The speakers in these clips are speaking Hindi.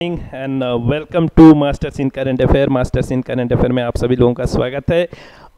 And welcome to masters in current affair masters in current affair में आप सभी लोगों का स्वागत है।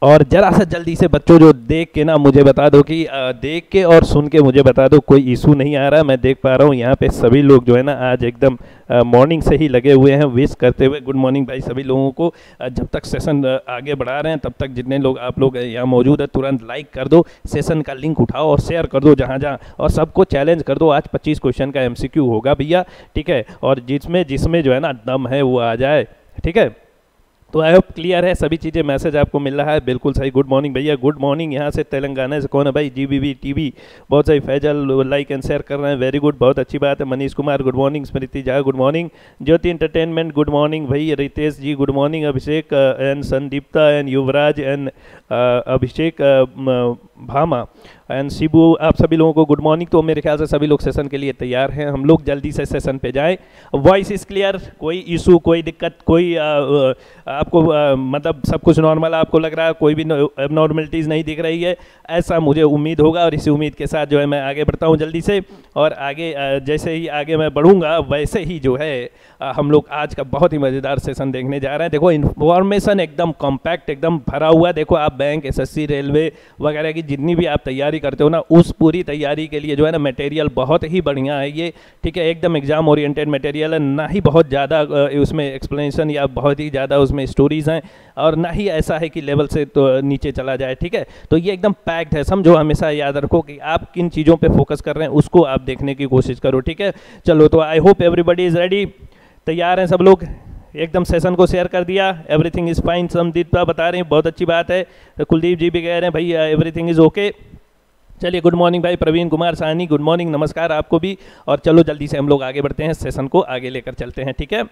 और ज़रा सा जल्दी से बच्चों, जो देख के ना मुझे बता दो कि देख के और सुन के मुझे बता दो, कोई इशू नहीं आ रहा। मैं देख पा रहा हूँ यहाँ पे सभी लोग जो है ना आज एकदम मॉर्निंग से ही लगे हुए हैं। विश करते हुए गुड मॉर्निंग भाई सभी लोगों को। जब तक सेशन आगे बढ़ा रहे हैं, तब तक जितने लोग आप लोग यहाँ मौजूद है, तुरंत लाइक कर दो। सेशन का लिंक उठाओ और शेयर कर दो जहाँ जहाँ। और सबको चैलेंज कर दो। आज पच्चीस क्वेश्चन का एमसीक्यू होगा भैया, ठीक है? और जिसमें जिसमें जो है ना दम है, वो आ जाए, ठीक है? तो आई होप क्लियर है सभी चीज़ें मैसेज आपको मिल रहा है। बिल्कुल सही। गुड मॉर्निंग भैया गुड मॉर्निंग यहाँ से तेलंगाना से कौन है भाई? G B V T V बहुत सही फैजल लाइक एंड शेयर कर रहे हैं। वेरी गुड बहुत अच्छी बात है। Manish Kumar good morning Smriti Jha good morning Jyoti entertainment good morning भाई। Ritesh ji good morning Abhishek and Sandipta and Yuvraj and Abhishek Bhama and Shibu आप सभी लोगों को गुड मॉर्निंग तो मेरे ख्याल से सभी लोग सेशन के लिए तैयार हैं। हम लोग जल्दी से सेशन पे जाएँ। वॉइस इज़ क्लियर कोई इशू कोई दिक्कत कोई आ, आपको आ, मतलब सब कुछ नॉर्मल आपको लग रहा है कोई भी एबनॉर्मलिटीज़ नहीं दिख रही है ऐसा मुझे उम्मीद होगा और इसी उम्मीद के साथ जो है मैं आगे बढ़ता हूँ जल्दी से और आगे जैसे ही आगे मैं बढ़ूँगा वैसे ही जो है हम लोग आज का बहुत ही मज़ेदार सेशन देखने जा रहे हैं। देखो इन्फॉर्मेशन एकदम कॉम्पैक्ट एकदम भरा हुआ देखो आप बैंक एसएससी रेलवे वगैरह की जितनी भी आप तैयारी करते हो ना उस पूरी तैयारी के लिए जो है ना मटेरियल बहुत ही बढ़िया है ये। ठीक है एकदम एग्ज़ाम ओरिएंटेड मटेरियल है ना ही बहुत ज़्यादा उसमें एक्सप्लेनेशन या बहुत ही ज़्यादा उसमें स्टोरीज़ हैं और ना ही ऐसा है कि लेवल से तो नीचे चला जाए, ठीक है? तो ये एकदम पैक्ड है, समझो, हमेशा याद रखो कि आप किन चीज़ों पर फोकस कर रहे हैं, उसको आप देखने की कोशिश करो, ठीक है? चलो तो I hope everybody is ready तैयार हैं सब लोग? एकदम सेशन को शेयर कर दिया। एवरीथिंग इज़ फाइन समदीप बता रहे हैं, बहुत अच्छी बात है। कुलदीप जी भी कह रहे हैं भाई एवरीथिंग इज़ ओके चलिए गुड मॉर्निंग भाई, प्रवीण कुमार साहनी गुड मॉर्निंग नमस्कार आपको भी। और चलो, जल्दी से हम लोग आगे बढ़ते हैं सेशन को आगे लेकर चलते हैं, ठीक है?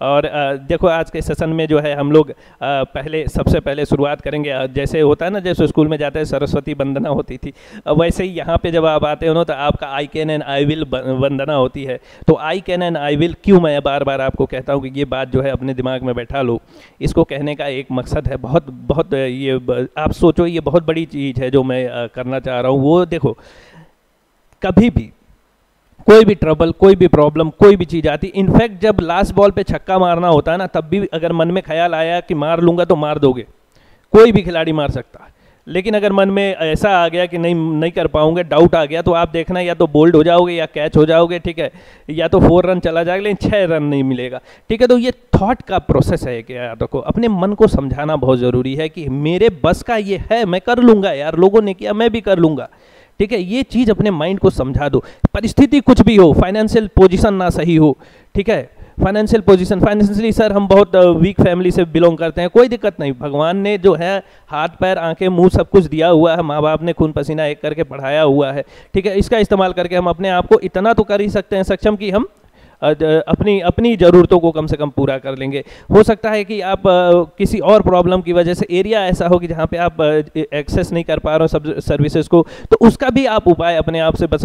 और देखो, आज के सेशन में जो है, हम लोग पहले, सबसे पहले शुरुआत करेंगे। जैसे होता है ना, जैसे स्कूल में जाते हैं, सरस्वती वंदना होती थी। वैसे ही यहाँ पे जब आप आते हो ना तो आपका I can and I will वंदना होती है। तो I can and I will क्यों मैं बार बार आपको कहता हूँ कि ये बात जो है, अपने दिमाग में बैठा लो। इसको कहने का एक मकसद है, बहुत बहुत ये आप सोचो, ये बहुत बड़ी चीज़ है जो मैं करना चाह रहा हूँ। वो देखो, कभी भी, कोई भी ट्रबल कोई भी प्रॉब्लम कोई भी चीज़ आती इनफैक्ट जब लास्ट बॉल पे छक्का मारना होता है ना, तब भी अगर मन में ख्याल आया कि मार लूँगा तो मार दोगे। कोई भी खिलाड़ी मार सकता है। लेकिन अगर मन में ऐसा आ गया कि नहीं नहीं कर पाऊँगे डाउट आ गया तो आप देखना या तो बोल्ड हो जाओगे या कैच हो जाओगे, ठीक है? या तो फोर रन चला जाएगा, लेकिन छः रन नहीं मिलेगा। ठीक है तो ये थॉट का प्रोसेस है कि यार देखो, अपने मन को समझाना बहुत ज़रूरी है कि मेरे बस का ये है, मैं कर लूँगा यार, लोगों ने किया, मैं भी कर लूँगा। ठीक है, ये चीज़ अपने माइंड को समझा दो। परिस्थिति कुछ भी हो फाइनेंशियल पोजिशन ना सही हो, ठीक है? फाइनेंशियल पोजीशन फाइनेंशियली सर हम बहुत वीक फैमिली से बिलोंग करते हैं। कोई दिक्कत नहीं। भगवान ने जो है, हाथ, पैर, आँखें, मुँह सब कुछ दिया हुआ है। माँ बाप ने खून पसीना एक करके पढ़ाया हुआ है। ठीक है, इसका इस्तेमाल करके हम अपने आप को इतना तो कर ही सकते हैं, सक्षम कि हम अपनी अपनी ज़रूरतों को कम से कम पूरा कर लेंगे। हो सकता है कि आप किसी और प्रॉब्लम की वजह से एरिया ऐसा हो कि जहाँ पे आप एक्सेस नहीं कर पा रहे हो सब सर्विसेज़ को तो उसका भी आप उपाय अपने आप से बस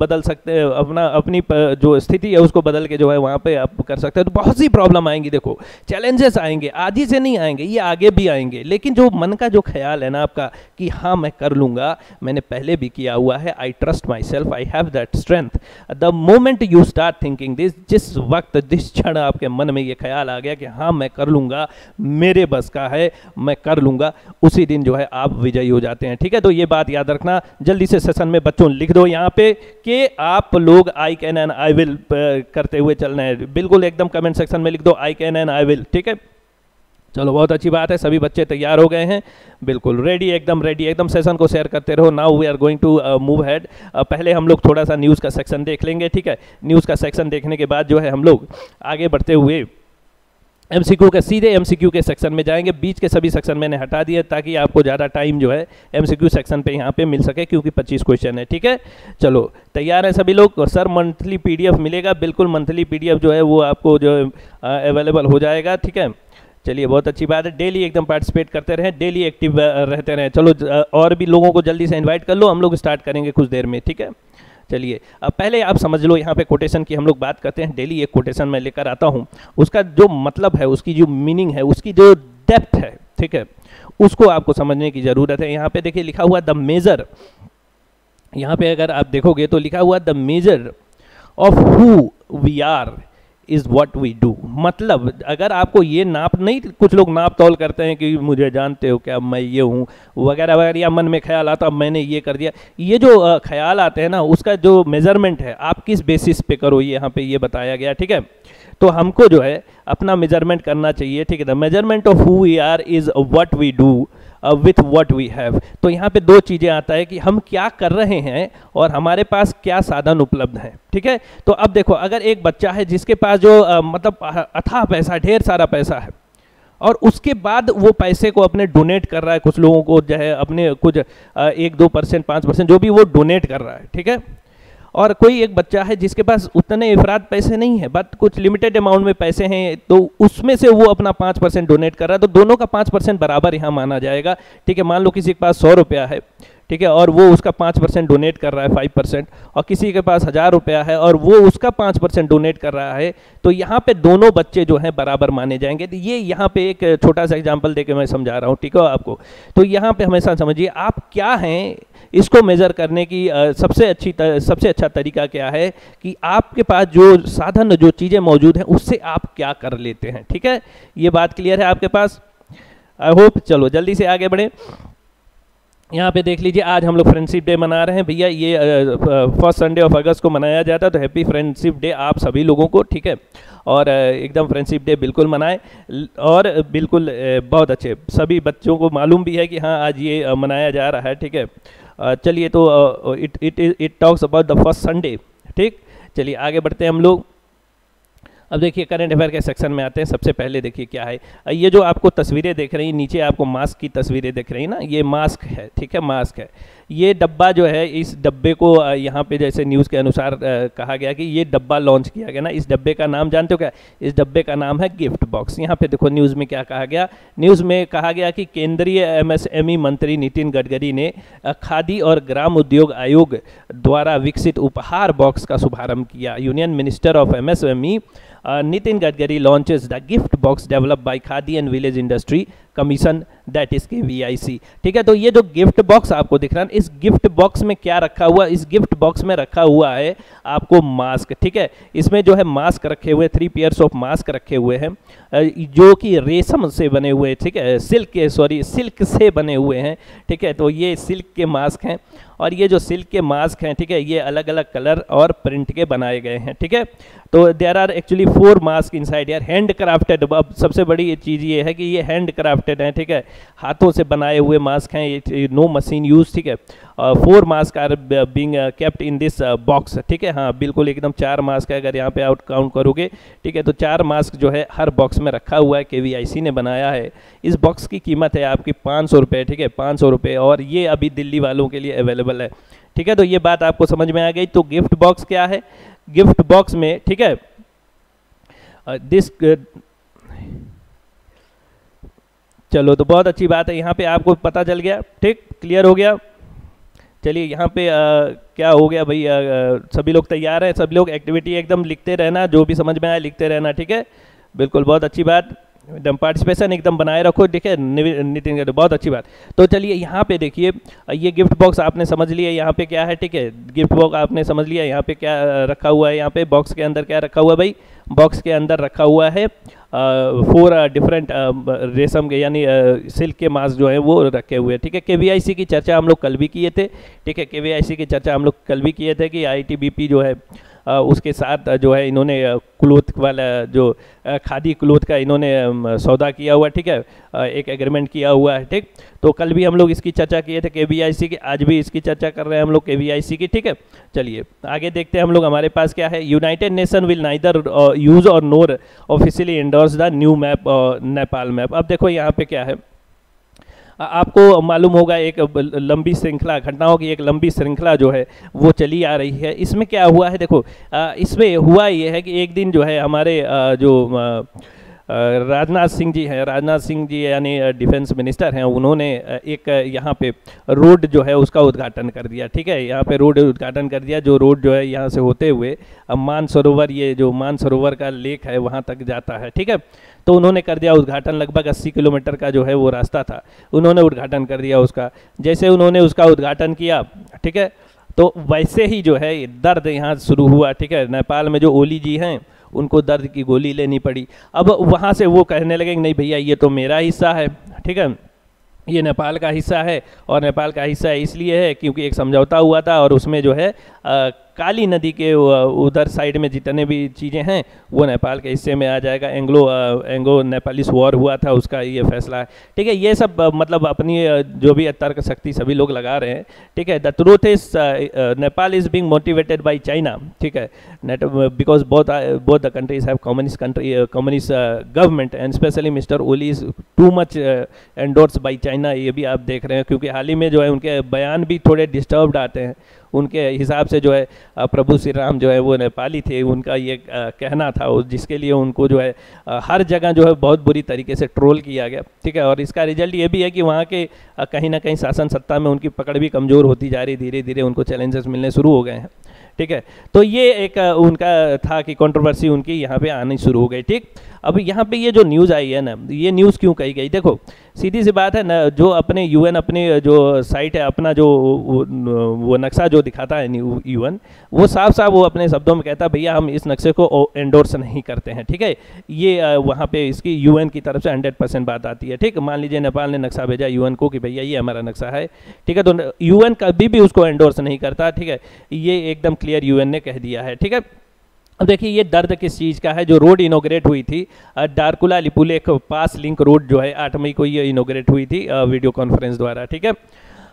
बदल सकते, अपना, अपनी जो स्थिति है उसको बदल के जो है वहाँ पे आप कर सकते हैं। तो बहुत सी प्रॉब्लम आएँगी, देखो चैलेंजेस आएँगे आदि से नहीं आएँगे, ये आगे भी आएँगे, लेकिन जो मन का जो ख्याल है ना आपका कि हाँ मैं कर लूँगा, मैंने पहले भी किया हुआ है I trust myself I have that strength the moment you start thinking जिस जिस वक्त, जिस क्षण आपके मन में ये ख्याल आ गया कि हाँ मैं कर लूँगा, मेरे बस का है, मैं कर लूँगा, उसी दिन जो है आप विजयी हो जाते हैं। ठीक है तो ये बात याद रखना। जल्दी से सेशन में बच्चों लिख दो यहाँ पे कि आप लोग I can and I will करते हुए चलना है। बिल्कुल एकदम कमेंट सेक्शन में लिख दो I can and I will ठीक है? चलो, बहुत अच्छी बात है, सभी बच्चे तैयार हो गए हैं। बिल्कुल रेडी एकदम रेडी एकदम सेशन को शेयर करते रहो। Now we are going to move ahead पहले हम लोग थोड़ा सा न्यूज़ का सेक्शन देख लेंगे, ठीक है? न्यूज़ का सेक्शन देखने के बाद जो है हम लोग आगे बढ़ते हुए एमसीक्यू के, सीधे एमसीक्यू के सेक्शन में जाएँगे। बीच के सभी सेक्शन मैंने हटा दिए ताकि आपको ज़्यादा टाइम जो है एमसीक्यू सेक्शन पे यहाँ पे मिल सके, क्योंकि 25 क्वेश्चन है, ठीक है? चलो, तैयार है सभी लोग सर मंथली पीडीएफ मिलेगा। बिल्कुल मंथली पीडीएफ जो है वो आपको जो अवेलेबल हो जाएगा, ठीक है? चलिए, बहुत अच्छी बात है। डेली एकदम पार्टिसिपेट करते रहें, डेली एक्टिव रहते रहें। चलो और भी लोगों को जल्दी से इनवाइट कर लो, हम लोग स्टार्ट करेंगे कुछ देर में, ठीक है? चलिए, अब पहले आप समझ लो, यहाँ पे कोटेशन की हम लोग बात करते हैं। डेली एक कोटेशन मैं लेकर आता हूँ। उसका जो मतलब है, उसकी जो मीनिंग है, उसकी जो डेप्थ है, ठीक है? उसको आपको समझने की ज़रूरत है। यहाँ पे देखिए, लिखा हुआ द मेजर यहाँ पे अगर आप देखोगे तो लिखा हुआ the measure of who we are is what we do मतलब अगर आपको ये नाप नहीं, कुछ लोग नाप तोल करते हैं कि मुझे जानते हो क्या मैं ये हूँ, वगैरह वगैरह, या मन में ख्याल आता अब मैंने ये कर दिया। ये जो ख्याल आते हैं ना, उसका जो मेज़रमेंट है, आप किस बेसिस पे करो ये यहाँ पे ये बताया गया, ठीक है? तो हमको जो है, अपना मेज़रमेंट करना चाहिए, ठीक है? The measurement of who we are is what we do with what we have तो यहाँ पे दो चीज़ें आता है कि हम क्या कर रहे हैं और हमारे पास क्या साधन उपलब्ध हैं ठीक है? तो अब देखो अगर एक बच्चा है जिसके पास जो uh, मतलब अथाह पैसा ढेर सारा पैसा है और उसके बाद वो पैसे को अपने डोनेट कर रहा है कुछ लोगों को जो है अपने कुछ एक दो परसेंट पाँच परसेंट जो भी वो डोनेट कर रहा है ठीक है? और कोई एक बच्चा है जिसके पास उतने अफराद पैसे नहीं है बट कुछ लिमिटेड अमाउंट में पैसे हैं तो उसमें से वो अपना पाँच परसेंट डोनेट कर रहा है तो दोनों का पाँच परसेंट बराबर यहाँ माना जाएगा। ठीक है, मान लो किसी के पास सौ रुपया है ठीक है, और वो उसका पाँच परसेंट डोनेट कर रहा है फाइव परसेंट, और किसी के पास हज़ार रुपया है और वो उसका पाँच परसेंट डोनेट कर रहा है तो यहाँ पे दोनों बच्चे जो हैं बराबर माने जाएँगे। तो ये यहाँ पे एक छोटा सा एग्ज़ाम्पल दे मैं समझा रहा हूँ, ठीक है आपको? तो यहाँ पे हमेशा समझिए, आप क्या हैं, इसको मेज़र करने की सबसे अच्छी सबसे अच्छा तरीका क्या है कि आपके पास जो साधन, जो चीज़ें मौजूद हैं, उससे आप क्या कर लेते हैं, ठीक है? ये बात क्लियर है आपके पास? आई होप चलो जल्दी से आगे बढ़े। यहाँ पे देख लीजिए, आज हम लोग फ्रेंडशिप डे मना रहे हैं। भैया, ये फ़र्स्ट संडे ऑफ़ अगस्त को मनाया जाता है तो हैप्पी फ्रेंडशिप डे आप सभी लोगों को, ठीक है? और एकदम फ्रेंडशिप डे बिल्कुल मनाएँ। और बिल्कुल बहुत अच्छे। सभी बच्चों को मालूम भी है कि हाँ आज ये मनाया जा रहा है, ठीक है? चलिए तो it it it talks about the first Sunday ठीक? चलिए, आगे बढ़ते हैं हम लोग। अब देखिए करंट अफेयर के सेक्शन में आते हैं। सबसे पहले देखिए क्या है। ये जो आपको तस्वीरें देख रही हैं, नीचे आपको मास्क की तस्वीरें देख रही हैं ना, ये मास्क है, ठीक है मास्क है। ये डब्बा जो है, इस डब्बे को यहाँ पे जैसे न्यूज़ के अनुसार कहा गया कि ये डब्बा लॉन्च किया गया ना। इस डब्बे का नाम जानते हो क्या? इस डब्बे का नाम है गिफ्ट बॉक्स। यहाँ पे देखो न्यूज़ में क्या कहा गया? न्यूज़ में कहा गया कि केंद्रीय एमएसएमई मंत्री नितिन गडकरी ने खादी और ग्राम उद्योग आयोग द्वारा विकसित उपहार बॉक्स का शुभारंभ किया। Union minister of MSME Nitin Gadkari launches the gift box develop by Khadi and village industry commission that is K V I C ठीक है तो ये जो गिफ्ट बॉक्स आपको दिख रहा है, इस गिफ्ट बॉक्स में क्या रखा हुआ इस गिफ्ट बॉक्स में रखा हुआ है आपको मास्क ठीक है? इसमें जो है मास्क रखे हुए थ्री पेयर्स ऑफ़ मास्क रखे हुए हैं। जो कि रेशम से बने हुए ठीक है? सिल्क के, सॉरी, सिल्क से बने हुए हैं, ठीक है? तो ये सिल्क के मास्क हैं और ये जो सिल्क के मास्क हैं, ठीक है? ये अलग अलग कलर और प्रिंट के बनाए गए हैं, ठीक है? तो there are actually four mask inside यार हैंड क्राफ्टेड अब सबसे बड़ी चीज़ ये है कि ये हैंड क्राफ्टेड है, ठीक है? हाथों से बनाए हुए मास्क हैं, ये नो मशीन यूज़ ठीक है? Four mask are being kept in this box ठीक है? हाँ बिल्कुल एकदम चार मास्क है अगर यहाँ पे आउट काउंट करोगे ठीक है? तो चार मास्क जो है हर बॉक्स में रखा हुआ है के ने बनाया है। इस बॉक्स की कीमत है आपकी पाँच सौ रुपये ठीक है? पाँच सौ रुपये और ये अभी दिल्ली वालों के लिए अवेलेबल है ठीक है? तो ये बात आपको समझ में आ गई। तो गिफ्ट बॉक्स क्या है? गिफ्ट बॉक्स में ठीक है? दिस uh, चलो तो बहुत अच्छी बात है। यहाँ पे आपको पता चल गया ठीक? क्लियर हो गया? चलिए यहाँ पे आ, क्या हो गया भाई? आ, सभी लोग तैयार हैं सभी लोग एक्टिविटी एकदम लिखते रहना जो भी समझ में आए लिखते रहना ठीक है? बिल्कुल बहुत अच्छी बात। एकदम पार्टिसिपेशन एकदम बनाए रखो। है नितिन गडकरी बहुत अच्छी बात। तो चलिए, यहाँ पे देखिए, ये गिफ्ट बॉक्स आपने समझ लिया, यहाँ पे क्या है, ठीक है? गिफ्ट बॉक्स आपने समझ लिया, यहाँ पे क्या रखा हुआ है, यहाँ पे बॉक्स के अंदर क्या रखा हुआ है भाई? बॉक्स के अंदर रखा हुआ है फोर डिफरेंट रेशम के, यानी सिल्क के मास्क जो है, वो रखे हुए हैं, ठीक है? के वी की चर्चा हम लोग कल भी किए थे, ठीक है? के वी की चर्चा हम लोग कल भी किए थे कि आई टी जो है उसके साथ जो है इन्होंने क्लोथ वाला जो खादी क्लोथ का इन्होंने सौदा किया हुआ, ठीक है? एक एग्रीमेंट किया हुआ है, ठीक? तो कल भी हम लोग इसकी चर्चा किए थे के की, आज भी इसकी चर्चा कर रहे हैं हम लोग के की, ठीक है? चलिए, आगे देखते हैं हम लोग हमारे पास क्या है। United Nation will neither use और nor officially endorse the new map Nepal map अब देखो यहाँ पे क्या है। आपको मालूम होगा एक लंबी श्रृंखला, घटनाओं की एक लंबी श्रृंखला जो है, वो चली आ रही है। इसमें क्या हुआ है? देखो इसमें हुआ ये है कि एक दिन जो है, हमारे जो राजनाथ सिंह जी हैं। राजनाथ सिंह जी यानी डिफेंस मिनिस्टर हैं। उन्होंने एक यहाँ पे रोड जो है उसका उद्घाटन कर दिया, ठीक है? यहाँ पे रोड उद्घाटन कर दिया, जो रोड जो है यहाँ से होते हुए, अब मान सरोवर ये जो मानसरोवर का लेक है, वहाँ तक जाता है, ठीक है? तो उन्होंने कर दिया उद्घाटन, लगभग 80 किलोमीटर का जो है वो रास्ता था। उन्होंने उद्घाटन कर दिया उसका। जैसे उन्होंने उसका उद्घाटन किया, ठीक है? तो वैसे ही जो है दर्द यहाँ शुरू हुआ, ठीक है? नेपाल में जो ओली जी हैं उनको दर्द की गोली लेनी पड़ी। अब वहाँ से वो कहने लगे नहीं भैया, ये तो मेरा हिस्सा है, ठीक है? ये नेपाल का हिस्सा है और नेपाल का हिस्सा इसलिए है क्योंकि एक समझौता हुआ था और उसमें जो है काली नदी के उधर साइड में जितने भी चीज़ें हैं, वो नेपाल के हिस्से में आ जाएगा। एंग्लो एंग्लो नेपालिस वॉर हुआ था, उसका ये फैसला है। ठीक है, ये सब मतलब अपनी जो भी तर्क शक्ति सभी लोग लगा रहे हैं। ठीक है the truth is Nepal is being motivated by China ठीक है because both both the countries have communist country communist government and specially mister Oli is too much endorse by China ये भी आप देख रहे हैं, क्योंकि हाल ही में जो है, उनके बयान भी थोड़े डिस्टर्ब्ड आते हैं। उनके हिसाब से जो है प्रभु श्री राम जो है, वो नेपाली थे, उनका ये कहना था जिसके लिए उनको जो है हर जगह जो है बहुत बुरी तरीके से ट्रोल किया गया। ठीक है, और इसका रिज़ल्ट ये भी है कि वहाँ के कहीं ना कहीं शासन सत्ता में उनकी पकड़ भी कमज़ोर होती जा रही धीरे धीरे उनको चैलेंजेस मिलने शुरू हो गए हैं। ठीक है तो ये एक उनका था कि कंट्रोवर्सी उनकी यहाँ पे आनी शुरू हो गई। ठीक, अब यहाँ पे ये जो न्यूज़ आई है ना, ये न्यूज़ क्यों कही गई? देखो सीधी सी बात है, ना, जो अपने यूएन अपने जो साइट है, अपना जो, वो नक्शा जो दिखाता है यूएन वो साफ़ साफ़ वो अपने शब्दों में कहता है, भैया, हम इस नक्शे को एंडोर्स नहीं करते हैं। ठीक है? ये वहाँ पे इसकी यूएन की तरफ़ से हंड्रेड परसेंट बात आती है। ठीक? मान लीजिए नेपाल ने नक्शा भेजा यूएन को कि, भैया, ये हमारा नक्शा है। ठीक है? तो यूएन कभी भी उसको एंडोर्स नहीं करता। ठीक है? ये एकदम क्लियर यूएन ने कह दिया है। ठीक है? अब देखिए, ये दर्द किस चीज़ का है? जो रोड इनोग्रेट हुई थी डारकुला लिपुले पास लिंक रोड जो है, आठ मई को ये इनोग्रेट हुई थी वीडियो कॉन्फ्रेंस द्वारा, ठीक है?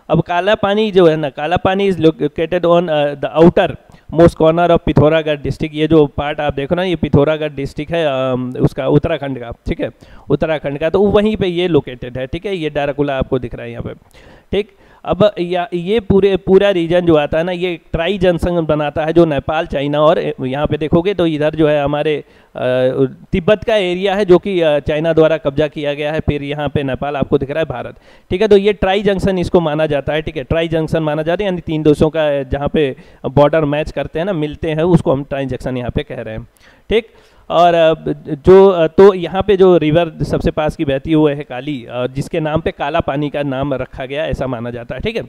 अब काला पानी जो है ना, Kala Pani is located on the outermost corner of Pithoragarh district ये जो पार्ट आप देखो ना, ये पिथौरागढ़ डिस्ट्रिक्ट है उसका उत्तराखंड का, ठीक है? उत्तराखंड का तो वहीं पे ये लोकेटेड है, ठीक है? ये डारकुला आपको दिख रहा है यहाँ पे, ठीक? अब या, ये पूरे, पूरा रीजन जो आता है ना, ये ट्राई जंक्शन बनाता है जो नेपाल, चाइना और यहाँ पे देखोगे तो इधर जो है हमारे तिब्बत का एरिया है जो कि चाइना द्वारा कब्जा किया गया है, फिर यहाँ पे नेपाल आपको दिख रहा है, भारत। ठीक है तो ये ट्राई जंक्शन इसको माना जाता है, ठीक है? ट्राई जंक्शन माना जाता है, यानी तीन देशों का जहाँ पे बॉर्डर मैच करते हैं ना, मिलते हैं, उसको हम ट्राई जंक्शन यहाँ पे कह रहे हैं। ठीक? और जो तो यहाँ पे जो रिवर सबसे पास की बहती हुई है काली जिसके नाम पे काला पानी का नाम रखा गया ऐसा माना जाता है ठीक है?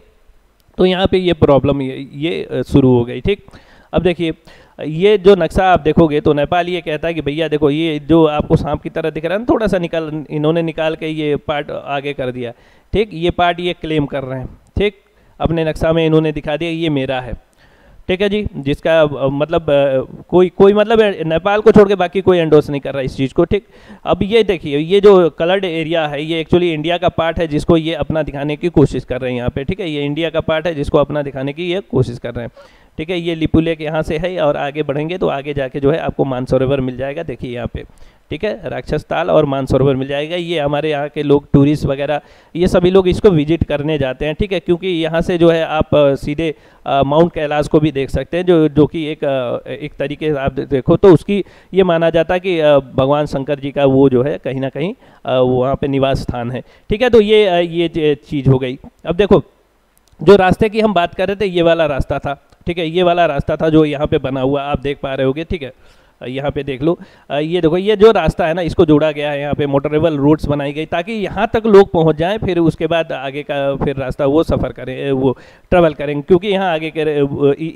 तो यहाँ पे ये प्रॉब्लम ये, ये शुरू हो गई ठीक? अब देखिए ये जो नक्शा आप देखोगे तो नेपाल ये कहता है कि भैया देखो ये जो आपको सांप की तरह दिख रहा है ना थोड़ा सा निकाल इन्होंने निकाल के ये पार्ट आगे कर दिया ठीक? ये पार्ट ये क्लेम कर रहे हैं ठीक? अपने नक्शा में इन्होंने दिखा दिया ये मेरा है। ठीक है जी? जिसका मतलब कोई कोई मतलब नेपाल को छोड़ के बाकी कोई एंडोर्स नहीं कर रहा इस चीज़ को, ठीक? अब ये देखिए, ये जो कलर्ड एरिया है, ये एक्चुअली इंडिया का पार्ट है जिसको ये अपना दिखाने की कोशिश कर रहे हैं यहाँ पे, ठीक है? ये इंडिया का पार्ट है जिसको अपना दिखाने की ये कोशिश कर रहे हैं, ठीक है? ये लिपुलेक यहाँ से है और आगे बढ़ेंगे तो आगे जाके जो है आपको मानसरोवर मिल जाएगा, देखिए यहाँ पे। ठीक है? राक्षस ताल और मानसरोवर मिल जाएगा। ये हमारे यहाँ के लोग टूरिस्ट वगैरह, ये सभी लोग इसको विज़िट करने जाते हैं, ठीक है? क्योंकि यहाँ से जो है आप सीधे माउंट कैलाश को भी देख सकते हैं, जो जो कि एक एक तरीके से आप देखो तो उसकी ये माना जाता है कि भगवान शंकर जी का वो जो है कहीं ना कहीं वहाँ पे निवास स्थान है, ठीक है? तो ये ये चीज़ हो गई। अब देखो, जो रास्ते की हम बात कर रहे थे, ये वाला रास्ता था, ठीक है? ये वाला रास्ता था जो यहाँ पे बना हुआ, आप देख पा रहे होगे, ठीक है? यहाँ पे देख लो। ये देखो, ये जो रास्ता है ना, इसको जोड़ा गया है। यहाँ पे मोटरेबल रूट्स बनाई गई ताकि यहाँ तक लोग पहुँच जाएँ, फिर उसके बाद आगे का फिर रास्ता वो सफ़र करें वो ट्रेवल करें। क्योंकि यहाँ आगे के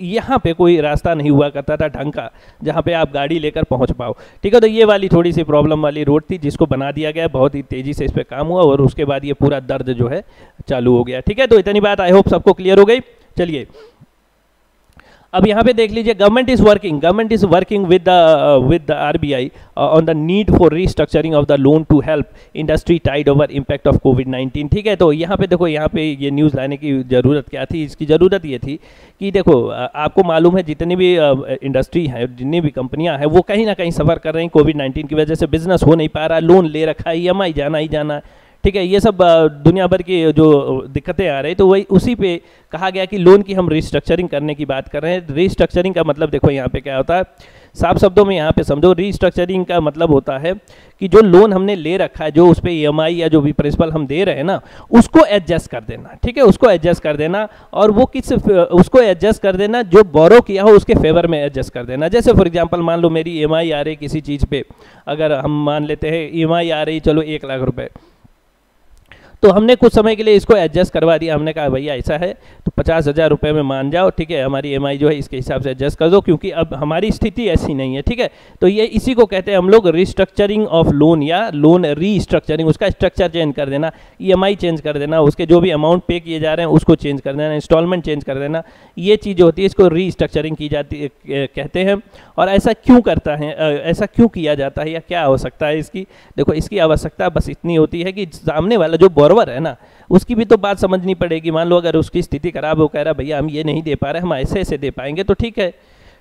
यहाँ पे कोई रास्ता नहीं हुआ करता था ढंग का, जहाँ पे आप गाड़ी लेकर पहुँच पाओ। ठीक है तो ये वाली थोड़ी सी प्रॉब्लम वाली रोड थी, जिसको बना दिया गया, बहुत ही तेज़ी से इस पर काम हुआ और उसके बाद ये पूरा दर्द जो है चालू हो गया। ठीक है तो इतनी बात आई होप सबको क्लियर हो गई। चलिए। अब यहाँ पे देख लीजिए government is working government is working with the with the RBI on the need for restructuring of the loan to help industry tide over impact of COVID 19 ठीक है तो यहाँ पे देखो, यहाँ पे ये न्यूज़ लाने की ज़रूरत क्या थी? इसकी ज़रूरत ये थी कि देखो आपको मालूम है, जितनी भी इंडस्ट्री है, जितनी भी कंपनियाँ हैं, वो कहीं ना कहीं सफ़र कर रही कोविड नाइन्टीन की वजह से। बिज़नेस हो नहीं पा रहा लोन ले रखा है ई जाना ही जाना। ठीक है, ये सब दुनिया भर की जो दिक्कतें आ रही तो वही उसी पे कहा गया कि लोन की हम रिस्ट्रक्चरिंग करने की बात कर रहे हैं। रिस्ट्रक्चरिंग का मतलब देखो यहाँ पे क्या होता है, साफ़ शब्दों में यहाँ पे समझो रिस्ट्रक्चरिंग का मतलब होता है कि जो लोन हमने ले रखा है, जो उस पर ई या जो भी प्रिंसिपल हम दे रहे हैं ना, उसको एडजस्ट कर देना, ठीक है, उसको एडजस्ट कर देना और वो किस, उसको एडजस्ट कर देना, जो बोरो किया हो उसके फेवर में एडजस्ट कर देना। जैसे फॉर एग्जांपल मान लो मेरी ईएमआई आ रही किसी चीज़ पे, अगर हम मान लेते हैं ईएमआई आ रही, चलो एक लाख रुपये तो हमने कुछ समय के लिए इसको एडजस्ट करवा दिया। हमने कहा, भैया, ऐसा है तो पचास हज़ार रुपये में मान जाओ, ठीक है? हमारी ई जो है, इसके हिसाब से एडजस्ट कर दो, क्योंकि अब हमारी स्थिति ऐसी नहीं है, ठीक है? तो ये इसी को कहते हैं हम लोग रिस्ट्रक्चरिंग ऑफ़ लोन या लोन रीस्ट्रक्चरिंग उसका स्ट्रक्चर चेंज कर देना ईएमआई चेंज कर देना, उसके जो भी अमाउंट पे किए जा रहे हैं, उसको चेंज कर देना इंस्टॉलमेंट चेंज कर देना। ये चीज़ होती है, इसको रीस्ट्रक्चरिंग की जाती कहते हैं। और ऐसा क्यों करता है ऐसा क्यों किया जाता है या क्या आवश्यकता है इसकी? देखो, इसकी आवश्यकता बस इतनी होती है कि सामने वाला जो बोरवर है ना? उसकी भी तो बात समझनी पड़ेगी। मान लो अगर उसकी स्थिति खराब हो, कह रहा भैया, हम ये नहीं दे पा रहे, हम ऐसे ऐसे दे पाएँगे। तो ठीक है।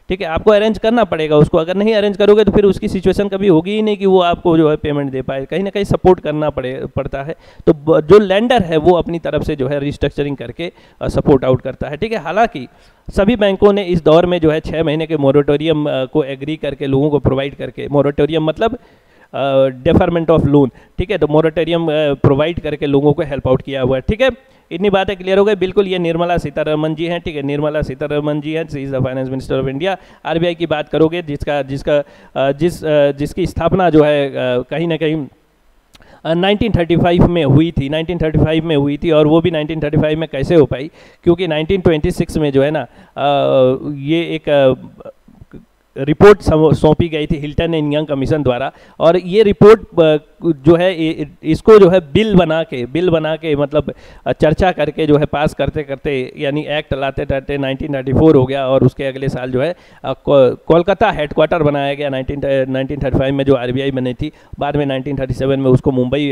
ठीक है, आपको अरेंज करना पड़ेगा उसको। अगर नहीं अरेंज करोगे तो फिर उसकी सिचुएशन कभी होगी ही नहीं कि वो आपको जो है पेमेंट दे पाए। कहीं ना कहीं सपोर्ट करना पड़े, पड़ता है। तो जो लैंडर है, वो अपनी तरफ़ से जो है रिस्ट्रक्चरिंग करके सपोर्ट आउट करता है। ठीक है, हालाँकि सभी बैंकों ने इस दौर में जो है छः महीने के मोरेटोरियम को एग्री करके, लोगों को प्रोवाइड करके मोरेटोरियम मतलब डेफरमेंट ऑफ़ लोन ठीक है? तो मोरेटोरियम प्रोवाइड करके लोगों को हेल्प आउट किया हुआ है, ठीक है? इतनी बातें क्लियर हो गई। बिल्कुल ये निर्मला सीतारमन जी हैं, ठीक है? निर्मला सीतारमन जी हैं is the finance minister of India RBI की बात करोगे, जिसका जिसका जिस जिसकी स्थापना जो है कहीं ना कहीं 1935 में हुई थी 1935 में हुई थी और वो भी 1935 में कैसे हो पाई? क्योंकि 1926 में जो है ना ये एक रिपोर्ट सौंपी गई थी हिल्टन एंड यंग कमीशन द्वारा। और ये रिपोर्ट जो है इसको जो है बिल बना के, बिल बना के मतलब चर्चा करके जो है पास करते करते, यानी एक्ट लाते लाते 1994 हो गया और उसके अगले साल जो है कोलकाता हेडक्वार्टर बनाया गया 19 1935 में जो आरबीआई बनी थी। बाद में 1937 में उसको मुंबई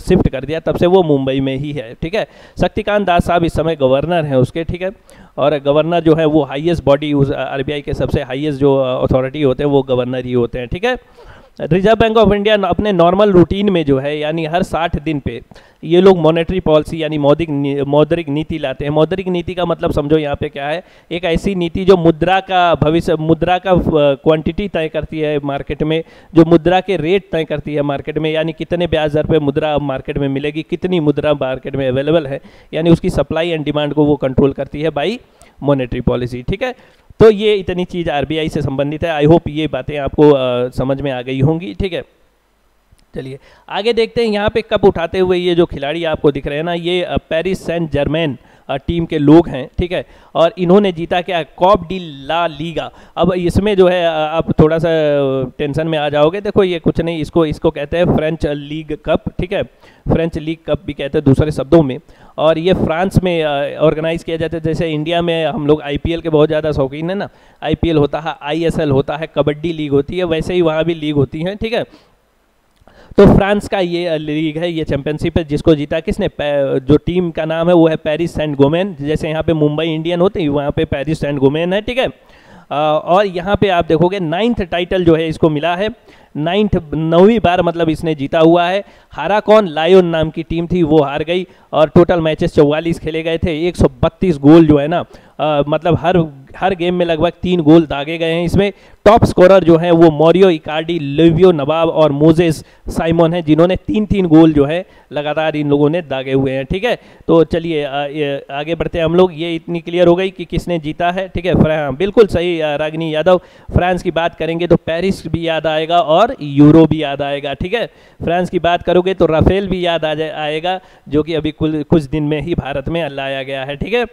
शिफ्ट कर दिया। तब से वो मुंबई में ही है, ठीक है? शक्तिकांत दास साहब इस समय गवर्नर हैं उसके, ठीक है? और गवर्नर जो है वो हाईएस्ट बॉडी आरबीआई के सबसे हाईएस्ट जो अथॉरिटी होते हैं, वो गवर्नर ही होते हैं, ठीक है? रिज़र्व बैंक ऑफ़ इंडिया अपने नॉर्मल रूटीन में जो है, यानी हर 60 दिन पे ये लोग मॉनेटरी पॉलिसी यानी मौद्रिक मौद्रिक नीति लाते हैं। मौद्रिक नीति का मतलब समझो यहाँ पे क्या है, एक ऐसी नीति जो मुद्रा का भविष्य, मुद्रा का क्वांटिटी तय करती है मार्केट में, जो मुद्रा के रेट तय करती है मार्केट में, यानी कितने ब्याज दर पे मुद्रा मार्केट में मिलेगी, कितनी मुद्रा मार्केट में अवेलेबल है, यानी उसकी सप्लाई एंड डिमांड को वो कंट्रोल करती है बाई मॉनेटरी पॉलिसी ठीक है? तो ये इतनी चीज़ आरबीआई से संबंधित है। आई होप ये बातें आपको आ, समझ में आ गई होंगी ठीक है? चलिए आगे देखते हैं यहाँ पे कप उठाते हुए ये जो खिलाड़ी आपको दिख रहे हैं ना ये पेरिस सेंट जर्मैन टीम के लोग हैं, ठीक है? और इन्होंने जीता क्या? Copa de la Liga. अब इसमें जो है आप थोड़ा सा टेंशन में आ जाओगे। देखो, ये कुछ नहीं, इसको इसको कहते हैं फ्रेंच लीग कप, ठीक है? फ्रेंच लीग कप भी कहते हैं दूसरे शब्दों में। और ये फ्रांस में ऑर्गेनाइज किया जाता है। जैसे इंडिया में हम लोग आईपीएल के बहुत ज़्यादा शौकीन है ना। आईपीएल होता है, आईएसएल होता है, कबड्डी लीग होती है, वैसे ही वहाँ भी लीग होती हैं, ठीक है? तो फ्रांस का ये लीग है, ये चैंपियनशिप है, जिसको जीता किसने? जो टीम का नाम है, वो है पेरिस सेंट गोमेन जैसे यहाँ पे मुंबई इंडियन होते हैं, वहाँ पे पेरिस सेंट गोमेन है, ठीक है? और यहाँ पे आप देखोगे, नाइन्थ टाइटल जो है, इसको मिला है। नाइन्थ, नौवीं बार मतलब इसने जीता हुआ है। हारा कौन लायोन नाम की टीम थी, वो हार गई और टोटल मैचेस चौवालीस खेले गए थे 132 गोल जो है ना आ, मतलब हर हर गेम में लगभग तीन गोल दागे गए हैं। इसमें टॉप स्कोरर जो हैं वो मोरियो इकार्डी लिवियो नवाब और मोजेस साइमन है जिन्होंने तीन तीन गोल जो है लगातार इन लोगों ने दागे हुए हैं ठीक है? तो चलिए आगे बढ़ते हैं हम लोग। ये इतनी क्लियर हो गई कि किसने जीता है ठीक है? हाँ, बिल्कुल सही रागनी यादव। फ्रांस की बात करेंगे तो पेरिस भी याद आएगा और यूरो भी याद आएगा ठीक है? फ्रांस की बात करोगे तो राफेल भी याद आ आएगा जो कि अभी कुछ दिन में ही भारत में लाया गया है ठीक है?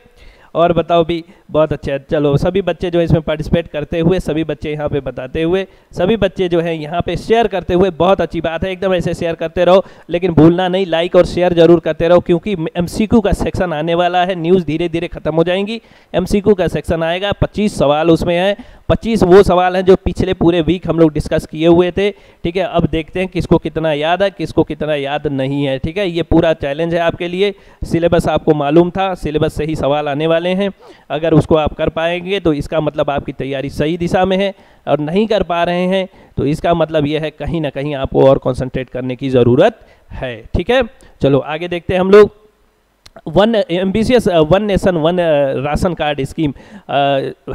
और बताओ भी, बहुत अच्छा चलो, सभी बच्चे जो है इसमें पार्टिसिपेट करते हुए, सभी बच्चे यहाँ पे बताते हुए, सभी बच्चे जो हैं यहाँ पे शेयर करते हुए, बहुत अच्छी बात है, एकदम ऐसे शेयर करते रहो, लेकिन भूलना नहीं लाइक और शेयर ज़रूर करते रहो, क्योंकि एमसीक्यू का सेक्शन आने वाला है न्यूज़ धीरे धीरे खत्म हो जाएँगी। एमसीक्यू का सेक्शन आएगा, पच्चीस सवाल उसमें है, पच्चीस वो सवाल हैं जो पिछले पूरे वीक हम लोग डिस्कस किए हुए थे, ठीक है, अब देखते हैं किसको कितना याद है, किसको कितना याद नहीं है, ठीक है, ये पूरा चैलेंज है आपके लिए सिलेबस आपको मालूम था सिलेबस से ही सवाल आने वाले हैं। अगर उसको आप कर पाएँगे तो इसका मतलब आपकी तैयारी सही दिशा में है और नहीं कर पा रहे हैं तो इसका मतलब यह है कहीं ना कहीं आपको और कॉन्सेंट्रेट करने की ज़रूरत है। ठीक है? चलो आगे देखते हैं हम लोग। One M B C S one nation one ration card scheme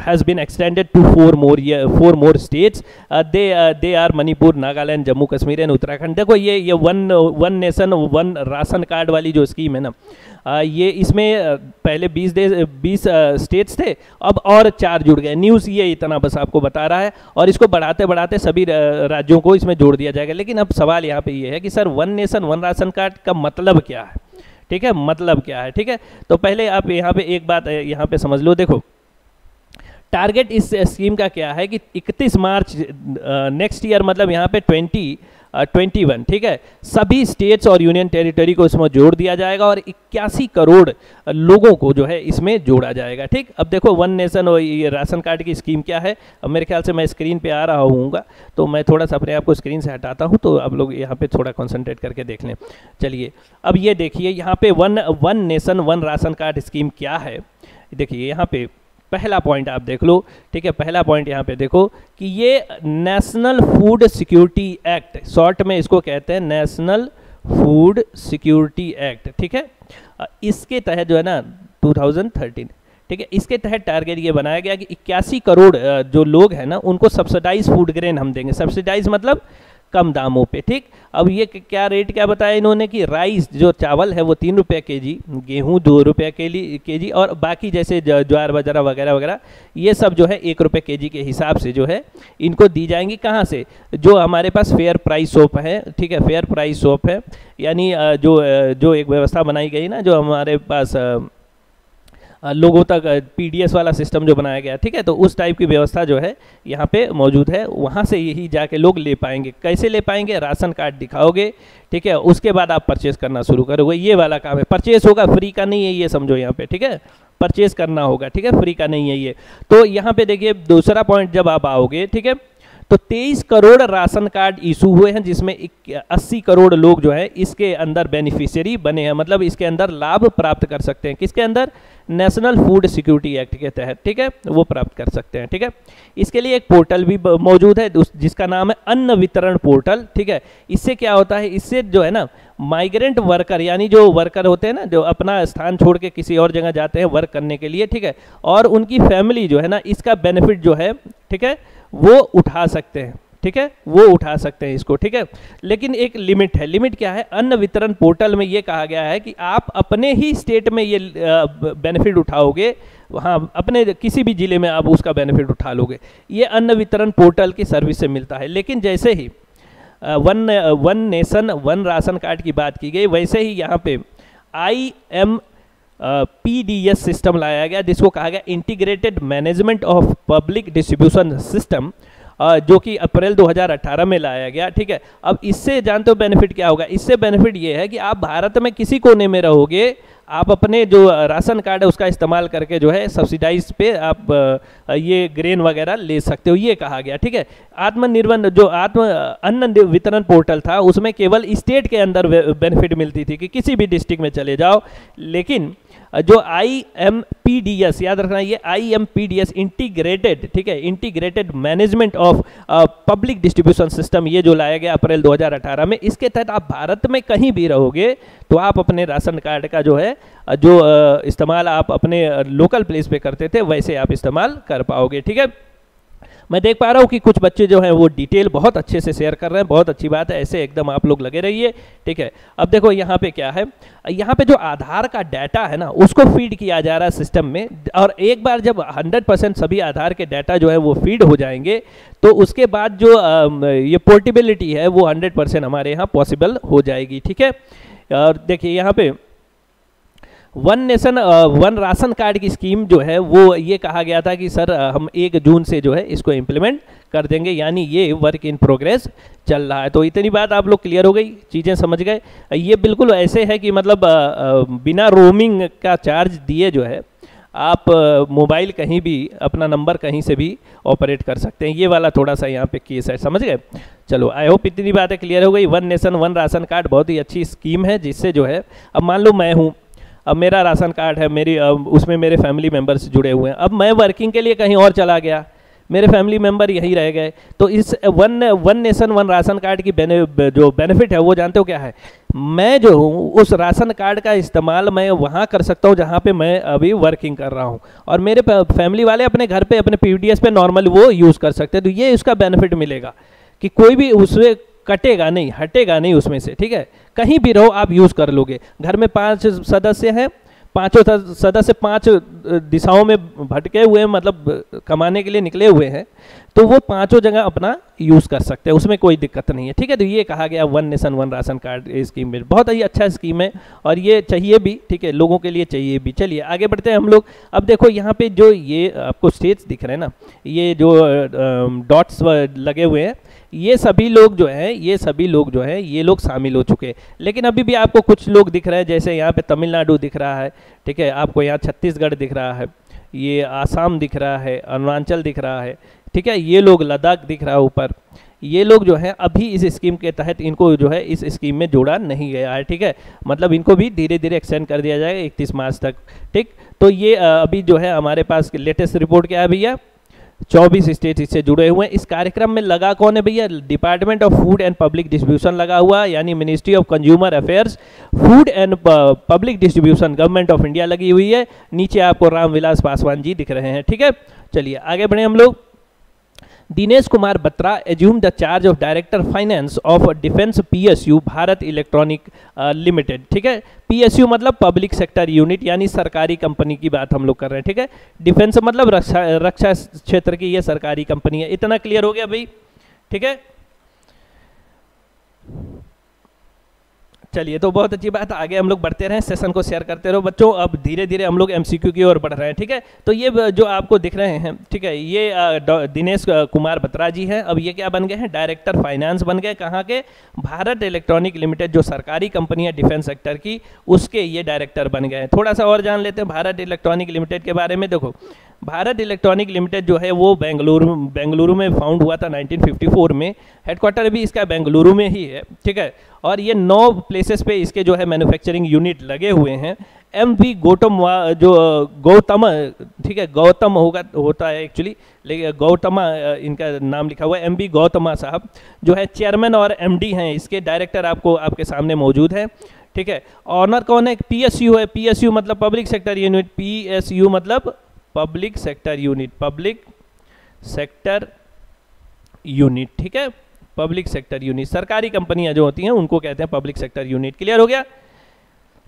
has been extended to four more four more states they they are Manipur Nagaland Jammu Kashmir and Uttarakhand देखो, ये ये one one nation one ration card वाली जो स्कीम है ना uh, ये इसमें uh, पहले 20 दे 20 स्टेट्स थे, अब और चार जुड़ गए। न्यूज़ ये इतना बस आपको बता रहा है और इसको बढ़ाते बढ़ाते सभी uh, राज्यों को इसमें जोड़ दिया जाएगा। लेकिन अब सवाल यहाँ पे ये है कि, sir one nation one ration card का मतलब क्या है? ठीक है? मतलब क्या है? ठीक है? तो पहले आप यहाँ पे एक बात, यहाँ पे समझ लो, देखो। टारगेट इस स्कीम का क्या है कि 31 मार्च नेक्स्ट ईयर मतलब यहाँ पे 20 ट्वेंटी वन ठीक है? सभी स्टेट्स और यूनियन टेरिटरी को इसमें जोड़ दिया जाएगा और इक्यासी करोड़ लोगों को जो है इसमें जोड़ा जाएगा, ठीक? अब देखो वन नेशन और ये राशन कार्ड की स्कीम क्या है? अब मेरे ख्याल से मैं स्क्रीन पे आ रहा हूँ तो मैं थोड़ा सा अपने आप को स्क्रीन से हटाता हूँ तो आप लोग यहाँ पर थोड़ा कॉन्सेंट्रेट करके देख लें। चलिए, अब ये देखिए, यहाँ पे one one nation one ration card scheme क्या है? देखिए, यहाँ पे पहला पॉइंट आप देख लो, ठीक है? पहला पॉइंट यहाँ पे देखो कि ये national food security act short में इसको कहते हैं नेशनल फ़ूड सिक्योरिटी एक्ट ठीक है? इसके तहत जो है ना 2013 ठीक है? इसके तहत टारगेट ये बनाया गया कि इक्यासी करोड़ जो लोग हैं ना, उनको सब्सिडाइज फ़ूड ग्रेन हम देंगे। सब्सिडाइज मतलब कम दामों पे, ठीक? अब ये क्या रेट क्या बताया इन्होंने कि राइस जो चावल है वो तीन रुपये के जी गेहूँ दो रुपये के लिए के जी और बाकी जैसे ज्वार बाजरा वगैरह वगैरह, ये सब जो है एक रुपये के जी के हिसाब से जो है इनको दी जाएँगी कहाँ से? जो हमारे पास फेयर प्राइस शॉप है, ठीक है? फेयर प्राइस शॉप है, यानी जो जो एक व्यवस्था बनाई गई ना, जो हमारे पास लोगों तक पीडीएस वाला सिस्टम जो बनाया गया, ठीक है? तो उस टाइप की व्यवस्था जो है, यहाँ पे मौजूद है। वहाँ से यही जाके लोग ले पाएँगे। कैसे ले पाएँगे? राशन कार्ड दिखाओगे, ठीक है? उसके बाद आप परचेस करना शुरू करोगे। ये वाला काम है। परचेस होगा फ्री का नहीं है ये समझो यहाँ पे, ठीक है? परचेस करना होगा, ठीक है? फ्री का नहीं है ये। तो यहाँ पे देखिए, दूसरा पॉइंट जब आप आओगे, ठीक है? तो 23 करोड़ राशन कार्ड इशू हुए हैं, जिसमें 80 करोड़ लोग जो है, इसके अंदर बेनिफिशियरी बने हैं। मतलब इसके अंदर लाभ प्राप्त कर सकते हैं। किसके अंदर? नेशनल फ़ूड सिक्योरिटी एक्ट के तहत, ठीक है? वो प्राप्त कर सकते हैं, ठीक है? इसके लिए एक पोर्टल भी मौजूद है जिसका नाम है अन्न वितरण पोर्टल ठीक है? इससे क्या होता है? इससे जो है ना माइग्रेंट वर्कर यानी जो वर्कर होते हैं ना, जो अपना स्थान छोड़ के किसी और जगह जाते हैं वर्क करने के लिए, ठीक है? और उनकी फैमिली जो है ना, इसका बेनिफिट जो है, ठीक है? वो उठा सकते हैं, ठीक है? वो उठा सकते हैं इसको, ठीक है? लेकिन एक लिमिट है। लिमिट क्या है? अन्न वितरण पोर्टल में ये कहा गया है कि आप अपने ही स्टेट में ये बेनिफिट उठाओगे, वहाँ अपने किसी भी ज़िले में आप उसका बेनिफिट उठा लोगे। ये अन्न वितरण पोर्टल की सर्विस से मिलता है। लेकिन जैसे ही one one nation, one ration card की बात की गई, वैसे ही यहाँ पे I M P D S system लाया गया, जिसको कहा गया integrated management of public distribution system जो कि अप्रैल 2018 में लाया गया, ठीक है? अब इससे जानते हो बेनिफिट क्या होगा? इससे बेनिफिट ये है कि आप भारत में किसी कोने में रहोगे, आप अपने जो राशन कार्ड है उसका इस्तेमाल करके जो है सब्सिडाइज पे आप ये ग्रेन वगैरह ले सकते हो, ये कहा गया, ठीक है? आत्मनिर्भर जो आत्म, अन्न वितरण पोर्टल था, उसमें केवल स्टेट के अंदर बेनिफिट मिलती थी कि किसी भी डिस्ट्रिक्ट में चले जाओ, लेकिन जो I M P D S याद रखना ये I M P D S integrated ठीक है integrated management of public distribution system ये जो लाया गया अप्रैल 2018 में, इसके तहत आप भारत में कहीं भी रहोगे तो आप अपने राशन कार्ड का जो है जो इस्तेमाल आप अपने लोकल प्लेस पे करते थे, वैसे आप इस्तेमाल कर पाओगे, ठीक है? मैं देख पा रहा हूँ कि कुछ बच्चे जो हैं वो डिटेल बहुत अच्छे से शेयर कर रहे हैं, बहुत अच्छी बात है, ऐसे एकदम आप लोग लगे रहिए, ठीक है? अब देखो यहाँ पे क्या है? यहाँ पे जो आधार का डाटा है ना, उसको फ़ीड किया जा रहा है सिस्टम में, और एक बार जब 100 परसेंट सभी आधार के डाटा जो है वो फ़ीड हो जाएँगे तो उसके बाद जो ये पोर्टेबिलिटी है वो हंड्रेड परसेंट हमारे यहाँ पॉसिबल हो जाएगी, ठीक है? और देखिए यहाँ पे one nation one ration card की स्कीम जो है, वो ये कहा गया था कि, सर हम एक जून से जो है इसको इम्प्लीमेंट कर देंगे। यानी ये वर्क इन प्रोग्रेस चल रहा है। तो इतनी बात आप लोग क्लियर हो गई, चीज़ें समझ गए। ये बिल्कुल ऐसे है कि मतलब बिना रोमिंग का चार्ज दिए जो है, आप मोबाइल कहीं भी, अपना नंबर कहीं से भी ऑपरेट कर सकते हैं। ये वाला थोड़ा सा यहाँ पे केस है, समझ गए? चलो आई होप इतनी बातें क्लियर हो गई। One nation, one ration card बहुत ही अच्छी स्कीम है, जिससे जो है, अब मान लो मैं हूँ अब मेरा राशन कार्ड है मेरी उसमें मेरे फैमिली मेंबर्स जुड़े हुए हैं। अब मैं वर्किंग के लिए कहीं और चला गया। मेरे फैमिली मेंबर यहीं रह गए। तो इस one one nation one ration card की बेने, जो बेनिफिट है वो जानते हो क्या है? मैं जो हूँ उस राशन कार्ड का इस्तेमाल मैं वहाँ कर सकता हूँ जहाँ पे मैं अभी वर्किंग कर रहा हूँ। और मेरे फैमिली वाले अपने घर पे अपने पी पे नॉर्मल वो यूज़ कर सकते हैं। तो ये इसका बेनिफिट मिलेगा कि कोई भी उसमें कटेगा नहीं, हटेगा नहीं उसमें से, ठीक है? कहीं भी रहो, आप यूज़ कर लोगे। घर में पाँच सदस्य हैं, पाँचों सदस्य पाँच दिशाओं में भटके हुए मतलब कमाने के लिए निकले हुए हैं। तो वो पाँचों जगह अपना यूज़ कर सकते हैं, उसमें कोई दिक्कत नहीं है। ठीक है तो ये कहा गया one nation one ration card scheme में बहुत ही अच्छा स्कीम है और ये चाहिए भी, ठीक है, लोगों के लिए चाहिए भी। चलिए, आगे बढ़ते हैं हम लोग। अब देखो, यहाँ पे जो ये आपको स्टेट्स दिख रहे हैं ना, ये जो डॉट्स लगे हुए हैं, ये सभी लोग जो हैं, ये सभी लोग जो हैं, ये लोग शामिल हो चुके हैं। लेकिन अभी भी आपको कुछ लोग दिख रहे हैं, जैसे यहाँ पे तमिलनाडु दिख रहा है, ठीक है, आपको यहाँ छत्तीसगढ़ दिख रहा है, ये आसाम दिख रहा है, अरुणाचल दिख रहा है ठीक है, ये लोग लद्दाख दिख रहा है ऊपर। ये लोग जो है, अभी इस स्कीम के तहत इनको जो है, इस स्कीम में जोड़ा नहीं गया है, ठीक है? मतलब इनको भी धीरे धीरे एक्सटेंड कर दिया जाएगा इकतीस मार्च तक, ठीक? तो ये अभी जो है, हमारे पास लेटेस्ट रिपोर्ट क्या है भैया? चौबीस स्टेट इससे जुड़े हुए हैं। इस कार्यक्रम में लगा कौन है भैया? Department of food and public distribution लगा हुआ यानी ministry of consumer affairs food and public distribution government of India लगी हुई है। नीचे आपको रामविलास पासवान जी दिख रहे हैं, ठीक है? चलिए, आगे बढ़े हम लोग। Dinesh Kumar Batra assume the charge of director finance of defence PSU Bharat electronic limited ठीक है? पीएसयू मतलब पब्लिक सेक्टर यूनिट यानी सरकारी कंपनी की बात हम लोग कर रहे हैं, ठीक है? डिफेंस मतलब रक्षा रक्षा क्षेत्र की ये सरकारी कंपनी है। इतना क्लियर हो गया भाई? ठीक है? चलिए तो बहुत अच्छी बात, आगे हम लोग बढ़ते रहें सेशन को शेयर करते रहो। बच्चों, अब धीरे धीरे हम लोग एमसीक्यू की ओर बढ़ रहे हैं, ठीक है? तो ये जो आपको दिख रहे हैं, ठीक है, ये दिनेश कुमार बत्रा जी हैं। अब ये क्या बन गए हैं? डायरेक्टर फाइनेंस बन गए। कहाँ के? भारत इलेक्ट्रॉनिक लिमिटेड जो सरकारी कंपनी है डिफेंस सेक्टर की, उसके ये डायरेक्टर बन गए हैं। थोड़ा सा और जान लेते हैं, भारत इलेक्ट्रॉनिक लिमिटेड के बारे में। देखो भारत इलेक्ट्रॉनिक लिमिटेड जो है, वो बेंगलुरु बेंगलुरु में फाउंड हुआ था 1954 में। हेडक्वार्टर भी इसका बेंगलुरु में ही है, ठीक है? और ये नौ प्लेसेस पे इसके जो है मैन्युफैक्चरिंग यूनिट लगे हुए हैं। एम वी गौतम जो गौतम ठीक है? गौतम होगा, होता है एक्चुअली लेकिन गौतमा इनका नाम लिखा हुआ है। एम वी गौतमा साहब जो है चेयरमैन और एमडी हैं, इसके डायरेक्टर आपको, आपके सामने मौजूद है, ठीक है? ऑनर कौन है? पीएसयू है। पीएसयू मतलब पब्लिक सेक्टर यूनिट पीएसयू मतलब public sector unit, public sector unit, ठीक है? पब्लिक सेक्टर यूनिट, सरकारी कंपनियाँ जो होती हैं, उनको कहते हैं पब्लिक सेक्टर यूनिट। क्लियर हो गया?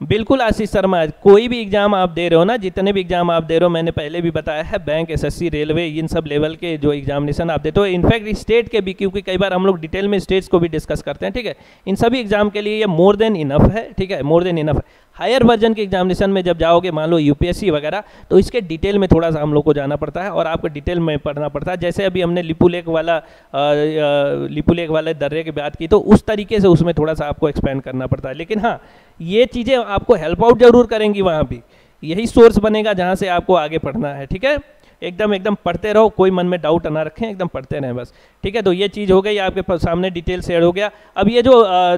बिल्कुल आशीष शर्मा, कोई भी एग्ज़ाम आप दे रहे हो ना, जितने भी एग्ज़ाम आप दे रहे हो, मैंने पहले भी बताया है, बैंक एसएससी रेलवे इन सब लेवल के जो एग्जामिनेशन आप देते हो इनफैक्ट स्टेट के भी, क्योंकि कई बार हम लोग डिटेल में स्टेट्स को भी डिस्कस करते हैं, ठीक है? इन सभी एग्ज़ाम के लिए ये मोर देन इनफ है, ठीक है? मोर देन इनफ है। हायर वर्जन के एग्जामिनेशन में जब जाओगे, मान लो यूपीएससी वगैरह तो इसके डिटेल में थोड़ा सा हम लोग को जाना पड़ता है और आपको डिटेल में पढ़ना पड़ता है। जैसे अभी हमने लिपू लेक वाला लिपू लेक वाले दर्रे की बात की तो उस तरीके से उसमें थोड़ा सा आपको एक्सपेंड करना पड़ता है। लेकिन हाँ ये चीज़ें आपको हेल्प आउट ज़रूर करेंगी वहाँ भी यही सोर्स बनेगा जहाँ से आपको आगे पढ़ना है, ठीक है? एकदम एकदम पढ़ते रहो, कोई मन में डाउट ना रखें, एकदम पढ़ते रहें बस। ठीक है तो ये चीज़ हो गई, आपके सामने डिटेल शेयर हो गया। अब ये जो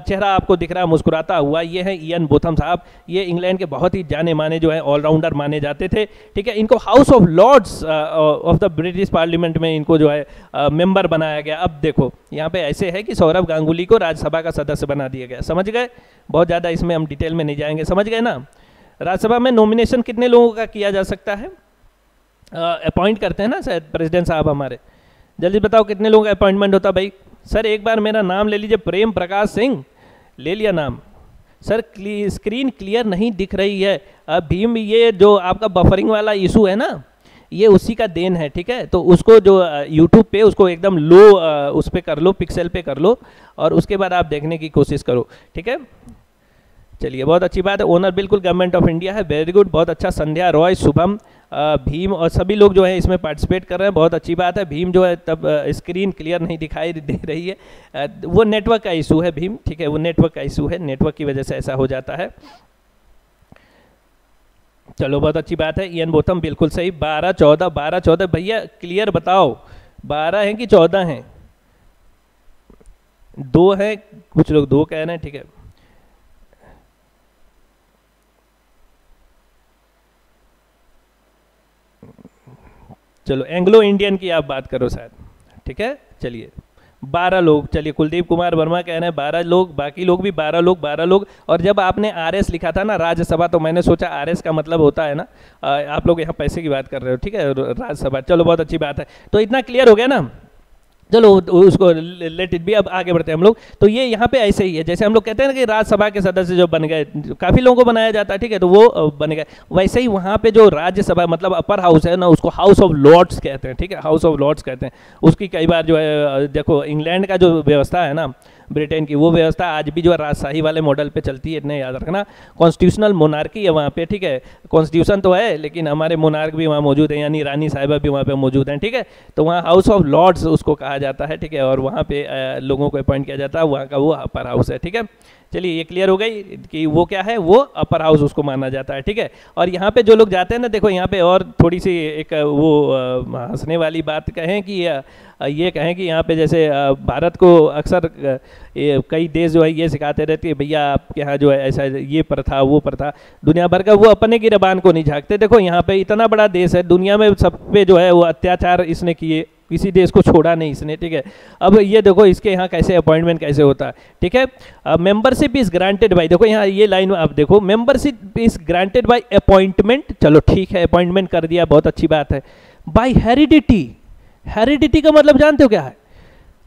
चेहरा आपको दिख रहा है मुस्कुराता हुआ, ये है ईएन बोथम साहब। ये इंग्लैंड के बहुत ही जाने माने जो है ऑलराउंडर माने जाते थे। ठीक है, इनको house of lords of the British parliament में इनको जो है मेंबर बनाया गया। अब देखो, यहाँ पे ऐसे है कि सौरभ गांगुली को राज्यसभा का सदस्य बना दिया गया। समझ गए? बहुत ज़्यादा इसमें हम डिटेल में नहीं जाएँगे। समझ गए ना? राज्यसभा में नॉमिनेशन कितने लोगों का किया जा सकता है? अपॉइंट करते हैं ना शायद प्रेसिडेंट साहब हमारे। जल्दी बताओ कितने लोगों का अपॉइंटमेंट होता भाई? सर एक बार मेरा नाम ले लीजिए प्रेम प्रकाश सिंह। ले लिया नाम। सर क्ली, स्क्रीन क्लियर नहीं दिख रही है। अब भीम ये जो आपका बफरिंग वाला इशू है ना ये उसी का देन है ठीक है? तो उसको जो यूट्यूब पे उसको एकदम लो उस पर कर लो पिक्सल पे कर लो और उसके बाद आप देखने की कोशिश करो ठीक है? चलिए, बहुत अच्छी बात है। ओनर बिल्कुल गवर्नमेंट ऑफ़ इंडिया है। वेरी गुड बहुत अच्छा संध्या रॉय शुभम भीम और सभी लोग जो है इसमें पार्टिसिपेट कर रहे हैं। बहुत अच्छी बात है। भीम जो है तब स्क्रीन क्लियर नहीं दिखाई दे रही है। वो नेटवर्क का इशू है भीम, ठीक है? वो नेटवर्क का इशू है। नेटवर्क की वजह से ऐसा हो जाता है। चलो, बहुत अच्छी बात है। ईएन बोथम बिल्कुल सही। बारह, चौदह बारह, चौदह। भैया क्लियर बताओ। बारह हैं कि चौदह हैं? दो हैं, कुछ लोग दो कह रहे हैं, ठीक है? चलो एंग्लो इंडियन की आप बात करो शायद। ठीक है? चलिए। बारह लोग, चलिए, कुलदीप कुमार वर्मा कह रहे हैं, बारह लोग, बाकी लोग भी बारह लोग बारह लोग। और जब आपने आरएस लिखा था ना, राज्यसभा तो मैंने सोचा आरएस का मतलब होता है ना आप लोग यहाँ पैसे की बात कर रहे हो, ठीक है? राज्यसभा। चलो, बहुत अच्छी बात है। तो इतना क्लियर हो गया ना? चलो उसको लेट इट भी अब आगे बढ़ते हैं हम लोग। तो ये यहाँ पे ऐसे ही है, जैसे हम लोग कहते हैं ना कि राज्यसभा के सदस्य जो बन गए, काफ़ी लोगों को बनाया जाता है, ठीक है तो वो बन गए। वैसे ही वहाँ पे जो राज्यसभा मतलब अपर हाउस है ना, उसको हाउस ऑफ़ लॉर्ड्स कहते हैं, ठीक है हाउस ऑफ़ लॉर्ड्स कहते हैं। उसकी कई बार जो है देखो इंग्लैंड का जो व्यवस्था है ना ब्रिटेन की वो व्यवस्था आज भी जो राजशाही वाले मॉडल पे चलती है, इतने याद रखना। कॉन्स्टिट्यूशनल मोनार्की है वहाँ पे, ठीक है? कॉन्स्टिट्यूशन तो है, लेकिन हमारे मोनार्क भी वहाँ मौजूद है, यानी रानी साहिबा भी वहाँ पे मौजूद हैं, ठीक है? तो वहाँ हाउस ऑफ़ लॉर्ड्स उसको कहा जाता है, ठीक है? और वहाँ पे लोगों को अपॉइंट किया जाता है, वहाँ का वो अपर हाउस है, ठीक है? चलिए, ये क्लियर हो गई कि वो क्या है? वो अपर हाउस उसको माना जाता है, ठीक है? और यहाँ पे जो लोग जाते हैं ना, देखो, यहाँ पे और थोड़ी सी एक वो हंसने वाली बात कहें कि ये कहें कि यहाँ पे जैसे भारत को अक्सर कई देश जो है ये सिखाते रहते हैं, भैया आपके यहाँ जो है ऐसा ये प्रथा, वो प्रथा, दुनिया भर का वो अपने की रबान को नहीं झाँकते। देखो यहाँ पे इतना बड़ा देश है, दुनिया में सब पे जो है वो अत्याचार इसने किए, किसी देश को छोड़ा नहीं इसने, ठीक है? अब ये देखो इसके यहाँ कैसे अपॉइंटमेंट कैसे होता है, ठीक है? मेंबरशिप इज़ ग्रांटेड बाई देखो यहाँ ये लाइन आप देखो membership is granted by appointment चलो ठीक है अपॉइंटमेंट कर दिया, बहुत अच्छी बात है बाई हेरिडिटी हेरिडिटी का मतलब जानते हो क्या है?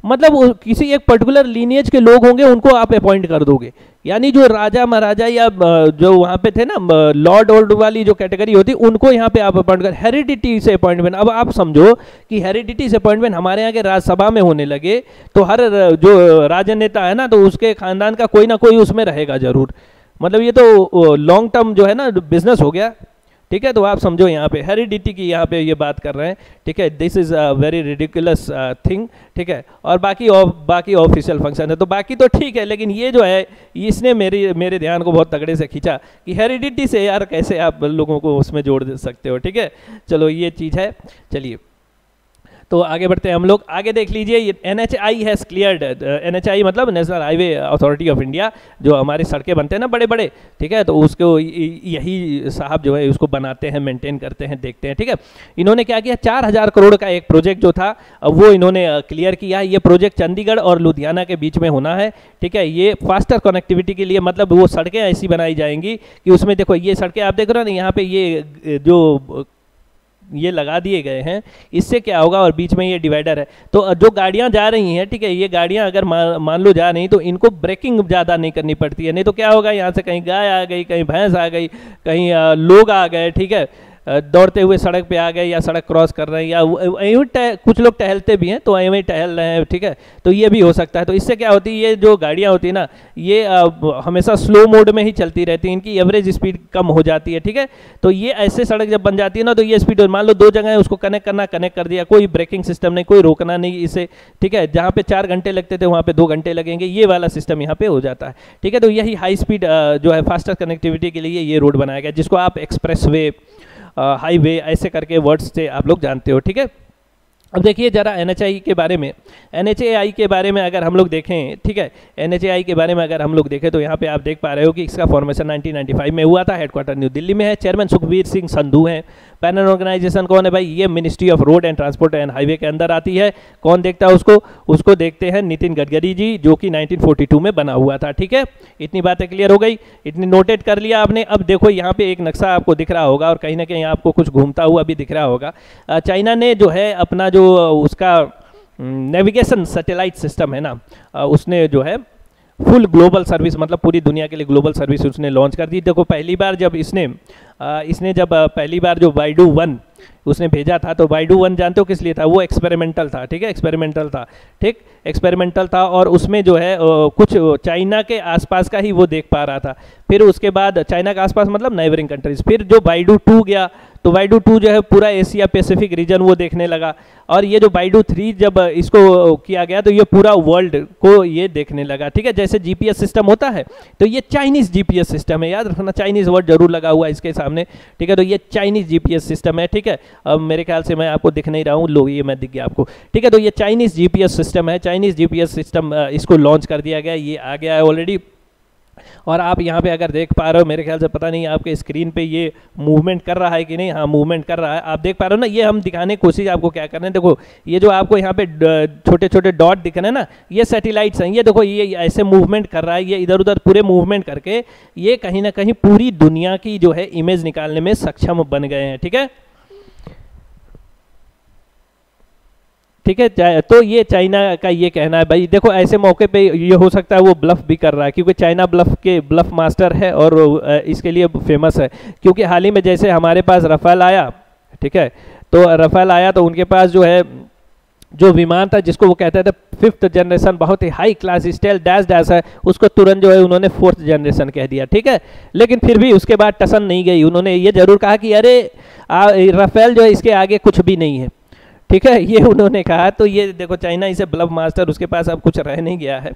मतलब किसी एक पर्टिकुलर लीनियज के लोग होंगे, उनको आप अपॉइंट कर दोगे। यानी जो राजा महाराजा या जो वहाँ पे थे ना लॉर्ड ओल्ड वाली जो कैटेगरी होती, उनको यहाँ पे आप अपॉइंट कर हेरिडिटी से अपॉइंटमेंट अब आप समझो कि हेरिडिटी से अपॉइंटमेंट हमारे यहाँ के राज्यसभा में होने लगे तो हर जो राजनेता है ना तो उसके खानदान का कोई ना कोई उसमें रहेगा ज़रूर। मतलब ये तो लॉन्ग टर्म जो है ना बिज़नेस हो गया। ठीक है तो आप समझो यहाँ पे हेरिडिटी की यहाँ पे ये बात कर रहे हैं, ठीक है this is a very ridiculous thing ठीक है, और बाकी ऑफ़ बाकी ऑफिशियल फ़ंक्शन है तो बाकी तो ठीक है, लेकिन ये जो है, इसने मेरी, मेरे ध्यान को बहुत तगड़े से खींचा कि हेरिडिटी से यार कैसे आप लोगों को उसमें जोड़ सकते हो, ठीक है, चलो ये चीज़ है, चलिए। तो आगे बढ़ते हैं हम लोग। आगे देख लीजिए N H I has cleared N H I मतलब national highway authority of India जो हमारे सड़कें बनते हैं ना बड़े बड़े ठीक है? तो उसको यही साहब जो है उसको बनाते हैं मेंटेन करते हैं, देखते हैं, ठीक है? इन्होंने क्या किया? चार हज़ार करोड़ का एक प्रोजेक्ट जो था वो इन्होंने क्लियर किया। ये प्रोजेक्ट चंडीगढ़ और लुधियाना के बीच में होना है, ठीक है? ये फास्टर कनेक्टिविटी के लिए मतलब वो सड़कें ऐसी बनाई जाएँगी कि उसमें देखो, ये सड़कें आप देख रहे हो ना, यहाँ पे ये जो ये लगा दिए गए हैं। इससे क्या होगा? और बीच में ये डिवाइडर है। तो जो गाड़ियाँ जा रही हैं, ठीक है, ये गाड़ियाँ अगर मान लो जा रही तो इनको ब्रेकिंग ज़्यादा नहीं करनी पड़ती है। नहीं तो क्या होगा? यहाँ से कहीं गाय आ गई, कहीं भैंस आ गई, कहीं लोग आ गए, ठीक है। दौड़ते हुए सड़क पे आ गए या सड़क क्रॉस कर रहे हैं या यूँ कुछ लोग टहलते भी हैं तो यूँ टहल रहे हैं, ठीक है? तो ये भी हो सकता है। तो इससे क्या होती है, ये जो गाड़ियाँ होती है ना, ये हमेशा स्लो मोड में ही चलती रहती हैं, इनकी एवरेज स्पीड कम हो जाती है, ठीक है? तो ये ऐसे सड़क जब बन जाती है ना तो ये स्पीड, मान लो दो जगह है, उसको कनेक्ट करना, कनेक्ट कर दिया, कोई ब्रेकिंग सिस्टम नहीं, कोई रोकना नहीं इसे, ठीक है? जहाँ पे चार घंटे लगते थे, वहाँ पे दो घंटे लगेंगे, ये वाला सिस्टम यहाँ पे हो जाता है, ठीक है? तो यही हाई स्पीड जो है फास्टर कनेक्टिविटी के लिए ये रोड बनाया गया, जिसको आप एक्सप्रेस वे हाईवे ऐसे करके वर्ड्स से आप लोग जानते हो, ठीक है? अब देखिए ज़रा एन के बारे में। एन के बारे में अगर हम लोग देखें, ठीक है? एन के बारे में अगर हम लोग देखें तो यहाँ पे आप देख पा रहे हो कि इसका फॉर्मेशन 1995 में हुआ था। हेडक्वार्टर न्यू दिल्ली में है। चेयरमैन सुखबीर सिंह संधू हैं। पैनल ऑर्गेनाइजेशन कौन है भाई? ये ministry of road and transport and highway के अंदर आती है। कौन देखता है उसको? उसको देखते हैं नितिन गडकरी जी, जो कि 1942 में बना हुआ था, ठीक है? इतनी बातें क्लियर हो गई, इतनी नोटेड कर लिया आपने। अब देखो, यहाँ पे एक नक्शा आपको दिख रहा होगा और कहीं ना कहीं आपको कुछ घूमता हुआ भी दिख रहा होगा। चाइना ने जो है अपना जो, उसका नेविगेशन सैटेलाइट सिस्टम है ना उसने जो है फुल ग्लोबल सर्विस मतलब पूरी दुनिया के लिए ग्लोबल सर्विस उसने लॉन्च कर दी। देखो, पहली बार जब इसने इसने जब पहली बार जो बाइडू वन उसने भेजा था तो बाइडू वन जानते हो किस लिए था? वो एक्सपेरिमेंटल था, ठीक है? एक्सपेरिमेंटल था, ठीक? एक्सपेरिमेंटल था और उसमें जो है कुछ चाइना के आसपास का ही वो देख पा रहा था। फिर उसके बाद चाइना के आसपास मतलब नाइबरिंग कंट्रीज़ फिर जो बाइडू टू गया तो बाइडू टू जो है पूरा एशिया पैसिफिक रीजन वो देखने लगा। और ये जो बाइडू थ्री जब इसको किया गया तो ये पूरा वर्ल्ड को ये देखने लगा, ठीक है? जैसे जीपीएस सिस्टम होता है तो ये चाइनीज़ जीपीएस सिस्टम है। याद रखना चाइनीज़ वर्ड ज़रूर लगा हुआ है इसके सामने, ठीक है? तो ये चाइनीज़ जीपीएस सिस्टम है, ठीक है? अब मेरे ख्याल से मैं आपको दिख नहीं रहा हूँ, लोग ये मैं दिख गया आपको। ठीक है तो ये चाइनीज़ जीपीएस सिस्टम है चाइनीज़ जीपीएस सिस्टम इसको लॉन्च कर दिया गया, ये आ गया है ऑलरेडी और आप यहाँ पे अगर देख पा रहे हो, मेरे ख्याल से पता नहीं आपके स्क्रीन पे ये मूवमेंट कर रहा है कि नहीं? हाँ मूवमेंट कर रहा है। आप देख पा रहे हो ना, ये हम दिखाने की कोशिश आपको क्या करना है? देखो, ये जो आपको यहाँ पे छोटे छोटे डॉट दिख रहे हैं ना, ये सैटेलाइट्स हैं। ये देखो, ये ऐसे मूवमेंट कर रहा है, ये इधर उधर पूरे मूवमेंट करके, ये कहीं ना कहीं पूरी दुनिया की जो है इमेज निकालने में सक्षम बन गए हैं, ठीक है? ठीक है? तो ये चाइना का ये कहना है। भाई, देखो, ऐसे मौके पे ये हो सकता है वो ब्लफ भी कर रहा है, क्योंकि चाइना ब्लफ के, ब्लफ मास्टर है और इसके लिए फ़ेमस है। क्योंकि हाल ही में जैसे हमारे पास रफेल आया, ठीक है? तो रफेल आया तो उनके पास जो है, जो विमान था, जिसको वो कहते थे फिफ्थ जनरेशन बहुत ही high class style dash dash है, उसको तुरंत जो है उन्होंने फोर्थ जनरेशन कह दिया, ठीक है? लेकिन फिर भी उसके बाद टसन नहीं गई। उन्होंने ये ज़रूर कहा कि अरे रफेल जो है इसके आगे कुछ भी नहीं है। ठीक है? ये उन्होंने कहा तो ये देखो, चाइना इसे ब्लब मास्टर, उसके पास अब कुछ रह नहीं गया है।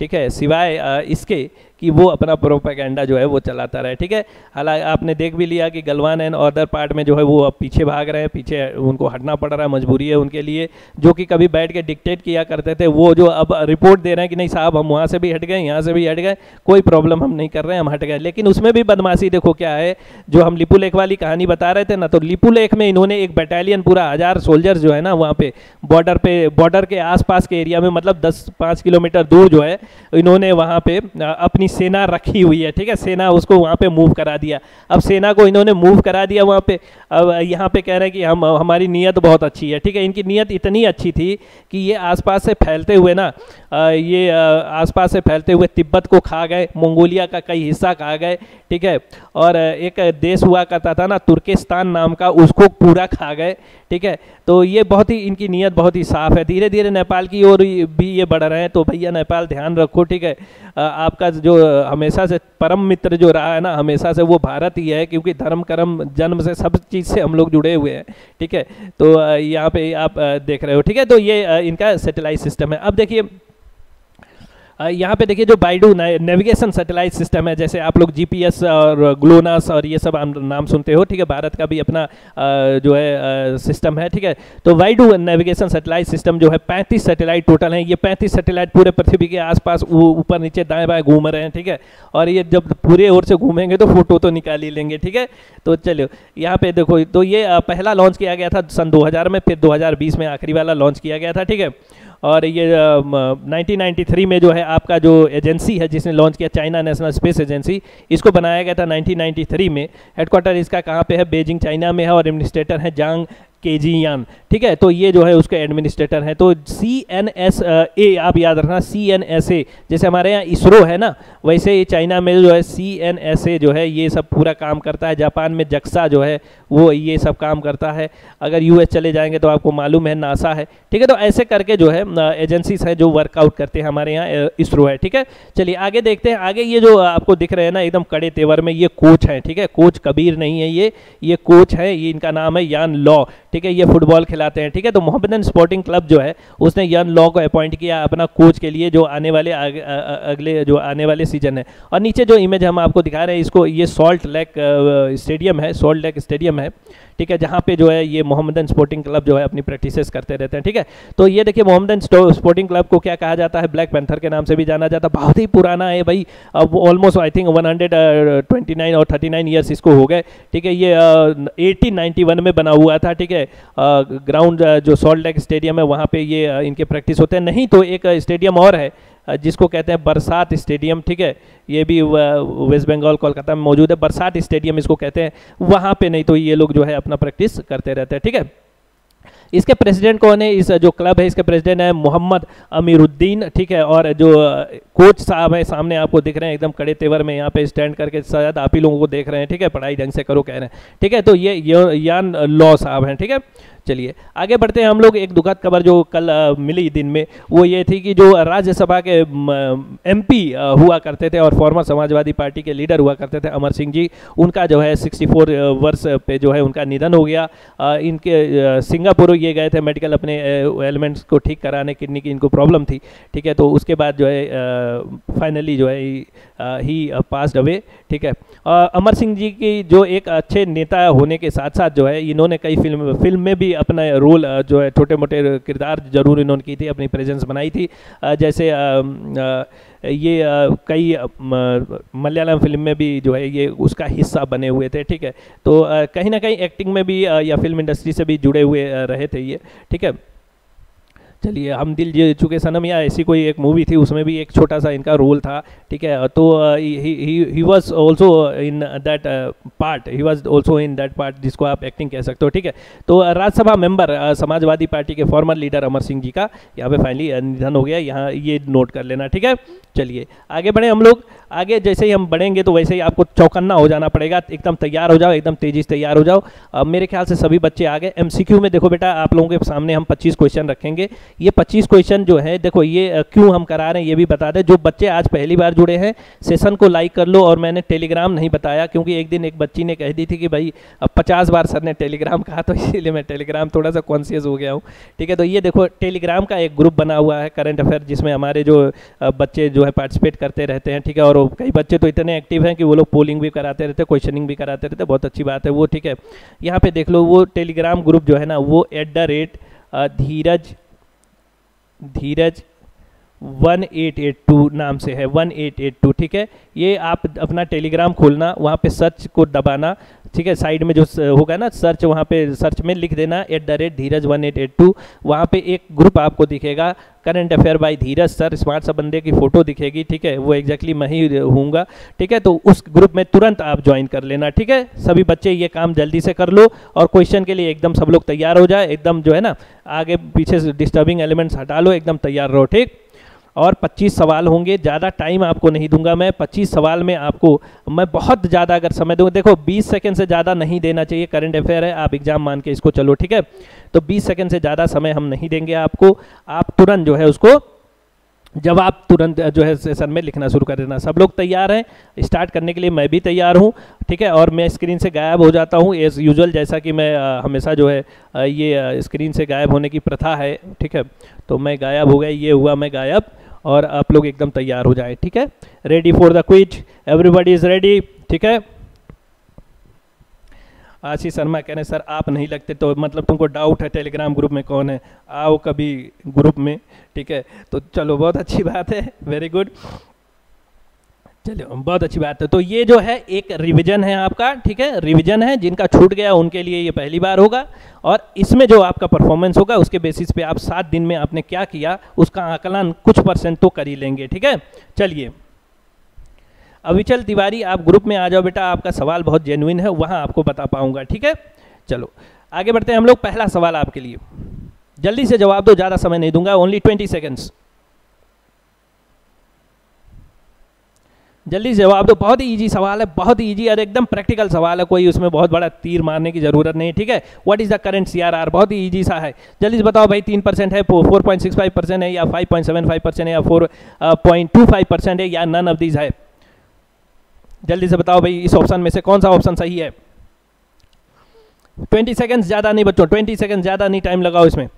ठीक है, सिवाय इसके कि वो अपना प्रोपेगेंडा जो है वो चलाता रहे, ठीक है? हालाँकि आपने देख भी लिया कि गलवान एंड अदर पार्ट में जो है वो अब पीछे भाग रहे हैं, पीछे उनको हटना पड़ रहा है, मजबूरी है उनके लिए, जो कि कभी बैठ के डिक्टेट किया करते थे, वो जो अब रिपोर्ट दे रहे हैं कि नहीं साहब, हम वहाँ से भी हट गए, यहाँ से भी हट गए, कोई प्रॉब्लम हम नहीं कर रहे हैं हम हट गए। लेकिन उसमें भी बदमाशी देखो क्या है, जो हम लिपू लेख वाली कहानी बता रहे थे ना तो लिपू लेख में इन्होंने एक बटालियन पूरा हज़ार सोल्जर्स जो है ना, वहाँ पे बॉर्डर पे बॉर्डर के आसपास के एरिया में मतलब दस, पाँच किलोमीटर दूर जो है इन्होंने वहाँ पे अपनी सेना रखी हुई है, ठीक है? सेना उसको वहाँ पे मूव करा दिया। अब सेना को इन्होंने मूव करा दिया वहाँ पे। अब यहाँ पे कह रहे हैं कि हम, हमारी नीयत बहुत अच्छी है, ठीक है? इनकी नीयत इतनी अच्छी थी कि ये आसपास से फैलते हुए ना ये आसपास से फैलते हुए तिब्बत को खा गए, मंगोलिया का कई हिस्सा खा गए, ठीक है? और एक देश हुआ करता था ना, तुर्किस्तान नाम का, उसको पूरा खा गए, ठीक है? तो ये बहुत ही, इनकी नीयत बहुत ही साफ़ है। धीरे धीरे नेपाल की ओर भी ये बढ़ रहे हैं तो भैया नेपाल ध्यान रखो, ठीक है? आपका जो हमेशा से परम मित्र जो रहा है ना, हमेशा से वो भारत ही है, क्योंकि धर्म, कर्म, जन्म से सब चीज़ से हम लोग जुड़े हुए हैं, ठीक है? तो यहाँ पे आप देख रहे हो, ठीक है? तो ये इनका सेटेलाइट सिस्टम है। अब देखिए यहाँ पे देखिए जो बाइडू नेविगेशन सैटेलाइट सिस्टम है, जैसे आप लोग जीपीएस और ग्लोनास और ये सब नाम सुनते हो, ठीक है? भारत का भी अपना जो है सिस्टम है, ठीक है? तो वाइडू नेविगेशन सैटेलाइट सिस्टम जो है, पैंतीस सैटेलाइट टोटल हैं। ये पैंतीस सैटेलाइट पूरे पृथ्वी के आसपास ऊपर नीचे दाएँ बाएँ घूम रहे हैं, ठीक है? और ये जब पूरे ओर से घूमेंगे तो फ़ोटो तो निकाल ही लेंगे, ठीक है? तो चलो यहाँ पे देखो तो ये पहला लॉन्च किया गया था सन 2000 में, फिर 2020 में आखिरी वाला लॉन्च किया गया था, ठीक है? और ये नाइनटीन uh, में जो है आपका जो एजेंसी है जिसने लॉन्च किया चाइना नेशनल स्पेस एजेंसी इसको बनाया गया था 1993 में। हेडक्वार्टर इसका कहाँ पे है? बेजिंग चाइना में है और एडमिनिस्ट्रेटर है जांग के जी यान। ठीक है? तो ये जो है उसके एडमिनिस्ट्रेटर हैं। तो सी एन एस ए आप याद रखना सी एन एस ए जैसे हमारे यहाँ इसरो है ना, वैसे ही चाइना में जो है सी एन एस ए जो है, ये सब पूरा काम करता है। जापान में जक्सा जो है, वो ये सब काम करता है। अगर यूएस चले जाएँगे तो आपको मालूम है नासा है। ठीक है? तो ऐसे करके जो है एजेंसीज हैं जो वर्कआउट करते हैं हमारे यहाँ इसरो है। ठीक है? चलिए, आगे देखते हैं। आगे ये जो आपको दिख रहे हैं ना, एकदम कड़े तेवर में, ये कोच हैं। ठीक है? कोच कबीर नहीं है ये। ये कोच है, ये इनका नाम है यान लॉ। ठीक है, ये फुटबॉल खिलाते हैं, ठीक है? तो मोहम्मदन स्पोर्टिंग क्लब जो है, उसने यन लॉ को अपॉइंट किया अपना कोच के लिए जो आने वाले अगले जो आने वाले सीज़न है। और नीचे जो इमेज हम आपको दिखा रहे हैं, इसको ये सॉल्ट लेक स्टेडियम है सॉल्ट लेक स्टेडियम है। ठीक है, जहाँ पे जो है ये मोहम्मदन स्पोर्टिंग क्लब जो है अपनी प्रैक्टिसेस करते रहते हैं, ठीक है? तो ये देखिए, मोहम्मदन स्पोर्टिंग क्लब को क्या कहा जाता है? ब्लैक पैंथर के नाम से भी जाना जाता है। बहुत ही पुराना है भाई। अब almost I think one hundred और थर्टी नाइन ईयर्स इसको हो गए, ठीक है? ये एटीन वन में बना हुआ था, ठीक है? ग्राउंड जो सॉल्ट लेक स्टेडियम है, वहाँ पे ये इनके प्रैक्टिस होते हैं। नहीं तो एक स्टेडियम और है जिसको कहते हैं बरसात स्टेडियम, ठीक है? ये भी वेस्ट बंगाल, कोलकाता में मौजूद है। बरसात स्टेडियम इसको कहते हैं। वहाँ पे नहीं तो ये लोग जो है अपना प्रैक्टिस करते रहते हैं, ठीक है? इसके प्रेसिडेंट कौन है? इस जो क्लब है इसके प्रेसिडेंट है मोहम्मद अमीरुद्दीन ठीक है? और जो कोच साहब है सामने आपको दिख रहे हैं एकदम कड़े तेवर में यहाँ पे स्टैंड करके शायद आप ही लोगों को देख रहे हैं ठीक है? पढ़ाई ढंग से करो कह रहे हैं ठीक है? तो ये यान लॉ साहब हैं ठीक है? चलिए आगे बढ़ते हैं हम लोग। एक दुखद खबर जो कल आ, मिली दिन में वो ये थी कि जो राज्यसभा के एमपी हुआ करते थे और फॉर्मर समाजवादी पार्टी के लीडर हुआ करते थे अमर सिंह जी उनका जो है 64 वर्ष पे जो है उनका निधन हो गया। आ, इनके सिंगापुर ये गए थे मेडिकल अपने एलिमेंट्स को ठीक कराने किडनी की, इनको प्रॉब्लम थी, ठीक है? तो उसके बाद जो है फाइनली जो है ही पास्ड अवे ठीक है? अमर सिंह जी की जो एक अच्छे नेता होने के साथ साथ जो है, इन्होंने कई फ़िल्म फ़िल्म में भी अपना रोल जो है छोटे मोटे किरदार ज़रूर इन्होंने की थी, अपनी प्रेजेंस बनाई थी। जैसे ये कई मलयालम फ़िल्म में भी जो है, ये उसका हिस्सा बने हुए थे, ठीक है? तो कहीं ना कहीं एक्टिंग में भी या फ़िल्म इंडस्ट्री से भी जुड़े हुए रहे थे ये, ठीक है? चलिए, हम दिल जी चुके सनम, या ऐसी कोई एक मूवी थी, उसमें भी एक छोटा सा इनका रोल था, ठीक है? तो he was also in that part he was also in that part जिसको आप एक्टिंग कह सकते हो, ठीक है? तो राज्यसभा मेंबर समाजवादी पार्टी के फॉर्मर लीडर अमर सिंह जी का, यहाँ पे फाइनली निधन हो गया। यहाँ ये नोट कर लेना, ठीक है? चलिए, आगे बढ़े हम लोग। आगे जैसे ही हम बढ़ेंगे तो वैसे ही आपको चौकन्ना हो जाना पड़ेगा। एकदम तैयार हो जाओ, एकदम तेज़ी से तैयार हो जाओ। अब मेरे ख्याल से सभी बच्चे आ गए एमसीक्यू में देखो बेटा, आप लोगों के सामने हम 25 क्वेश्चन रखेंगे। ये 25 क्वेश्चन जो है, देखो ये क्यों हम करा रहे हैं, ये भी बता दें। जो बच्चे आज पहली बार जुड़े हैं सेशन को लाइक कर लो और मैंने टेलीग्राम नहीं बताया, क्योंकि एक दिन एक बच्ची ने कह दी थी कि भाई, अब पचास बार सर ने टेलीग्राम कहा तो इसीलिए मैं टेलीग्राम थोड़ा सा कॉन्सियस हो गया हूँ। ठीक है तो ये देखो टेलीग्राम का एक ग्रुप बना हुआ है करंट अफेयर जिसमें हमारे जो बच्चे जो है पार्टिसिपेट करते रहते हैं। ठीक है, और कई बच्चे तो इतने एक्टिव हैं कि वो लोग पोलिंग भी कराते रहते क्वेश्चनिंग भी कराते रहते बहुत अच्छी बात है वो, ठीक है। यहाँ पे देख लो वो टेलीग्राम ग्रुप जो है ना, वो at the rate Dheeraj Dheeraj one eight eight two नाम से है वन एट एट टू ठीक है। ये आप अपना टेलीग्राम खोलना, वहाँ पे सर्च को दबाना ठीक है, साइड में जो होगा ना सर्च वहाँ पे सर्च में लिख देना at the rate Dheeraj one eight eight two, वहाँ पे एक ग्रुप आपको दिखेगा current affair by Dheeraj sir smart सा बंदे की फ़ोटो दिखेगी, ठीक है, वो एग्जैक्टली मैं ही हूँगा ठीक है तो उस ग्रुप में तुरंत आप ज्वाइन कर लेना, ठीक है, सभी बच्चे ये काम जल्दी से कर लो, और क्वेश्चन के लिए एकदम सब लोग तैयार हो जाए, एकदम जो है ना, आगे पीछे डिस्टर्बिंग एलिमेंट्स हटा लो, एकदम तैयार रहो, ठीक? और 25 सवाल होंगे ज़्यादा टाइम आपको नहीं दूँगा मैं 25 सवाल में आपको मैं बहुत ज़्यादा अगर समय दूँगा देखो 20 सेकंड से ज़्यादा नहीं देना चाहिए करंट अफेयर है आप एग्ज़ाम मान के इसको चलो ठीक है? तो 20 सेकंड से ज़्यादा समय हम नहीं देंगे आपको आप तुरंत जो है उसको आप तुरंत जो है सेशन में लिखना शुरू कर देना। सब लोग तैयार हैं? स्टार्ट करने के लिए मैं भी तैयार हूँ ठीक है? और मैं स्क्रीन से गायब हो जाता हूँ एज यूजुअल जैसा कि मैं आ, हमेशा जो है आ, ये स्क्रीन से गायब होने की प्रथा है ठीक है? तो मैं गायब हो गया ये हुआ मैं गायब। और आप लोग एकदम तैयार हो जाए, ठीक है? Ready for the quiz everybody is ready ठीक है? आशीष शर्मा कह रहे हैं, सर, आप नहीं लगते तो मतलब तुमको डाउट है टेलीग्राम ग्रुप में कौन है? आओ कभी ग्रुप में, ठीक है? तो चलो, बहुत अच्छी बात है। वेरी गुड चलिए बहुत अच्छी बात है। तो ये जो है, एक रिवीजन है आपका, ठीक है? रिवीजन है, जिनका छूट गया, उनके लिए ये पहली बार होगा। और इसमें जो आपका परफॉर्मेंस होगा, उसके बेसिस पे आप सात दिन में आपने क्या किया, उसका आकलन कुछ परसेंट तो कर ही लेंगे, ठीक है? चलिए। अविचल तिवारी, आप ग्रुप में आ जाओ बेटा, आपका सवाल बहुत जेनुइन है, वहाँ आपको बता पाऊँगा, ठीक है? चलो, आगे बढ़ते हैं हम लोग, पहला सवाल आपके लिए। जल्दी से जवाब दो, ज़्यादा समय नहीं दूँगा ओनली ट्वेंटी सेकेंड्स जल्दी जवाब दो। बहुत ही ईजी सवाल है, बहुत ही इजी और एकदम प्रैक्टिकल सवाल है। कोई उसमें बहुत बड़ा तीर मारने की ज़रूरत नहीं, ठीक है? What is the current CRR बहुत ही ईजी सा है। जल्दी से बताओ भाई, तीन परसेंट है four point six five percent है या five point seven five percent है या four point two five percent है या नन ऑफ़ दीज है? जल्दी से बताओ भाई, इस ऑप्शन में से कौन सा ऑप्शन सही है? ट्वेंटी सेकेंड्स ज़्यादा नहीं बच्चों ट्वेंटी सेकेंड ज़्यादा नहीं टाइम लगाओ इसमें।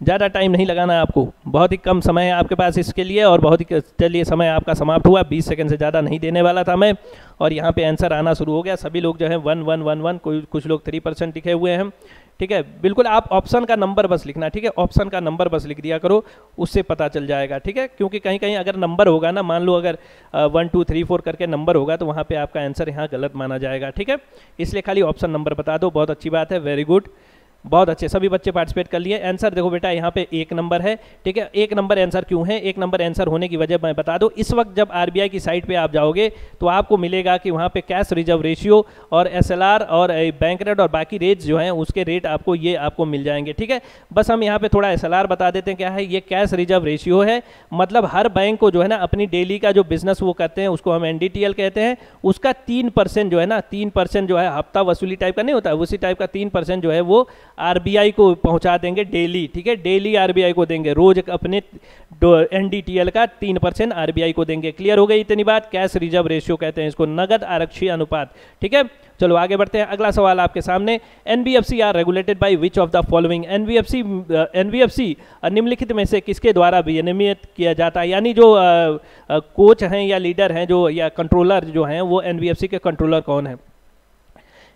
ज़्यादा टाइम नहीं लगाना है आपको। बहुत ही कम समय है आपके पास इसके लिए और बहुत ही चलिए समय आपका समाप्त हुआ। 20 सेकंड से ज़्यादा नहीं देने वाला था मैं। और यहाँ पे आंसर आना शुरू हो गया। सभी लोग जो है वन वन वन वन कोई, कुछ लोग थ्री परसेंट लिखे हुए हैं। ठीक है? बिल्कुल आप ऑप्शन का नंबर बस लिखना, ठीक है? ऑप्शन का नंबर बस लिख दिया करो। उससे पता चल जाएगा, ठीक है? क्योंकि कहीं कहीं अगर नंबर होगा ना, मान लो अगर वन टू थ्री फोर करके नंबर होगा तो वहाँ पर आपका आंसर यहाँ गलत माना जाएगा, ठीक है? इसलिए खाली ऑप्शन नंबर बता दो। बहुत अच्छी बात है। वेरी गुड बहुत अच्छे, सभी बच्चे पार्टिसिपेट कर लिए। आंसर देखो बेटा, यहाँ पे एक नंबर है, ठीक है? एक नंबर आंसर क्यों है? एक नंबर आंसर होने की वजह मैं बता दूँ। इस वक्त जब आरबीआई की साइट पे आप जाओगे तो आपको मिलेगा कि वहाँ पे कैश रिज़र्व रेशियो और एसएलआर और बैंक रेट और बाकी रेट्स जो हैं, उसके रेट आपको, ये आपको मिल जाएँगे, ठीक है? बस हम यहाँ पे थोड़ा एसएलआर बता देते हैं, क्या है? ये कैश रिज़र्व रेशियो है। मतलब हर बैंक को जो है ना, अपनी डेली का जो बिज़नेस वो करते हैं, उसको हम एनडीटीएल कहते हैं। उसका तीन जो है ना, तीन जो है हफ़्ता वसूली टाइप का नहीं होता, उसी टाइप का तीन जो है वो आरबीआई को पहुँचा देंगे डेली, ठीक है? डेली आरबीआई को देंगे। रोज अपने एनडीटीएल का तीन परसेंट आरबीआई को देंगे। क्लियर हो गई इतनी बात? कैश रिज़र्व रेशियो कहते हैं इसको, नगद आरक्षी अनुपात, ठीक है? चलो आगे बढ़ते हैं। अगला सवाल आपके सामने। NBFC are regulated by which of the following? NBFC NBFC निम्नलिखित में से किसके द्वारा विनियमित किया जाता है? यानी जो कोच हैं या लीडर हैं जो, या कंट्रोलर जो हैं, वो एनबीएफसी के कंट्रोलर कौन है?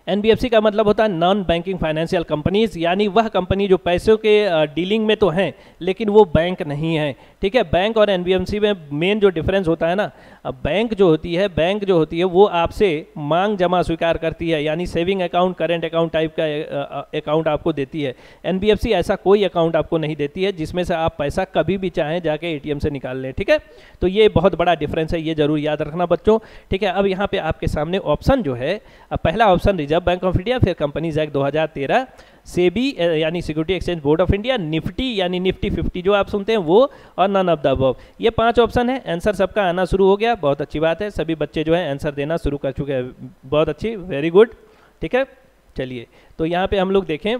एनबीएफसी का मतलब होता है नॉन बैंकिंग फाइनेंशियल कंपनीज़ यानी वह कंपनी जो पैसों के डीलिंग में तो हैं, लेकिन वो बैंक नहीं है। ठीक है? बैंक और एनबीएफसी में मेन जो डिफरेंस होता है ना बैंक जो होती है बैंक जो होती है, वो आपसे मांग जमा स्वीकार करती है, यानी saving account current account type का अकाउंट आपको देती है। एनबीएफसी ऐसा कोई अकाउंट आपको नहीं देती है, जिसमें से आप पैसा कभी भी चाहें जाके एटीएम से निकाल लें। ठीक है? तो ये बहुत बड़ा डिफरेंस है, ये ज़रूर याद रखना बच्चों। ठीक है? अब यहाँ पे आपके सामने ऑप्शन जो है पहला option reserve bank of India फिर कंपनीज़ एक्ट 2013 सेबी यानी security exchange board of India Nifty, यानी निफ्टी फिफ्टी जो आप सुनते हैं, वो और नन ऑफ़ द अबव ये पाँच ऑप्शन है। आंसर सबका आना शुरू हो गया। बहुत अच्छी बात है। सभी बच्चे जो है आंसर देना शुरू कर चुके हैं। बहुत अच्छी। वेरी गुड ठीक है? चलिए। तो यहाँ पे हम लोग देखें।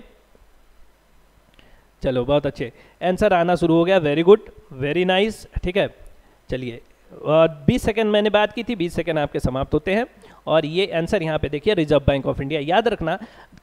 चलो, बहुत अच्छे। आंसर आना शुरू हो गया। वेरी गुड वेरी नाइस ठीक है? चलिए। और बीस सेकंड मैंने बात की थी। बीस सेकंड आपके समाप्त होते हैं। और ये आंसर यहाँ पे देखिए रिज़र्व बैंक ऑफ़ इंडिया याद रखना,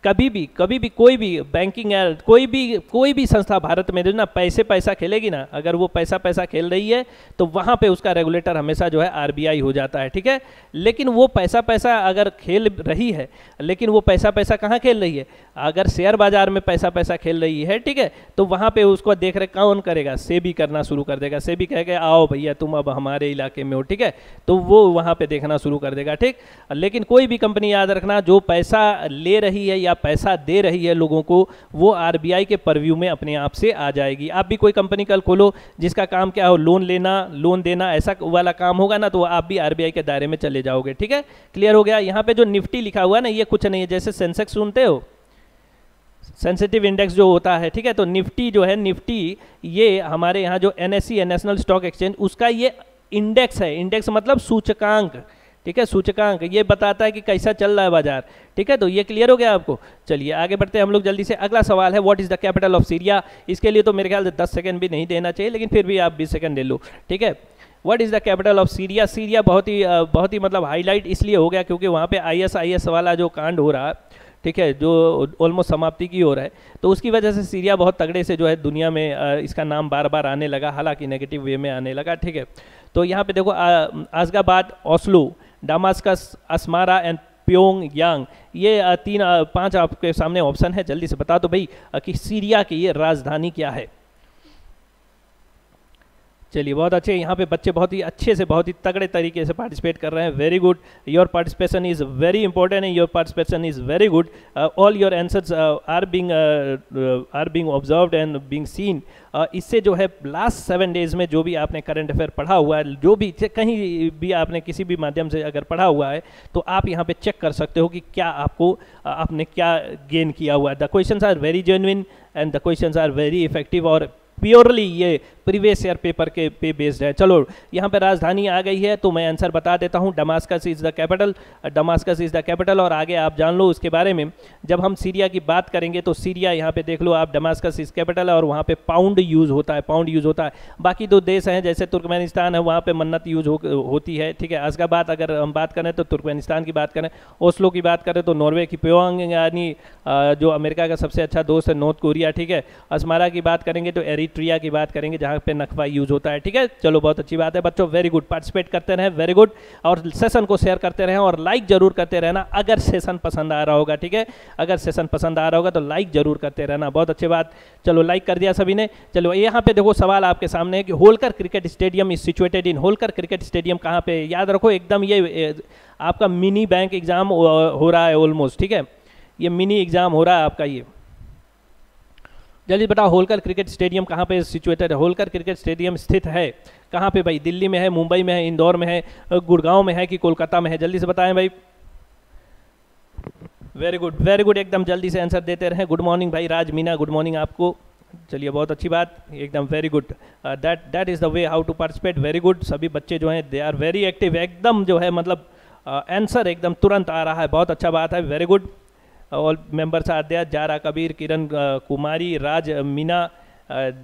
कभी भी कभी भी कोई भी बैंकिंग कोई भी कोई भी संस्था भारत में जो ना पैसे, पैसा खेलेगी ना, अगर वो पैसा पैसा खेल रही है तो वहाँ पे उसका रेगुलेटर हमेशा जो है आरबीआई हो जाता है, ठीक है? लेकिन वो पैसा पैसा अगर खेल रही है, लेकिन वो पैसा पैसा कहाँ खेल रही है? अगर शेयर बाज़ार में पैसा पैसा खेल रही है, ठीक है? तो वहाँ पे उसको देख रहे, कौन करेगा? से भी करना शुरू कर देगा से भी कह के आओ भैया, तुम अब हमारे इलाके में हो, ठीक है? तो वो वहाँ पे देखना शुरू कर देगा, ठीक? लेकिन कोई भी कंपनी याद रखना, जो पैसा ले रही है या पैसा दे रही है लोगों को, वो आरबीआई के परव्यू में अपने आप से आ जाएगी। आप भी कोई कंपनी कल खोलो, जिसका काम क्या हो लोन लेना लोन देना, ऐसा वाला काम होगा ना तो आप भी आरबीआई के दायरे में चले जाओगे, ठीक है? क्लियर हो गया? यहाँ पे जो निफ्टी लिखा हुआ ना, ये कुछ नहीं है, जैसे सेंसेक्स सुनते हो? सेंसिटिव इंडेक्स जो होता है, ठीक है? तो निफ्टी जो है, निफ्टी, ये हमारे यहाँ जो एनएससी है नेशनल स्टॉक एक्सचेंज उसका ये इंडेक्स है। इंडेक्स मतलब सूचकांक। ठीक है, सूचकांक, ये बताता है कि कैसा चल रहा है बाज़ार। ठीक है तो ये क्लियर हो गया आपको। चलिए, आगे बढ़ते हैं हम लोग जल्दी से। अगला सवाल है what is the capital of Syria इसके लिए तो मेरे ख्याल से दस सेकंड भी नहीं देना चाहिए, लेकिन फिर भी आप बीस सेकंड ले लो। ठीक है what is the capital of Syria Syria बहुत ही बहुत ही मतलब हाईलाइट इसलिए हो गया क्योंकि वहाँ पर पे आईएसआईएस वाला जो कांड हो रहा है ठीक है, जो ऑलमोस्ट समाप्ति की ओर है तो उसकी वजह से सीरिया बहुत तगड़े से जो है दुनिया में इसका नाम बार बार आने लगा, हालाँकि नेगेटिव वे में आने लगा, ठीक है। तो यहाँ पे देखो Ashgabat Oslo Damascus Asmara and Pyongyang ये तीन पाँच आपके सामने ऑप्शन है, जल्दी से बता दो भाई कि सीरिया की ये राजधानी क्या है? चलिए, बहुत अच्छे। यहाँ पे बच्चे बहुत ही अच्छे से, बहुत ही तगड़े तरीके से पार्टिसिपेट कर रहे हैं। Very good your participation is very important and your participation is very good all your answers are being are being observe and being seen इससे जो है लास्ट सेवन डेज़ में जो भी आपने करंट अफेयर पढ़ा हुआ है, जो भी कहीं भी आपने किसी भी माध्यम से अगर पढ़ा हुआ है तो आप यहाँ पे चेक कर सकते हो कि क्या आपको आपने क्या गेन किया हुआ है। The question are very genuine and the question are very effective और प्योरली ये प्रीवियस ईयर पेपर के पे बेस्ड है। चलो यहाँ पे राजधानी आ गई है तो मैं आंसर बता देता हूँ। Damascus is the capital Damascus is the capital और आगे आप जान लो उसके बारे में। जब हम सीरिया की बात करेंगे तो सीरिया यहाँ पे देख लो आप डमास्कस इज़ कैपिटल और वहाँ पे पाउंड यूज़ होता है पाउंड यूज़ होता है। बाकी दो देश हैं जैसे तुर्कमेनिस्तान है वहाँ पर मन्नत यूज़ हो, होती है ठीक है। बात अगर हम बात करें तो तुर्कमेनिस्तान की बात करें। ओस्लो की बात करें तो नॉर्वे की प्योंग यानी जो अमेरिका का सबसे अच्छा दोस्त है नॉर्थ कोरिया ठीक है। असमारा की बात करेंगे तो एरिट्रिया की बात करेंगे जहाँ पे नकवा यूज़ होता है, ठीक है? चलो, बहुत अच्छी बात है बच्चों वेरी गुड पार्टिसिपेट करते रहें वेरी गुड और सेशन को शेयर करते रहें और लाइक ज़रूर करते रहना अगर सेशन पसंद आ रहा होगा, ठीक है? अगर सेशन पसंद आ रहा होगा तो लाइक ज़रूर करते रहना, बहुत अच्छी बात। चलो लाइक कर दिया सभी ने। चलो, यहाँ पे देखो सवाल आपके सामने है कि Holkar cricket stadium is situated in Holkar cricket stadium कहाँ पे याद रखो, एकदम ये आपका मिनी बैंक एग्ज़ाम हो रहा है ऑलमोस्ट ठीक है? ये मिनी एग्ज़ाम हो रहा है आपका ये। जल्दी बताओ होलकर क्रिकेट स्टेडियम कहाँ पे सिचुएटेड है? होलकर क्रिकेट स्टेडियम स्थित है। कहाँ पे भाई? दिल्ली में है मुंबई में है इंदौर में है गुड़गांव में है कि कोलकाता में है? जल्दी से बताएँ भाई। वेरी गुड वेरी गुड एकदम जल्दी से आंसर देते रहें। गुड मॉर्निंग भाई राज मीना गुड मॉर्निंग आपको। चलिए बहुत अच्छी बात एकदम very good that that is the way how to participate very good सभी बच्चे जो हैं दे आर वेरी एक्टिव एकदम जो है मतलब आंसर uh, एकदम तुरंत आ रहा है। बहुत अच्छा बात है very good all members are there Zara Kabir Kiran Kumari Raj Meena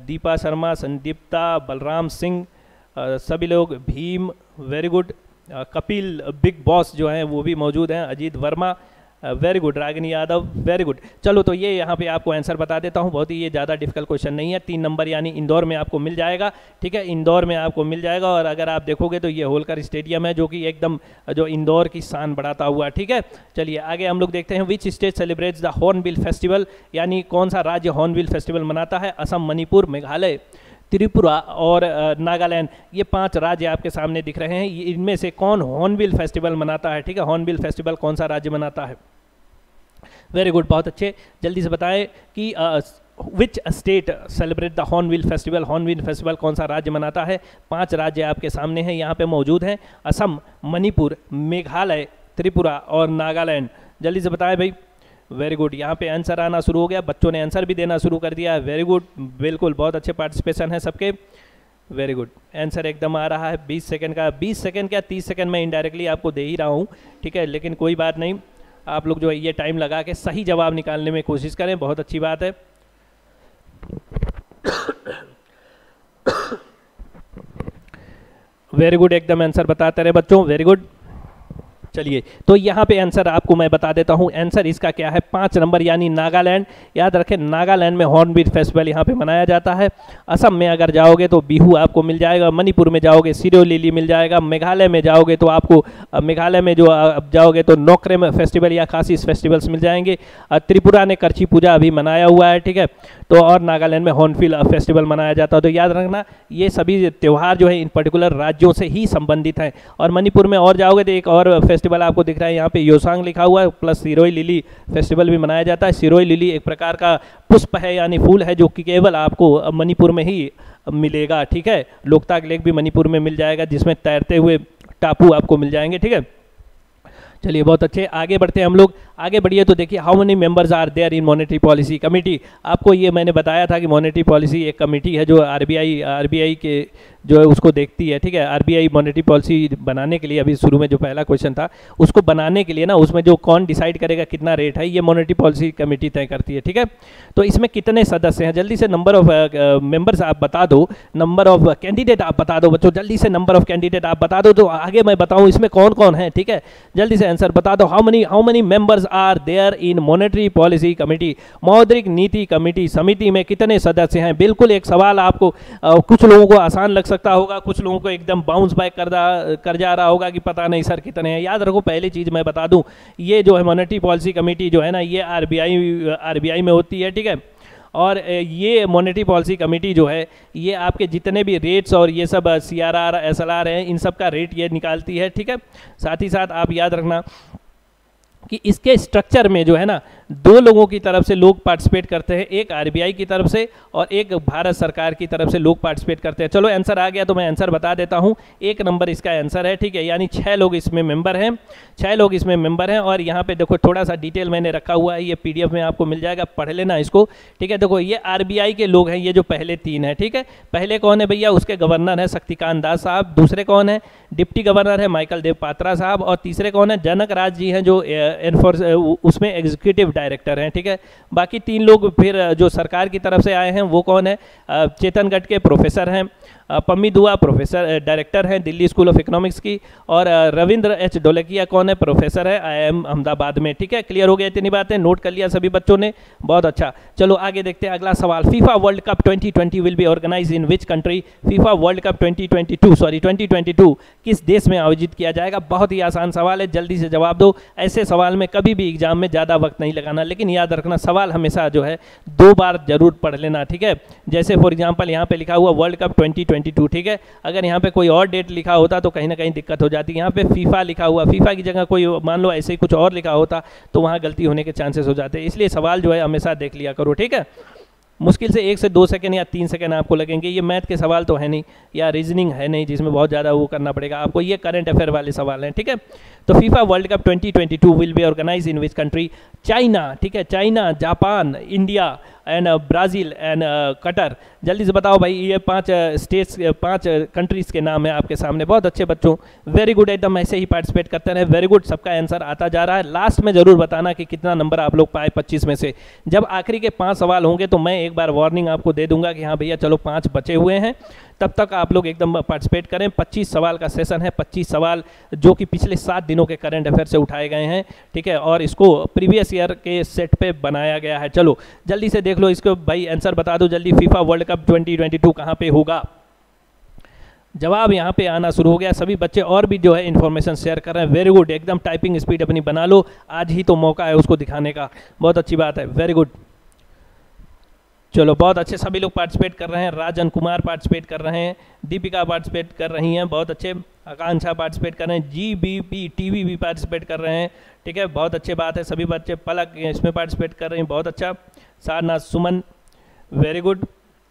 Deepa Sharma Sandipta Balram Singh सभी लोग, Bheem very good Kapil big boss जो हैं, वो भी मौजूद हैं. Ajit Verma very good Ragini Yadav very good चलो तो ये यहाँ पे आपको आंसर बता देता हूँ, बहुत ही ये ज़्यादा डिफ़िकल्ट क्वेश्चन नहीं है। तीन नंबर यानी इंदौर में आपको मिल जाएगा, ठीक है? इंदौर में आपको मिल जाएगा और अगर आप देखोगे तो ये होलकर स्टेडियम है जो कि एकदम जो इंदौर की शान बढ़ाता हुआ, ठीक है? चलिए आगे हम लोग देखते हैं which state celebrates the hornbill festival यानी कौन सा राज्य हॉर्नबिल फेस्टिवल मनाता है? असम, मणिपुर, मेघालय। त्रिपुरा और नागालैंड, ये पाँच राज्य आपके सामने दिख रहे हैं। इनमें से कौन हॉर्नबिल फेस्टिवल मनाता है? ठीक है, हॉर्नबिल फेस्टिवल कौन सा राज्य मनाता है? वेरी गुड, बहुत अच्छे। जल्दी से बताएँ कि which state celebrate the hornbill festival hornbill festival कौन सा राज्य मनाता है? पाँच राज्य आपके सामने हैं, यहाँ पे मौजूद हैं। असम, मणिपुर, मेघालय, त्रिपुरा और नागालैंड। जल्दी से बताएँ भाई। वेरी गुड यहाँ पे आंसर आना शुरू हो गया। बच्चों ने आंसर भी देना शुरू कर दिया। वेरी गुड बिल्कुल, बहुत अच्छे पार्टिसिपेशन है सबके। वेरी गुड आंसर एकदम आ रहा है। 20 सेकंड का। 20 सेकंड क्या? 30 सेकंड मैं इनडायरेक्टली आपको दे ही रहा हूँ। ठीक है? लेकिन कोई बात नहीं। आप लोग जो है ये टाइम लगा के सही जवाब निकालने में कोशिश करें। बहुत अच्छी बात है। वेरी गुड एकदम आंसर बताते रहे बच्चों। वेरी गुड चलिए तो यहाँ पे आंसर आपको मैं बता देता हूँ। आंसर इसका क्या है? पाँच नंबर यानी नागालैंड। याद रखें, नागालैंड में हॉर्नबिल फेस्टिवल यहाँ पे मनाया जाता है। असम में अगर जाओगे तो बिहू आपको मिल जाएगा। मणिपुर में जाओगे सिरो मिल जाएगा। मेघालय में जाओगे तो आपको मेघालय में जो जाओगे तो नौकरे फेस्टिवल या खासिस फेस्टिवल्स मिल जाएँगे। त्रिपुरा ने करछी पूजा अभी मनाया हुआ है, ठीक है? तो और नागालैंड में हॉर्नफिल फेस्टिवल मनाया जाता है। तो याद रखना, ये सभी त्यौहार जो है, इन पर्टिकुलर राज्यों से ही संबंधित हैं। और मणिपुर में और जाओगे तो एक और फेस्टिवल आपको दिख रहा है, यहाँ पे योसांग लिखा हुआ है प्लस सिरोई लिली फेस्टिवल भी मनाया जाता है। सिरोई लिली एक प्रकार का पुष्प है, यानी फूल है, जो कि केवल आपको मणिपुर में ही मिलेगा, ठीक है? लोकताक लेक भी मणिपुर में मिल जाएगा, जिसमें तैरते हुए टापू आपको मिल जाएँगे, ठीक है? चलिए, बहुत अच्छे। आगे बढ़ते हैं हम लोग। आगे बढ़िए तो देखिए how many members are there in monetary policy committee आपको ये मैंने बताया था कि मॉनेटरी पॉलिसी एक कमेटी है जो आरबीआई आरबीआई के जो है उसको देखती है, ठीक है? आरबीआई मॉनेटरी पॉलिसी बनाने के लिए अभी शुरू में जो पहला क्वेश्चन था, उसको बनाने के लिए ना उसमें जो कौन डिसाइड करेगा कितना रेट है, ये मॉनेटरी पॉलिसी कमेटी तय करती है, ठीक है? तो इसमें कितने सदस्य हैं? जल्दी से नंबर ऑफ़ मेंबर्स आप बता दो नंबर ऑफ़ कैंडिडेट आप बता दो बच्चों, जल्दी से नंबर ऑफ़ कैंडिडेट आप बता दो तो आगे मैं बताऊँ इसमें कौन कौन है, ठीक है? जल्दी से आंसर बता दो how many how many members are there in monetary policy committee मौद्रिक नीति कमेटी समिति में कितने सदस्य हैं बिल्कुल एक सवाल आपको आ, कुछ लोगों को आसान लग सकता होगा कुछ लोगों को एकदम बाउंस बैक कर कर जा रहा होगा कि पता नहीं सर कितने हैं याद रखो पहली चीज़ मैं बता दूँ ये जो है मॉनेटरी पॉलिसी कमेटी जो है ना ये आरबीआई आरबीआई में होती है ठीक है और ये मॉनेटरी पॉलिसी कमेटी जो है ये आपके जितने भी रेट्स और ये सब C R R S L R हैं इन सब का रेट ये निकालती है ठीक है साथ ही साथ आप याद रखना कि इसके स्ट्रक्चर में जो है ना, दो लोगों की तरफ़ से लोग पार्टिसिपेट करते हैं, एक आरबीआई की तरफ़ से और एक भारत सरकार की तरफ़ से लोग पार्टिसिपेट करते हैं। चलो आंसर आ गया तो मैं आंसर बता देता हूँ। एक नंबर इसका आंसर है, ठीक है? यानी छः लोग इसमें मेंबर हैं। छः लोग इसमें मेंबर हैं और यहाँ पे देखो थोड़ा सा डिटेल मैंने रखा हुआ है, ये पीडीएफ में आपको मिल जाएगा, पढ़ लेना इसको, ठीक है? देखो ये आरबीआई के लोग हैं, ये जो पहले तीन है, ठीक है? पहले कौन है भैया? उसके गवर्नर है शक्तिकांत दास साहब, दूसरे कौन है? डिप्टी गवर्नर है माइकल देव पात्रा साहब और तीसरे कौन है? जनक राज जी हैं जो एनफोर्स उसमें एग्जीक्यूटिव डायरेक्टर हैं, ठीक है? बाकी तीन लोग फिर, जो सरकार की तरफ़ से आए हैं, वो कौन है? चेतनगढ़ के प्रोफेसर हैं। पम्मी दुआ, प्रोफेसर डायरेक्टर हैं दिल्ली स्कूल ऑफ़ इकोनॉमिक्स की और रविंद्र एच डोलकिया कौन है? प्रोफेसर है आई एम अहमदाबाद में। ठीक है? क्लियर हो गया इतनी बातें? नोट कर लिया सभी बच्चों ने। बहुत अच्छा। चलो, आगे देखते हैं अगला सवाल। FIFA world cup 2020 will be organise in which country FIFA world cup 2022 sorry 2022 किस देश में आयोजित किया जाएगा? बहुत ही आसान सवाल है, जल्दी से जवाब दो। ऐसे सवाल में कभी भी एग्ज़ाम में ज़्यादा वक्त नहीं लगाना, लेकिन याद रखना, सवाल हमेशा जो है, दो बार ज़रूर पढ़ लेना, ठीक है? जैसे फॉर एग्ज़ाम्पल यहाँ पे लिखा हुआ वर्ल्ड कप ट्वेंटी ठीक है? अगर यहाँ पे कोई और डेट लिखा होता तो कहीं ना कहीं दिक्कत हो जाती। यहाँ पे फीफा लिखा हुआ फीफा की जगह कोई मान लो ऐसे ही कुछ और लिखा होता तो वहाँ गलती होने के चांसेस हो जाते। हैं इसलिए सवाल जो है हमेशा देख लिया करो, ठीक है? मुश्किल से एक से दो सेकेंड या तीन सेकेंड आपको लगेंगे। ये मैथ के सवाल तो है नहीं या रीजनिंग है नहीं जिसमें बहुत ज़्यादा वो करना पड़ेगा। आपको ये करंट अफेयर वाले सवाल हैं, ठीक है? तो FIFA world cup 2022 will be organise in which country China ठीक है? China Japan India and Brazil and Qatar जल्दी से बताओ भाई, ये पाँच स्टेट्स पाँच कंट्रीज़ के नाम है आपके सामने। बहुत अच्छे बच्चों। वेरी गुड एकदम ऐसे ही पार्टिसिपेट करते रहे। वेरी गुड सबका आंसर आता जा रहा है। लास्ट में ज़रूर बताना कि कितना नंबर आप लोग पाए पच्चीस में से। जब आखिरी के पाँच सवाल होंगे तो मैं एक बार वार्निंग आपको दे दूँगा कि हाँ भैया, चलो पाँच बचे हुए हैं। तब तक आप लोग एकदम पार्टिसिपेट करें। 25 सवाल का सेशन है। 25 सवाल जो कि पिछले सात दिनों के करंट अफेयर से उठाए गए हैं, ठीक है? और इसको प्रीवियस ईयर के सेट पे बनाया गया है। चलो, जल्दी से देख लो इसको। भाई आंसर बता दो जल्दी। फीफा वर्ल्ड कप 2022 कहाँ पे होगा? जवाब यहाँ पे आना शुरू हो गया। सभी बच्चे और भी जो है इन्फॉर्मेशन शेयर कर रहे हैं। वेरी गुड एकदम टाइपिंग स्पीड अपनी बना लो। आज ही तो मौका है उसको दिखाने का। बहुत अच्छी बात है। वेरी गुड चलो, बहुत अच्छे सभी लोग पार्टिसिपेट कर रहे हैं। राजन कुमार पार्टिसिपेट कर रहे हैं। दीपिका पार्टिसिपेट कर रही हैं। बहुत अच्छे। आकांक्षा पार्टिसिपेट कर रहे हैं। G B P T V भी पार्टिसिपेट कर रहे हैं। ठीक है, बहुत अच्छे बात है। सभी बच्चे पलक इसमें पार्टिसिपेट कर रहे हैं। बहुत अच्छा। Sarnath Suman very good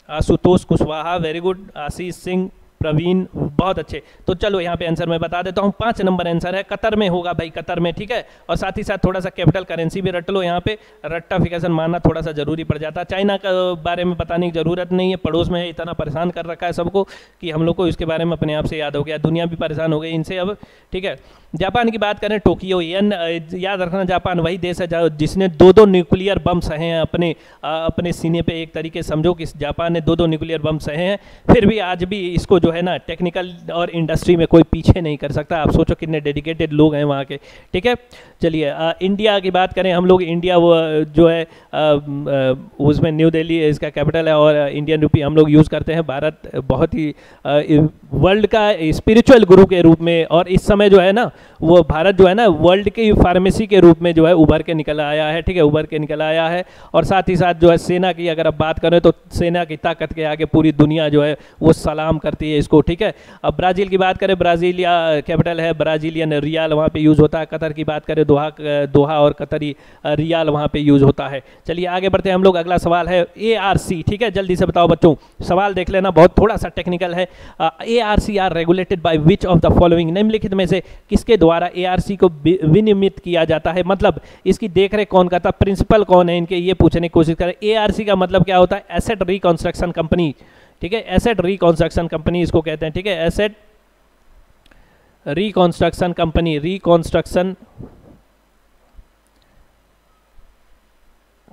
Ashutosh Kushwaha very good Ashish Singh Praveen, बहुत अच्छे। तो चलो यहाँ पे आंसर मैं बता देता हूँ। पाँच नंबर आंसर है, कतर में होगा भाई, कतर में, ठीक है? और साथ ही साथ थोड़ा सा कैपिटल करेंसी भी रट लो यहाँ पे। रट्टाफिकेशन मानना थोड़ा सा ज़रूरी पड़ जाता। है चाइना का बारे में बताने की ज़रूरत नहीं है। पड़ोस में इतना परेशान कर रखा है सबको कि हम लोग को इसके बारे में अपने आप से याद हो गया। दुनिया भी परेशान हो गई इनसे अब, ठीक है? जापान की बात करें, टोक्यो, यन याद रखना जापान वही देश है जिसने दो दो न्यूक्लियर बम सहे हैं अपने अपने सीने पर एक तरीके समझो कि जापान ने दो दो न्यूक्लियर बम सहे हैं। फिर भी आज भी इसको जो है ना टेक्निकल और इंडस्ट्री में कोई पीछे नहीं कर सकता। आप सोचो कितने डेडिकेटेड लोग हैं वहाँ के। ठीक है? चलिए इंडिया की बात करें, हम लोग इंडिया वो, जो है उसमें न्यू दिल्ली इसका कैपिटल है और इंडियन रुपी हम लोग यूज़ करते हैं। भारत बहुत ही वर्ल्ड का स्पिरिचुअल गुरु के रूप में और इस समय जो है ना, वो भारत जो है ना वर्ल्ड की फार्मेसी के रूप में जो है उभर के निकल आया है, ठीक है, उभर के निकल आया है। और साथ ही साथ जो है सेना की अगर आप बात करें तो सेना की ताकत के आगे पूरी दुनिया जो है, वो सलाम करती है इसको, ठीक है। अब ब्राज़ील की बात करें, ब्राज़ीलिया कैपिटल है, ब्राज़ीलियन रियाल वहाँ पर यूज़ होता है। कतर की बात करें, दोहा दोहा और कतरी रियाल वहाँ पर यूज़ होता है। चलिए आगे बढ़ते हैं हम लोग, अगला सवाल है ए आर सी ठीक है, जल्दी से बताओ बच्चों। सवाल देख लेना, बहुत थोड़ा सा टेक्निकल है। A C R regulated by which of the following निम्नलिखित में से किसके द्वारा ए को विनियमित किया जाता है? मतलब इसकी देख रेख कौन करता प्रिंसिपल कौन है? इनके ये पूछने की कोशिश करें। ए आर सी का मतलब क्या होता है? एसेट रिकॉन्स्ट्रक्शन कंपनी ठीक है? एसेट रिकॉन्स्ट्रक्शन कंपनी इसको कहते हैं। ठीक है? Asset reconstruction company reconstruction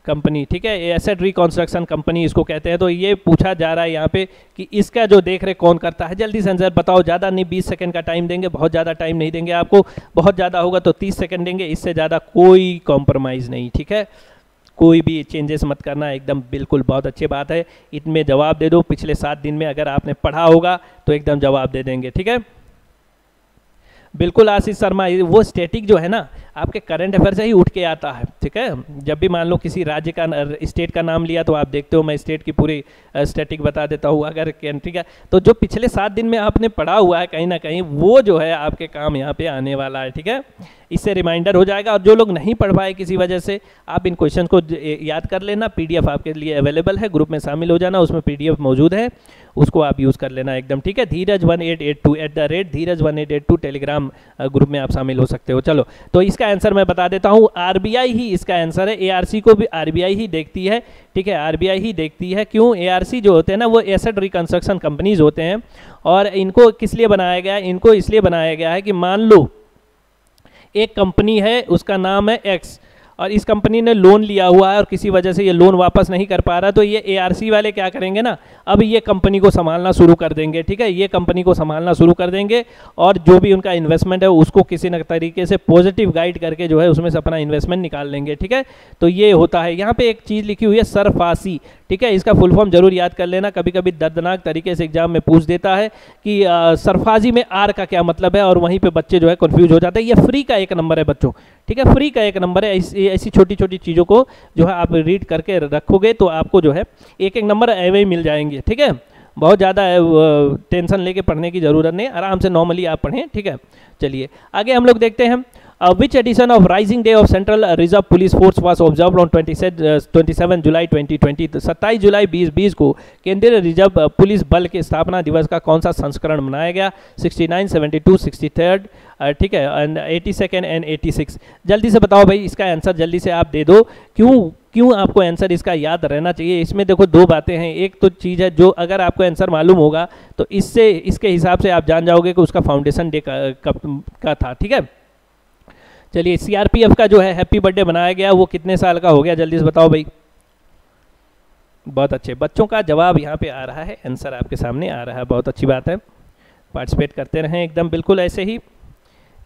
company ठीक है? एसेट रिकॉन्स्ट्रक्शन कंपनी इसको कहते हैं। तो ये पूछा जा रहा है यहाँ पे कि इसका जो देख रेख कौन करता है? जल्दी से आंसर बताओ। ज़्यादा नहीं 20 सेकंड का टाइम देंगे, बहुत ज़्यादा टाइम नहीं देंगे आपको। बहुत ज़्यादा होगा तो 30 सेकंड देंगे, इससे ज़्यादा कोई कॉम्प्रोमाइज़ नहीं, ठीक है? कोई भी चेंजेस मत करना, एकदम बिल्कुल बहुत अच्छी बात है। इतने जवाब दे दो, पिछले सात दिन में अगर आपने पढ़ा होगा तो एकदम जवाब दे देंगे, ठीक है? बिल्कुल आशीष शर्मा वो स्टेटिक जो है ना, आपके करंट अफेयर से ही उठ के आता है, ठीक है? जब भी मान लो किसी राज्य का स्टेट का नाम लिया तो आप देखते हो, मैं स्टेट की पूरी स्टेटिक बता देता हूँ, अगर कंट्री का तो जो पिछले सात दिन में आपने पढ़ा हुआ है कहीं ना कहीं, वो जो है आपके काम यहाँ पे आने वाला है, ठीक है? इससे रिमाइंडर हो जाएगा और जो लोग नहीं पढ़ पाए किसी वजह से, आप इन क्वेश्चन को याद कर लेना पीडीएफ आपके लिए अवेलेबल है ग्रुप में शामिल हो जाना, उसमें पीडीएफ मौजूद है। उसको आप यूज़ कर लेना एकदम, ठीक है? Dheeraj one eight eight two at the rate Dheeraj one eight eight two Telegram group में आप शामिल हो सकते हो। चलो तो इसका आंसर मैं बता देता हूँ। आरबीआई ही इसका आंसर है। एआरसी को भी आरबीआई ही देखती है, ठीक है? आरबीआई ही देखती है। क्यों? एआरसी जो होते हैं ना, वो एसेट रिकन्स्ट्रक्शन कंपनीज़ होते हैं और इनको किस लिए बनाया गया इनको इसलिए बनाया गया है कि मान लो, एक कंपनी है, उसका नाम है एक्स और इस कंपनी ने लोन लिया हुआ है और किसी वजह से ये लोन वापस नहीं कर पा रहा। तो ये एआरसी वाले क्या करेंगे ना, अब ये कंपनी को संभालना शुरू कर देंगे, ठीक है? ये कंपनी को संभालना शुरू कर देंगे और जो भी उनका इन्वेस्टमेंट है, उसको किसी न तरीके से पॉजिटिव गाइड करके जो है, उसमें से अपना इन्वेस्टमेंट निकाल लेंगे, ठीक है? तो ये होता है। यहाँ पर एक चीज़ लिखी हुई है, सरफासी, ठीक है? इसका फुल फॉर्म ज़रूर याद कर लेना। कभी कभी दर्दनाक तरीके से एग्ज़ाम में पूछ देता है कि सरफाजी में आर का क्या मतलब है? और वहीं पर बच्चे जो है कन्फ्यूज़ हो जाते हैं। ये फ्री का एक नंबर है बच्चों। ठीक है फ्री का एक नंबर है ऐसी ऐसी छोटी छोटी चीज़ों को जो है आप रीड करके रखोगे तो आपको जो है एक एक नंबर एवे मिल जाएँगे, ठीक है? बहुत ज़्यादा टेंशन लेके पढ़ने की ज़रूरत नहीं, आराम से नॉर्मली आप पढ़ें, ठीक है? चलिए, आगे हम लोग देखते हैं। Which edition of raising day of central reserve police force was observe on 27 July 2020 सत्ताईस जुलाई 2020 को केंद्रीय रिज़र्व पुलिस बल के स्थापना दिवस का कौन सा संस्करण मनाया गया? 69, 72, 63 ठीक है and eighty second and eighty six जल्दी से बताओ भाई इसका आंसर जल्दी से आप दे दो। क्यों क्यों आपको आंसर इसका याद रहना चाहिए? इसमें देखो दो बातें हैं। एक तो चीज़ है जो अगर आपको आंसर मालूम होगा तो इससे इसके हिसाब से आप जान जाओगे कि उसका फाउंडेशन डे का, का, का था ठीक है? चलिए सीआरपीएफ का जो है हैप्पी बर्थडे बनाया गया, वो कितने साल का हो गया? जल्दी से बताओ भाई। बहुत अच्छे। बच्चों का जवाब यहाँ पे आ रहा है। आंसर आपके सामने आ रहा है। बहुत अच्छी बात है। पार्टिसिपेट करते रहें एकदम। बिल्कुल ऐसे ही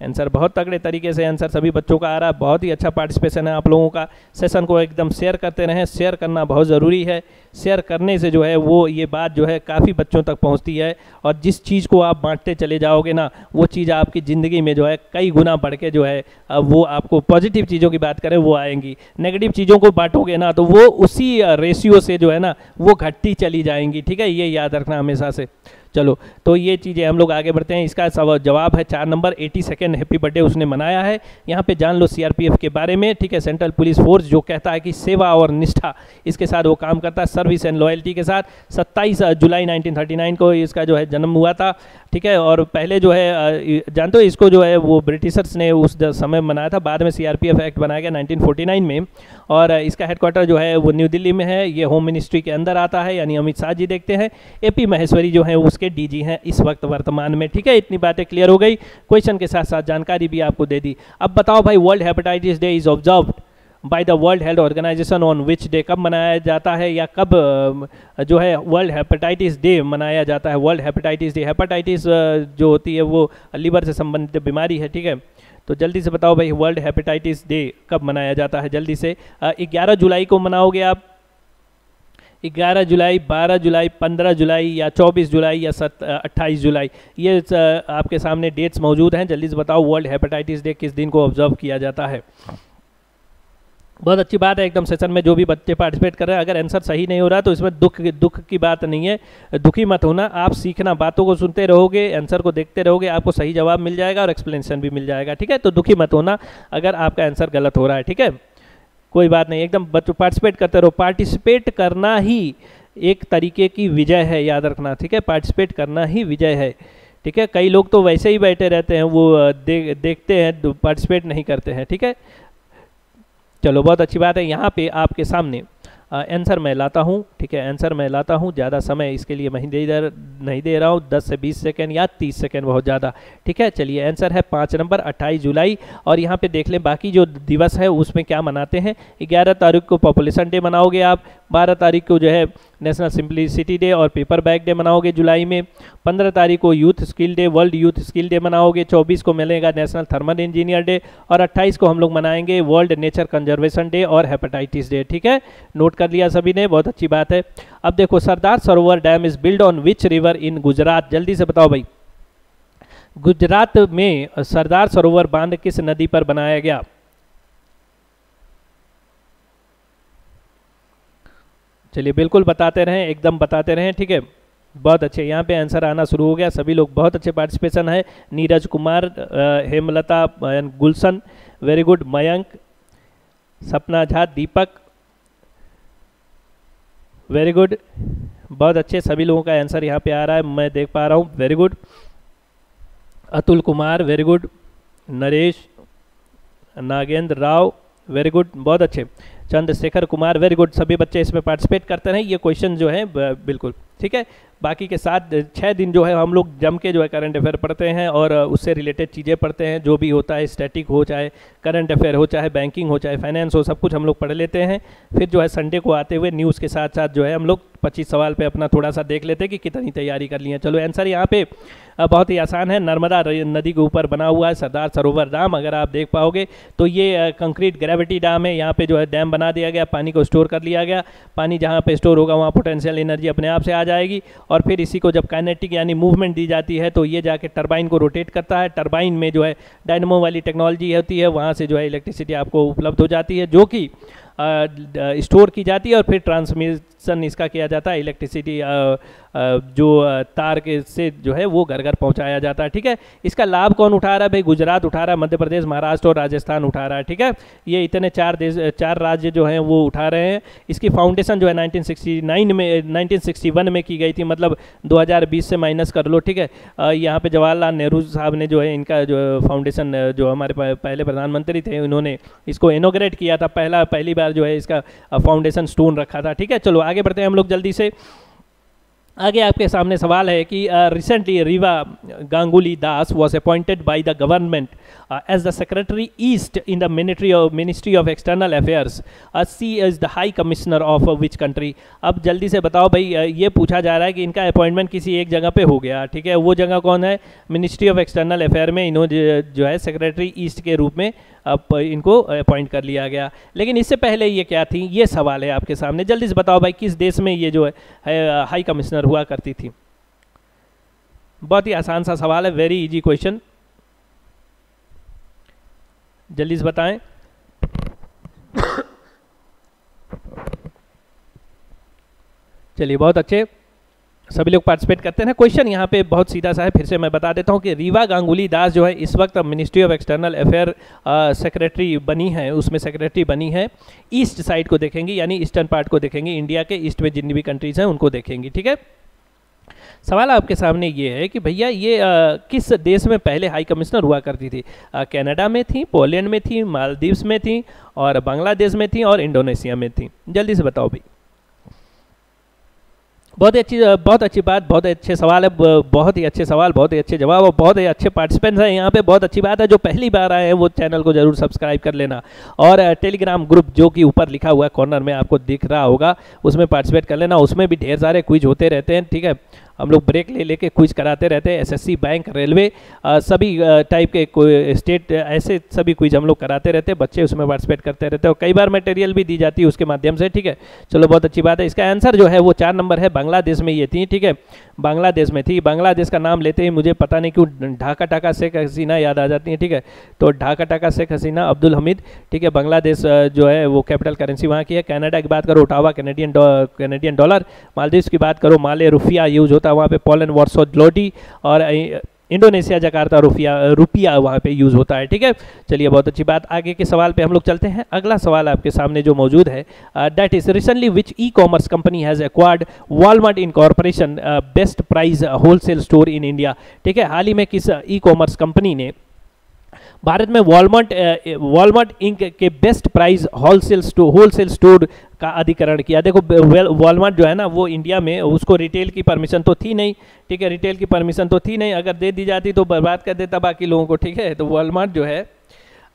आंसर बहुत तगड़े तरीके से आंसर सभी बच्चों का आ रहा है। बहुत ही अच्छा पार्टिसिपेशन है आप लोगों का। सेशन को एकदम शेयर करते रहें। शेयर करना बहुत ज़रूरी है। शेयर करने से जो है वो ये बात जो है काफ़ी बच्चों तक पहुँचती है। और जिस चीज़ को आप बांटते चले जाओगे ना, वो चीज़ आपकी ज़िंदगी में जो है कई गुना बढ़ के जो है वो आपको पॉजिटिव चीज़ों की बात करें, वो आएँगी। नेगेटिव चीज़ों को बांटोगे ना तो वो उसी रेशियो से जो है ना, वो घटती चली जाएँगी। ठीक है? ये याद रखना हमेशा से। चलो तो ये चीज़ें हम लोग आगे बढ़ते हैं। इसका जवाब है, चार number, eighty second, happy birthday उसने मनाया है। यहाँ पे जान लो सीआरपीएफ के बारे में, ठीक है, सेंट्रल पुलिस फोर्स जो कहता है कि सेवा और निष्ठा, इसके साथ वो काम करता है सर्विस एंड लॉयल्टी के साथ। 27 जुलाई 1939 को इसका जो है जन्म हुआ था, ठीक है, और पहले जो है जानते हो इसको जो है वो ब्रिटिशर्स ने उस समय मनाया था, बाद में सीआरपीएफ एक्ट बनाया गया 1949 में। और इसका हेडक्वार्टर जो है वो न्यू दिल्ली में है। ये होम मिनिस्ट्री के अंदर आता है, यानी अमित शाह जी देखते हैं। ए पी महेश्वरी जो है उसके डीजी हैं इस वक्त वर्तमान में। ठीक है, इतनी बातें क्लियर हो गई। क्वेश्चन के साथ साथ जानकारी भी आपको दे दी। अब बताओ भाई world hepatitis day is observe by the world health organization on which day कब मनाया जाता है या कब जो है वर्ल्ड हेपेटाइटिस डे मनाया जाता है? वर्ल्ड हेपेटाइटिस डे हेपेटाइटिस जो होती है वो लीवर से संबंधित बीमारी है। ठीक है? तो जल्दी से बताओ भाई वर्ल्ड हेपेटाइटिस डे कब मनाया जाता है? जल्दी से। ग्यारह जुलाई को मनाओगे आप? 11 जुलाई 12 जुलाई 15 जुलाई या 24 जुलाई या सत अट्ठाईस जुलाई। ये आपके सामने डेट्स मौजूद हैं। जल्दी से बताओ वर्ल्ड हेपेटाइटिस डे किस दिन को ऑब्ज़र्व किया जाता है? बहुत अच्छी बात है एकदम सेशन में जो भी बच्चे पार्टिसिपेट कर रहे हैं अगर आंसर सही नहीं हो रहा तो इसमें दुख दुख की बात नहीं है। दुखी मत होना आप सीखना बातों को सुनते रहोगे आंसर को देखते रहोगे आपको सही जवाब मिल जाएगा और एक्सप्लेनेशन भी मिल जाएगा ठीक है? तो दुखी मत होना अगर आपका आंसर गलत हो रहा है ठीक है? कोई बात नहीं एकदम बच्चों पार्टिसिपेट करते रहो। पार्टिसिपेट करना ही एक तरीके की विजय है याद रखना ठीक है? पार्टिसिपेट करना ही विजय है ठीक है? कई लोग तो वैसे ही बैठे रहते हैं वो दे, देखते हैं पार्टिसिपेट नहीं करते हैं ठीक है? चलो, बहुत अच्छी बात है। यहाँ पे आपके सामने आंसर मैं लाता हूँ, ठीक है? आंसर मैं लाता हूँ, ज़्यादा समय इसके लिए मैं दे नहीं दे रहा हूँ 10 से 20 सेकेंड या 30 सेकेंड बहुत ज़्यादा, ठीक है? चलिए आंसर है पाँच नंबर 28 जुलाई, और यहाँ पे देख लें, बाकी जो दिवस है उसमें क्या मनाते हैं? 11 तारीख को पॉपुलेशन डे मनाओगे आप 12 तारीख को जो है नेशनल सिंप्लिसिटी डे और पेपर बैग डे मनाओगे जुलाई में। 15 तारीख को youth skill day world youth skill day मनाओगे। 24 को मिलेगा नेशनल थर्मल इंजीनियर डे और 28 को हम लोग मनाएँगे वर्ल्ड नेचर कंजर्वेशन डे और हेपेटाइटिस डे ठीक है? नोट कर लिया सभी ने, बहुत अच्छी बात है। अब देखो, Sardar Sarovar dam is build on which river in Gujarat जल्दी से बताओ भाई। गुजरात में सरदार सरोवर बाँध किस नदी पर बनाया गया? चलिए बिल्कुल बताते रहें, एकदम बताते रहें, ठीक है? बहुत अच्छे, यहाँ पे आंसर आना शुरू हो गया, सभी लोग बहुत अच्छे पार्टिसिपेशन है। नीरज कुमार हेमलता गुलशन वेरी गुड मयंक, सपना झा, दीपक वेरी गुड बहुत अच्छे, सभी लोगों का आंसर यहाँ पे आ रहा है, मैं देख पा रहा हूँ very good Atul Kumar very good Naresh, Nagendra Rao very good बहुत अच्छे। चंद्रशेखर कुमार वेरी गुड सभी बच्चे इसमें पार्टिसिपेट करते रहे। ये क्वेश्चन जो है बिल्कुल। ठीक है? बाकी के साथ छः दिन जो है हम लोग जम के जो है करंट अफेयर पढ़ते हैं और उससे रिलेटेड चीज़ें पढ़ते हैं, जो भी होता है स्टैटिक हो चाहे करंट अफेयर हो चाहे बैंकिंग हो चाहे फाइनेंस हो, सब कुछ हम लोग पढ़ लेते हैं। फिर जो है संडे को आते हुए न्यूज़ के साथ साथ जो है हम लोग पच्चीस सवाल पे अपना थोड़ा सा देख लेते हैं कि कितनी तैयारी कर ली है। चलो आंसर यहाँ पे बहुत ही आसान है। नर्मदा नदी के ऊपर बना हुआ है सरदार सरोवर डैम अगर आप देख पाओगे तो ये कंक्रीट ग्रेविटी डैम है। यहाँ पे जो है डैम बना दिया गया, पानी को स्टोर कर लिया गया। पानी जहाँ पे स्टोर होगा, वहाँ पोटेंशियल एनर्जी अपने आप से आ जाएगी और फिर इसी को जब काइनेटिक यानी मूवमेंट दी जाती है तो ये जाके टरबाइन को रोटेट करता है। टरबाइन में जो है डायनमो वाली टेक्नोलॉजी होती है, वहाँ से जो है इलेक्ट्रिसिटी आपको उपलब्ध हो जाती है, जो कि स्टोर की जाती है और फिर ट्रांसमिशन इसका किया जाता है इलेक्ट्रिसिटी जो तार के से जो है वो घर घर पहुँचाया जाता है, ठीक है? इसका लाभ कौन उठा रहा है? भाई गुजरात उठा रहा है, मध्य प्रदेश, महाराष्ट्र और राजस्थान उठा रहा है, ठीक है? ये इतने चार देश, चार राज्य जो हैं वो उठा रहे हैं। इसकी फाउंडेशन जो है 1969 में 1961 में की गई थी मतलब 2020 से माइनस कर लो, ठीक है? यहाँ पे जवाहरलाल नेहरू साहब ने जो है इनका जो फाउंडेशन जो हमारे पहले प्रधानमंत्री थे, उन्होंने इसको इनोग्रेट किया था, पहला, पहली बार बार जो है इसका फाउंडेशन स्टोन रखा था, ठीक है? चलो, आगे बढ़ते हैं हम लोग जल्दी से। आगे आपके सामने सवाल है कि recently Riva Ganguly Das was appointed by the government as the secretary east in the ministry of ministry of external affairs she is the high commissioner of which country अब जल्दी से बताओ भाई uh, ये पूछा जा रहा है कि इनका अपॉइंटमेंट किसी एक जगह पे हो गया ठीक है? वो जगह कौन है? मिनिस्ट्री ऑफ़ एक्सटर्नल अफेयर में इन्होंने जो है सेक्रेटरी ईस्ट के रूप में अब इनको अपॉइंट कर लिया गया। लेकिन इससे पहले ये क्या थी? ये सवाल है आपके सामने। जल्दी से बताओ भाई किस देश में ये जो है हाई कमिश्नर हुआ करती थी? बहुत ही आसान सा सवाल है वेरी इजी क्वेश्चन जल्दी से बताएँ। चलिए, बहुत अच्छे। सभी लोग पार्टिसिपेट करते हैं। क्वेश्चन यहाँ पे बहुत सीधा सा है, फिर से मैं बता देता हूँ कि रीवा गांगुली दास जो है, इस वक्त ministry of external affair secretary बनी है। उसमें सेक्रेटरी बनी है। ईस्ट साइड को देखेंगी, यानी ईस्टर्न पार्ट को देखेंगे। इंडिया के ईस्ट में जितनी भी कंट्रीज़ हैं, उनको देखेंगी, ठीक है? सवाल आपके सामने ये है कि भैया ये आ, किस देश में पहले हाई कमिश्नर हुआ करती थी? कनाडा में थी पोलैंड में थी मालदीव्स में थी और बांग्लादेश में थी और इंडोनेशिया में थी। जल्दी से बताओ भाई। बहुत ही अच्छी, बहुत अच्छी बात, बहुत अच्छे सवाल है बहुत ही अच्छे सवाल, बहुत ही अच्छे जवाब और बहुत ही अच्छे पार्टिसिपेंट्स हैं। यहाँ पे बहुत अच्छी बात है, जो पहली बार आए हैं, वो चैनल को ज़रूर सब्सक्राइब कर लेना। और टेलीग्राम ग्रुप जो कि ऊपर लिखा हुआ है कॉर्नर में आपको दिख रहा होगा, उसमें पार्टिसिपेट कर लेना। उसमें भी ढेर सारे क्विज होते रहते हैं, ठीक है? हम लोग ब्रेक ले, लेके क्विज कराते रहते हैं एसएससी बैंक रेलवे सभी टाइप के स्टेट ऐसे सभी क्विज हम लोग कराते रहते हैं, बच्चे उसमें पार्टिसिपेट करते रहते हैं। और कई बार मटेरियल भी दी जाती है उसके माध्यम से, ठीक है? चलो, बहुत अच्छी बात है। इसका आंसर जो है, वो चार नंबर है बांग्लादेश में ये थी, ठीक है? बांग्लादेश में थी। बांग्लादेश का नाम लेते ही मुझे पता नहीं क्यों ढाका टाका शेख हसीना याद आ जाती है, ठीक है? तो ढाका टाका शेख हसीना, अब्दुल हमीद, ठीक है? बांग्लादेश जो है, वो कैपिटल करेंसी वहाँ की है। कनाडा की बात करो उठावा कैनेडियन कैनेडियन डॉलर। मालदीव की बात करो, माले, रुफिया यूज़ होता है वहाँ पर पोलन वॉर्सो ग्लोडी और इंडोनेशिया, जकार्ता रुपया रुपया वहाँ पे यूज़ होता है, ठीक है? चलिए, बहुत अच्छी बात। आगे के सवाल पे हम लोग चलते हैं। अगला सवाल आपके सामने जो मौजूद है that is recently which e commerce company has acquired Walmart incorporation best price wholesale store in India ठीक है, हाल ही में किस ई कॉमर्स कंपनी ने भारत में वॉलमार्ट वॉलमार्ट इंक के best price wholesale store wholesale store का अधिकरण किया। देखो वॉलमार्ट जो है ना, वो इंडिया में उसको रिटेल की परमिशन तो थी नहीं, ठीक है? रिटेल की परमिशन तो थी नहीं। अगर दे दी जाती तो बर्बाद कर देता बाकी लोगों को, ठीक है? तो वॉलमार्ट जो है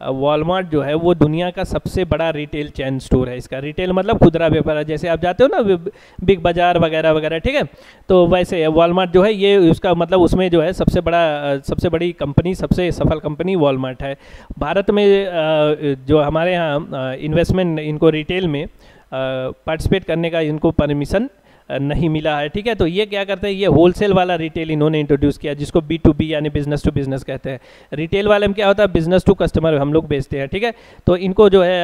वॉलमार्ट जो है, वो दुनिया का सबसे बड़ा रिटेल चैन स्टोर है इसका। रिटेल मतलब खुदरा व्यापार। जैसे आप जाते हो ना बिग बाज़ार वगैरह वगैरह, ठीक है? तो वैसे वॉलमार्ट जो है, ये उसका मतलब उसमें जो है, सबसे बड़ा, सबसे बड़ी कंपनी सबसे सफल कंपनी वॉलमार्ट है। भारत में जो हमारे यहाँ इन्वेस्टमेंट इनको रिटेल में पार्टिसिपेट करने का इनको परमिशन नहीं मिला है, ठीक है? तो ये क्या करते हैं? ये होलसेल वाला रिटेल इन्होंने इंट्रोड्यूस किया, जिसको बी टू बी यानी बिज़नेस टू बिज़नेस कहते हैं। रिटेल वाले में क्या होता है? बिज़नेस टू कस्टमर हम लोग बेचते हैं, ठीक है? तो इनको जो है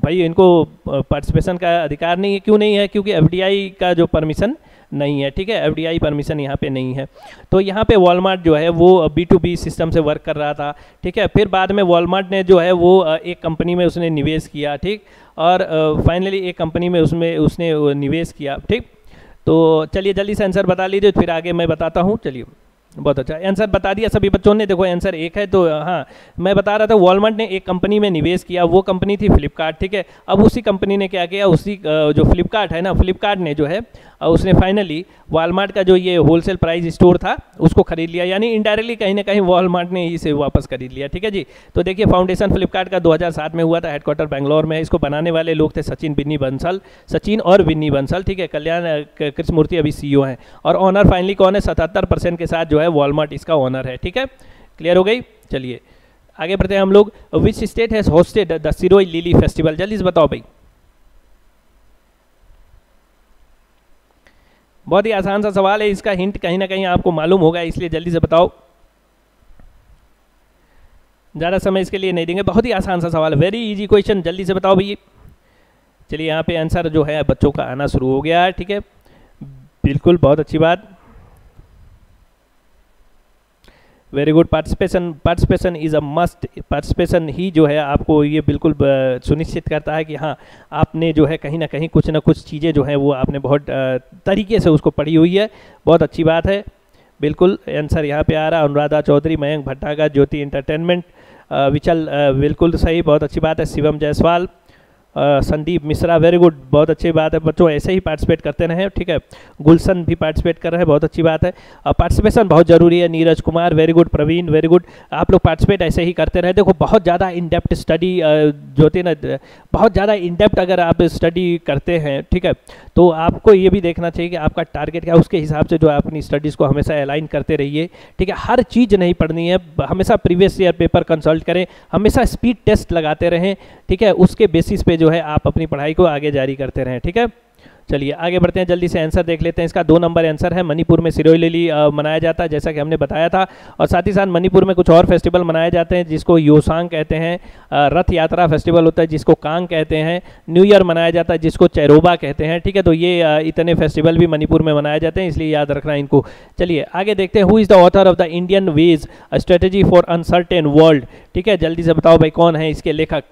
भाई इनको पार्टिसिपेशन का अधिकार नहीं है, क्यों नहीं है? क्योंकि एफडीआई का जो परमिशन नहीं है, ठीक है? एफडीआई परमिशन यहाँ पे नहीं है। तो यहाँ पे वॉलमार्ट जो है, वो बी टू बी सिस्टम से वर्क कर रहा था, ठीक है? फिर बाद में वॉलमार्ट ने जो है, वो एक कंपनी में उसने निवेश किया, ठीक? और फाइनली एक कंपनी में उसमें, उसने निवेश किया, ठीक? तो चलिए, जल्दी से आंसर बता लीजिए, फिर आगे मैं बताता हूँ। चलिए, बहुत अच्छा। आंसर बता दिया सभी बच्चों ने। देखो आंसर एक है तो हाँ मैं बता रहा था वॉलमार्ट ने एक कंपनी में निवेश किया, वो कंपनी थी फ्लिपकार्ट ठीक है? अब उसी कंपनी ने क्या किया? उसी जो फ्लिपकार्ट है ना फ्लिपकार्ट ने जो है उसने फाइनली वॉलमार्ट का जो ये होलसेल प्राइस स्टोर था, उसको खरीद लिया। यानी इनडायरेक्टली कहीं ना कहीं वॉलमार्ट ने इसे वापस खरीद लिया, ठीक है जी? तो देखिए फाउंडेशन फ्लिपकार्ट का 2007 में हुआ था हेडक्वार्टर बैंगलोर में। इसको बनाने वाले लोग थे सचिन, बिन्नी बंसल, सचिन और बिन्नी बंसल, ठीक है? कल्याण कृष्णमूर्ति अभी सी है। और ऑनर फाइनली कौन है? सतहत्तर के साथ जो है वॉलमार्ट इसका ऑनर है, ठीक है? क्लियर हो गई? चलिए, आगे बढ़ते हैं हम लोग। Which state has hosted the Shirui lily festival जल्दी से बताओ भाई। बहुत ही आसान सा सवाल है, इसका हिंट कहीं ना कहीं आपको मालूम होगा, इसलिए जल्दी से बताओ। ज़्यादा समय इसके लिए नहीं देंगे, बहुत ही आसान सा सवाल वेरी इजी क्वेश्चन जल्दी से बताओ भैया। चलिए, यहाँ पे आंसर जो है, बच्चों का आना शुरू हो गया है ठीक है? बिल्कुल, बहुत अच्छी बात। Very good participation participation is a must participation ही जो है आपको ये बिल्कुल सुनिश्चित करता है कि हाँ आपने जो है कहीं ना कहीं कुछ ना कुछ चीज़ें जो हैं वो आपने बहुत तरीके से उसको पढ़ी हुई है। बहुत अच्छी बात है। बिल्कुल आंसर यहाँ पे आ रहा अनुराधा चौधरी, मयंक भट्टागा ज्योति इंटरटेनमेंट विचल बिल्कुल सही, बहुत अच्छी बात है। शिवम जायसवाल संदीप मिश्रा वेरी गुड बहुत अच्छी बात है। बच्चों, ऐसे ही पार्टिसिपेट करते रहे, ठीक है? गुलशन भी पार्टिसिपेट कर रहे हैं, बहुत अच्छी बात है। पार्टिसिपेशन बहुत ज़रूरी है। Neeraj Kumar very good Praveen very good आप लोग पार्टिसिपेट ऐसे ही करते रहे। देखो, बहुत ज़्यादा इन डेप्थ स्टडी जो होती है ना, बहुत ज़्यादा इन डेप्थ अगर आप स्टडी करते हैं, ठीक है? तो आपको ये भी देखना चाहिए कि आपका टारगेट क्या है। उसके हिसाब से जो है अपनी स्टडीज़ को हमेशा अलाइन करते रहिए, ठीक है? हर चीज़ नहीं पढ़नी है। हमेशा प्रीवियस ईयर पेपर कंसल्ट करें। हमेशा स्पीड टेस्ट लगाते रहें, ठीक है? उसके बेसिस पे जो है आप अपनी पढ़ाई को आगे जारी करते रहें, ठीक है? चलिए, आगे बढ़ते हैं, जल्दी से आंसर देख लेते हैं। इसका दो नंबर आंसर है, मणिपुर में सिरोली मनाया जाता है, जैसा कि हमने बताया था। और साथ ही साथ मणिपुर में कुछ और फेस्टिवल मनाए जाते हैं, जिसको योसांग कहते हैं रथ यात्रा फेस्टिवल होता है, जिसको कांग कहते हैं न्यू ईयर मनाया जाता है, जिसको चैरोबा कहते हैं, ठीक है? तो ये इतने फेस्टिवल भी मणिपुर में मनाए जाते हैं, इसलिए याद रखना इनको। चलिए, आगे देखते हैं who is the author of the Indian ways strategy for uncertain world ठीक है? जल्दी से बताओ भाई, कौन है इसके लेखक?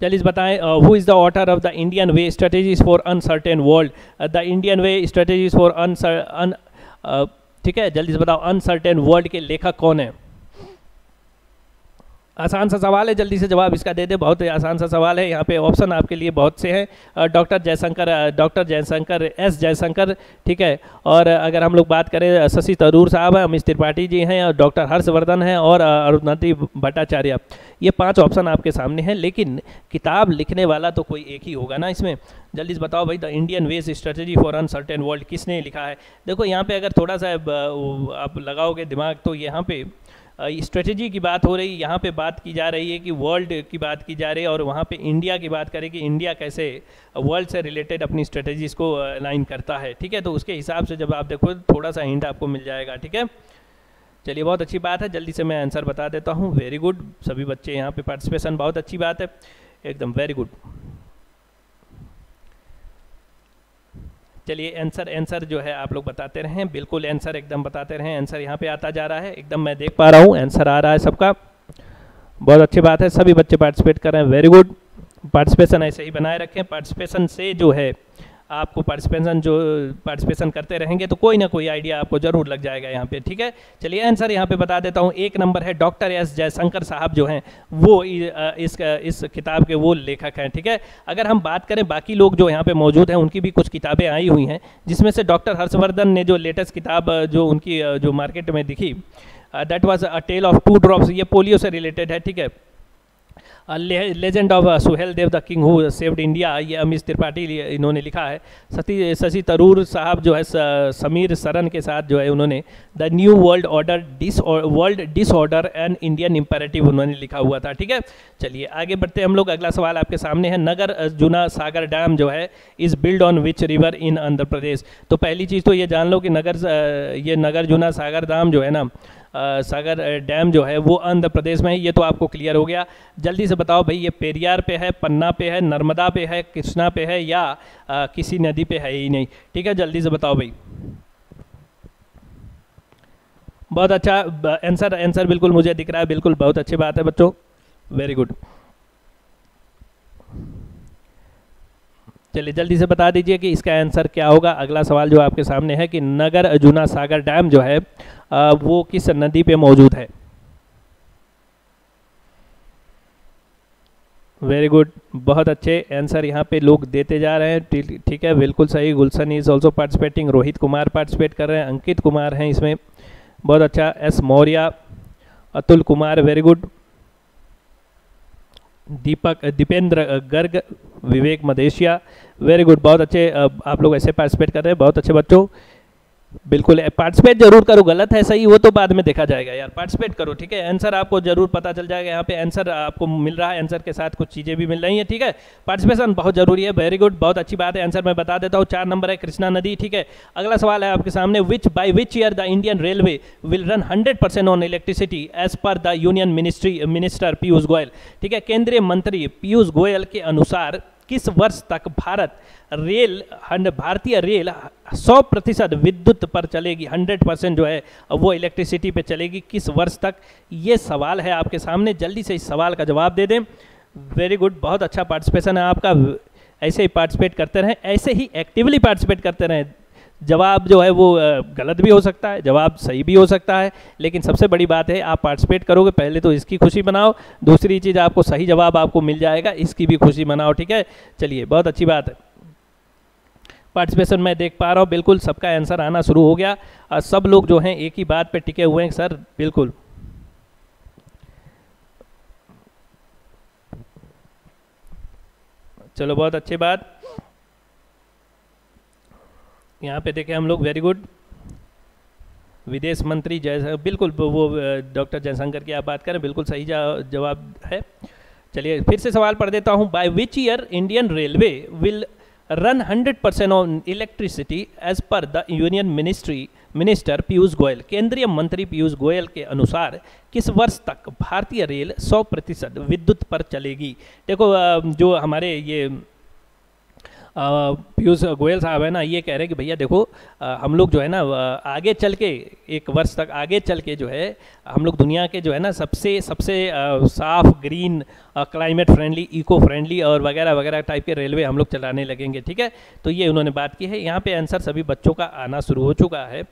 चलिए बताएँ who is the author of the Indian way strategies for uncertain world the Indian way strategies for अन ठीक है? जल्दी से बताओ अनसर्टेन वर्ल्ड के लेखक कौन है? आसान सा सवाल है, जल्दी से जवाब इसका दे दे, बहुत आसान सा सवाल है, यहाँ पे ऑप्शन आपके लिए बहुत से हैं। Doctor Jaishankar doctor Jaishankar S Jaishankar, ठीक है? और अगर हम लोग बात करें, शशि तरूर साहब हैं, अमित त्रिपाठी जी हैं, और डॉक्टर हर्षवर्धन हैं, और अरुणति भट्टाचार्य। ये पाँच ऑप्शन आपके सामने हैं, लेकिन किताब लिखने वाला तो कोई एक ही होगा ना इसमें। जल्दी से बताओ भाई, the Indian ways strategy for uncertain world किसने लिखा है? देखो, यहाँ पे अगर थोड़ा सा आप लगाओगे दिमाग तो यहाँ पे स्ट्रेटजी की बात हो रही, यहाँ पे बात की जा रही है कि वर्ल्ड की बात की जा रही है, और वहाँ पे इंडिया की बात करें कि इंडिया कैसे, वर्ल्ड से रिलेटेड अपनी स्ट्रेटजीज को लाइन करता है, ठीक है? तो उसके हिसाब से जब आप देखो, थोड़ा सा हिंट आपको मिल जाएगा, ठीक है? चलिए, बहुत अच्छी बात है। जल्दी से मैं आंसर बता देता हूँ। वेरी गुड सभी बच्चे यहाँ पे पार्टिसिपेशन बहुत अच्छी बात है। एकदम वेरी गुड चलिए आंसर आंसर जो है आप लोग बताते रहें। बिल्कुल आंसर एकदम बताते रहें। आंसर यहाँ पे आता जा रहा है। एकदम मैं देख पा रहा हूँ। आंसर आ रहा है सबका। बहुत अच्छी बात है। सभी बच्चे पार्टिसिपेट कर रहे हैं। वेरी गुड पार्टिसिपेशन ऐसे ही बनाए रखें। पार्टिसिपेशन से जो है आपको पार्टिसिपेशन जो पार्टिसिपेशन करते रहेंगे तो कोई ना कोई आइडिया आपको ज़रूर लग जाएगा यहाँ पे, ठीक है? चलिए आंसर यहाँ पे बता देता हूँ। एक नंबर है डॉक्टर एस जयशंकर साहब जो हैं, वो इस इस किताब के वो लेखक हैं, ठीक है? अगर हम बात करें, बाकी लोग जो यहाँ पे मौजूद हैं, उनकी भी कुछ किताबें आई हुई हैं, जिसमें से डॉक्टर हर्षवर्धन ने जो लेटेस्ट किताब जो उनकी जो मार्केट में दिखी that was a tale of two drops ये पोलियो से रिलेटेड है, ठीक है? Legend of Suhel Dev the king who saved India ये अमित त्रिपाठी इन्होंने लिखा है। सती, शशि तरूर साहब जो है समीर सरन के साथ जो है, उन्होंने the new world order dis world disorder and Indian imperative उन्होंने लिखा हुआ था, ठीक है? चलिए, आगे बढ़ते हम लोग। अगला सवाल आपके सामने है। नगर जुना सागर डैम जो है is build on which river in Andhra Pradesh तो पहली चीज़ तो ये जान लो कि नगर ये नगर, जुना सागर डैम जो है ना सागर डैम जो है वो आंध्र प्रदेश में है। ये तो आपको क्लियर हो गया। जल्दी से बताओ भाई ये पेरियार पे है पन्ना पे है नर्मदा पे है कृष्णा पे है या आ, किसी नदी पे है ही नहीं? ठीक है जल्दी से बताओ भाई। बहुत अच्छा आंसर आंसर बिल्कुल मुझे दिख रहा है। बिल्कुल बहुत अच्छी बात है बच्चों। वेरी गुड चलिए जल्दी से बता दीजिए कि इसका आंसर क्या होगा। अगला सवाल जो आपके सामने है कि नगर अजुना सागर डैम जो है वो किस नदी पे मौजूद है? वेरी गुड बहुत अच्छे आंसर यहाँ पे लोग देते जा रहे हैं। ठीक है, बिल्कुल सही। Gulshan is also participating Rohit Kumar participate कर रहे हैं। अंकित कुमार हैं इसमें। बहुत अच्छा। S Maurya, Atul Kumar very good Deepak, Dipendra Garg, Vivek Madeshiya very good बहुत अच्छे आप लोग ऐसे पार्टिसिपेट कर रहे हैं, बहुत अच्छे बच्चों। बिल्कुल पार्टिसिपेट ज़रूर करो, गलत है सही, वो तो बाद में देखा जाएगा यार पार्टिसिपेट करो, ठीक है? आंसर आपको ज़रूर पता चल जाएगा, यहाँ पे आंसर आपको मिल रहा है आंसर के साथ कुछ चीज़ें भी मिल रही हैं, ठीक है? पार्टिसिपेशन बहुत ज़रूरी है वेरी गुड बहुत अच्छी बात है आंसर मैं बता देता हूँ, चार नंबर है कृष्णा नदी, ठीक है? अगला सवाल है आपके सामने which by which year the Indian railway will run hundred on electricity as per the union ministry minister Piyush Goyal ठीक है? केंद्रीय मंत्री पीयूष गोयल के अनुसार किस वर्ष तक भारत रेल भारतीय रेल 100 प्रतिशत विद्युत पर चलेगी 100 परसेंट जो है वो इलेक्ट्रिसिटी पे चलेगी। किस वर्ष तक ये सवाल है आपके सामने। जल्दी से इस सवाल का जवाब दे दें। वेरी गुड बहुत अच्छा पार्टिसिपेशन है आपका। ऐसे ही पार्टिसिपेट करते रहें, ऐसे ही एक्टिवली पार्टिसिपेट करते रहें। जवाब जो है वो गलत भी हो सकता है, जवाब सही भी हो सकता है, लेकिन सबसे बड़ी बात है, आप पार्टिसिपेट करोगे, पहले तो इसकी खुशी मनाओ, दूसरी चीज़ आपको सही जवाब आपको मिल जाएगा, इसकी भी खुशी मनाओ, ठीक है? चलिए, बहुत अच्छी बात है। पार्टिसिपेशन मैं देख पा रहा हूँ, बिल्कुल सबका आंसर आना शुरू हो गया, और सब लोग जो हैं, एक ही बात पर टिके हुए हैं, सर, बिल्कुल। चलो, बहुत अच्छी बात। यहाँ पे देखें हम लोग वेरी गुड विदेश मंत्री जय बिल्कुल वो डॉक्टर जयशंकर की आप बात करें, बिल्कुल सही जवाब है। चलिए, फिर से सवाल पढ़ देता हूँ by which year Indian railway will run 100 percent on electricity as per the union ministry minister Piyush Goyal केंद्रीय मंत्री पीयूष गोयल के अनुसार किस वर्ष तक भारतीय रेल 100 प्रतिशत विद्युत पर चलेगी? देखो जो हमारे ये पीयूष गोयल साहब है ना ये कह रहे हैं कि भैया देखो आ, हम लोग जो है ना आगे चल के एक वर्ष तक आगे चल के जो है हम लोग दुनिया के जो है ना सबसे सबसे साफ़ green climate friendly eco friendly और वगैरह वगैरह टाइप के रेलवे हम लोग चलाने लगेंगे ठीक है? तो ये उन्होंने बात की है। यहाँ पर आंसर सभी बच्चों का आना शुरू हो चुका है।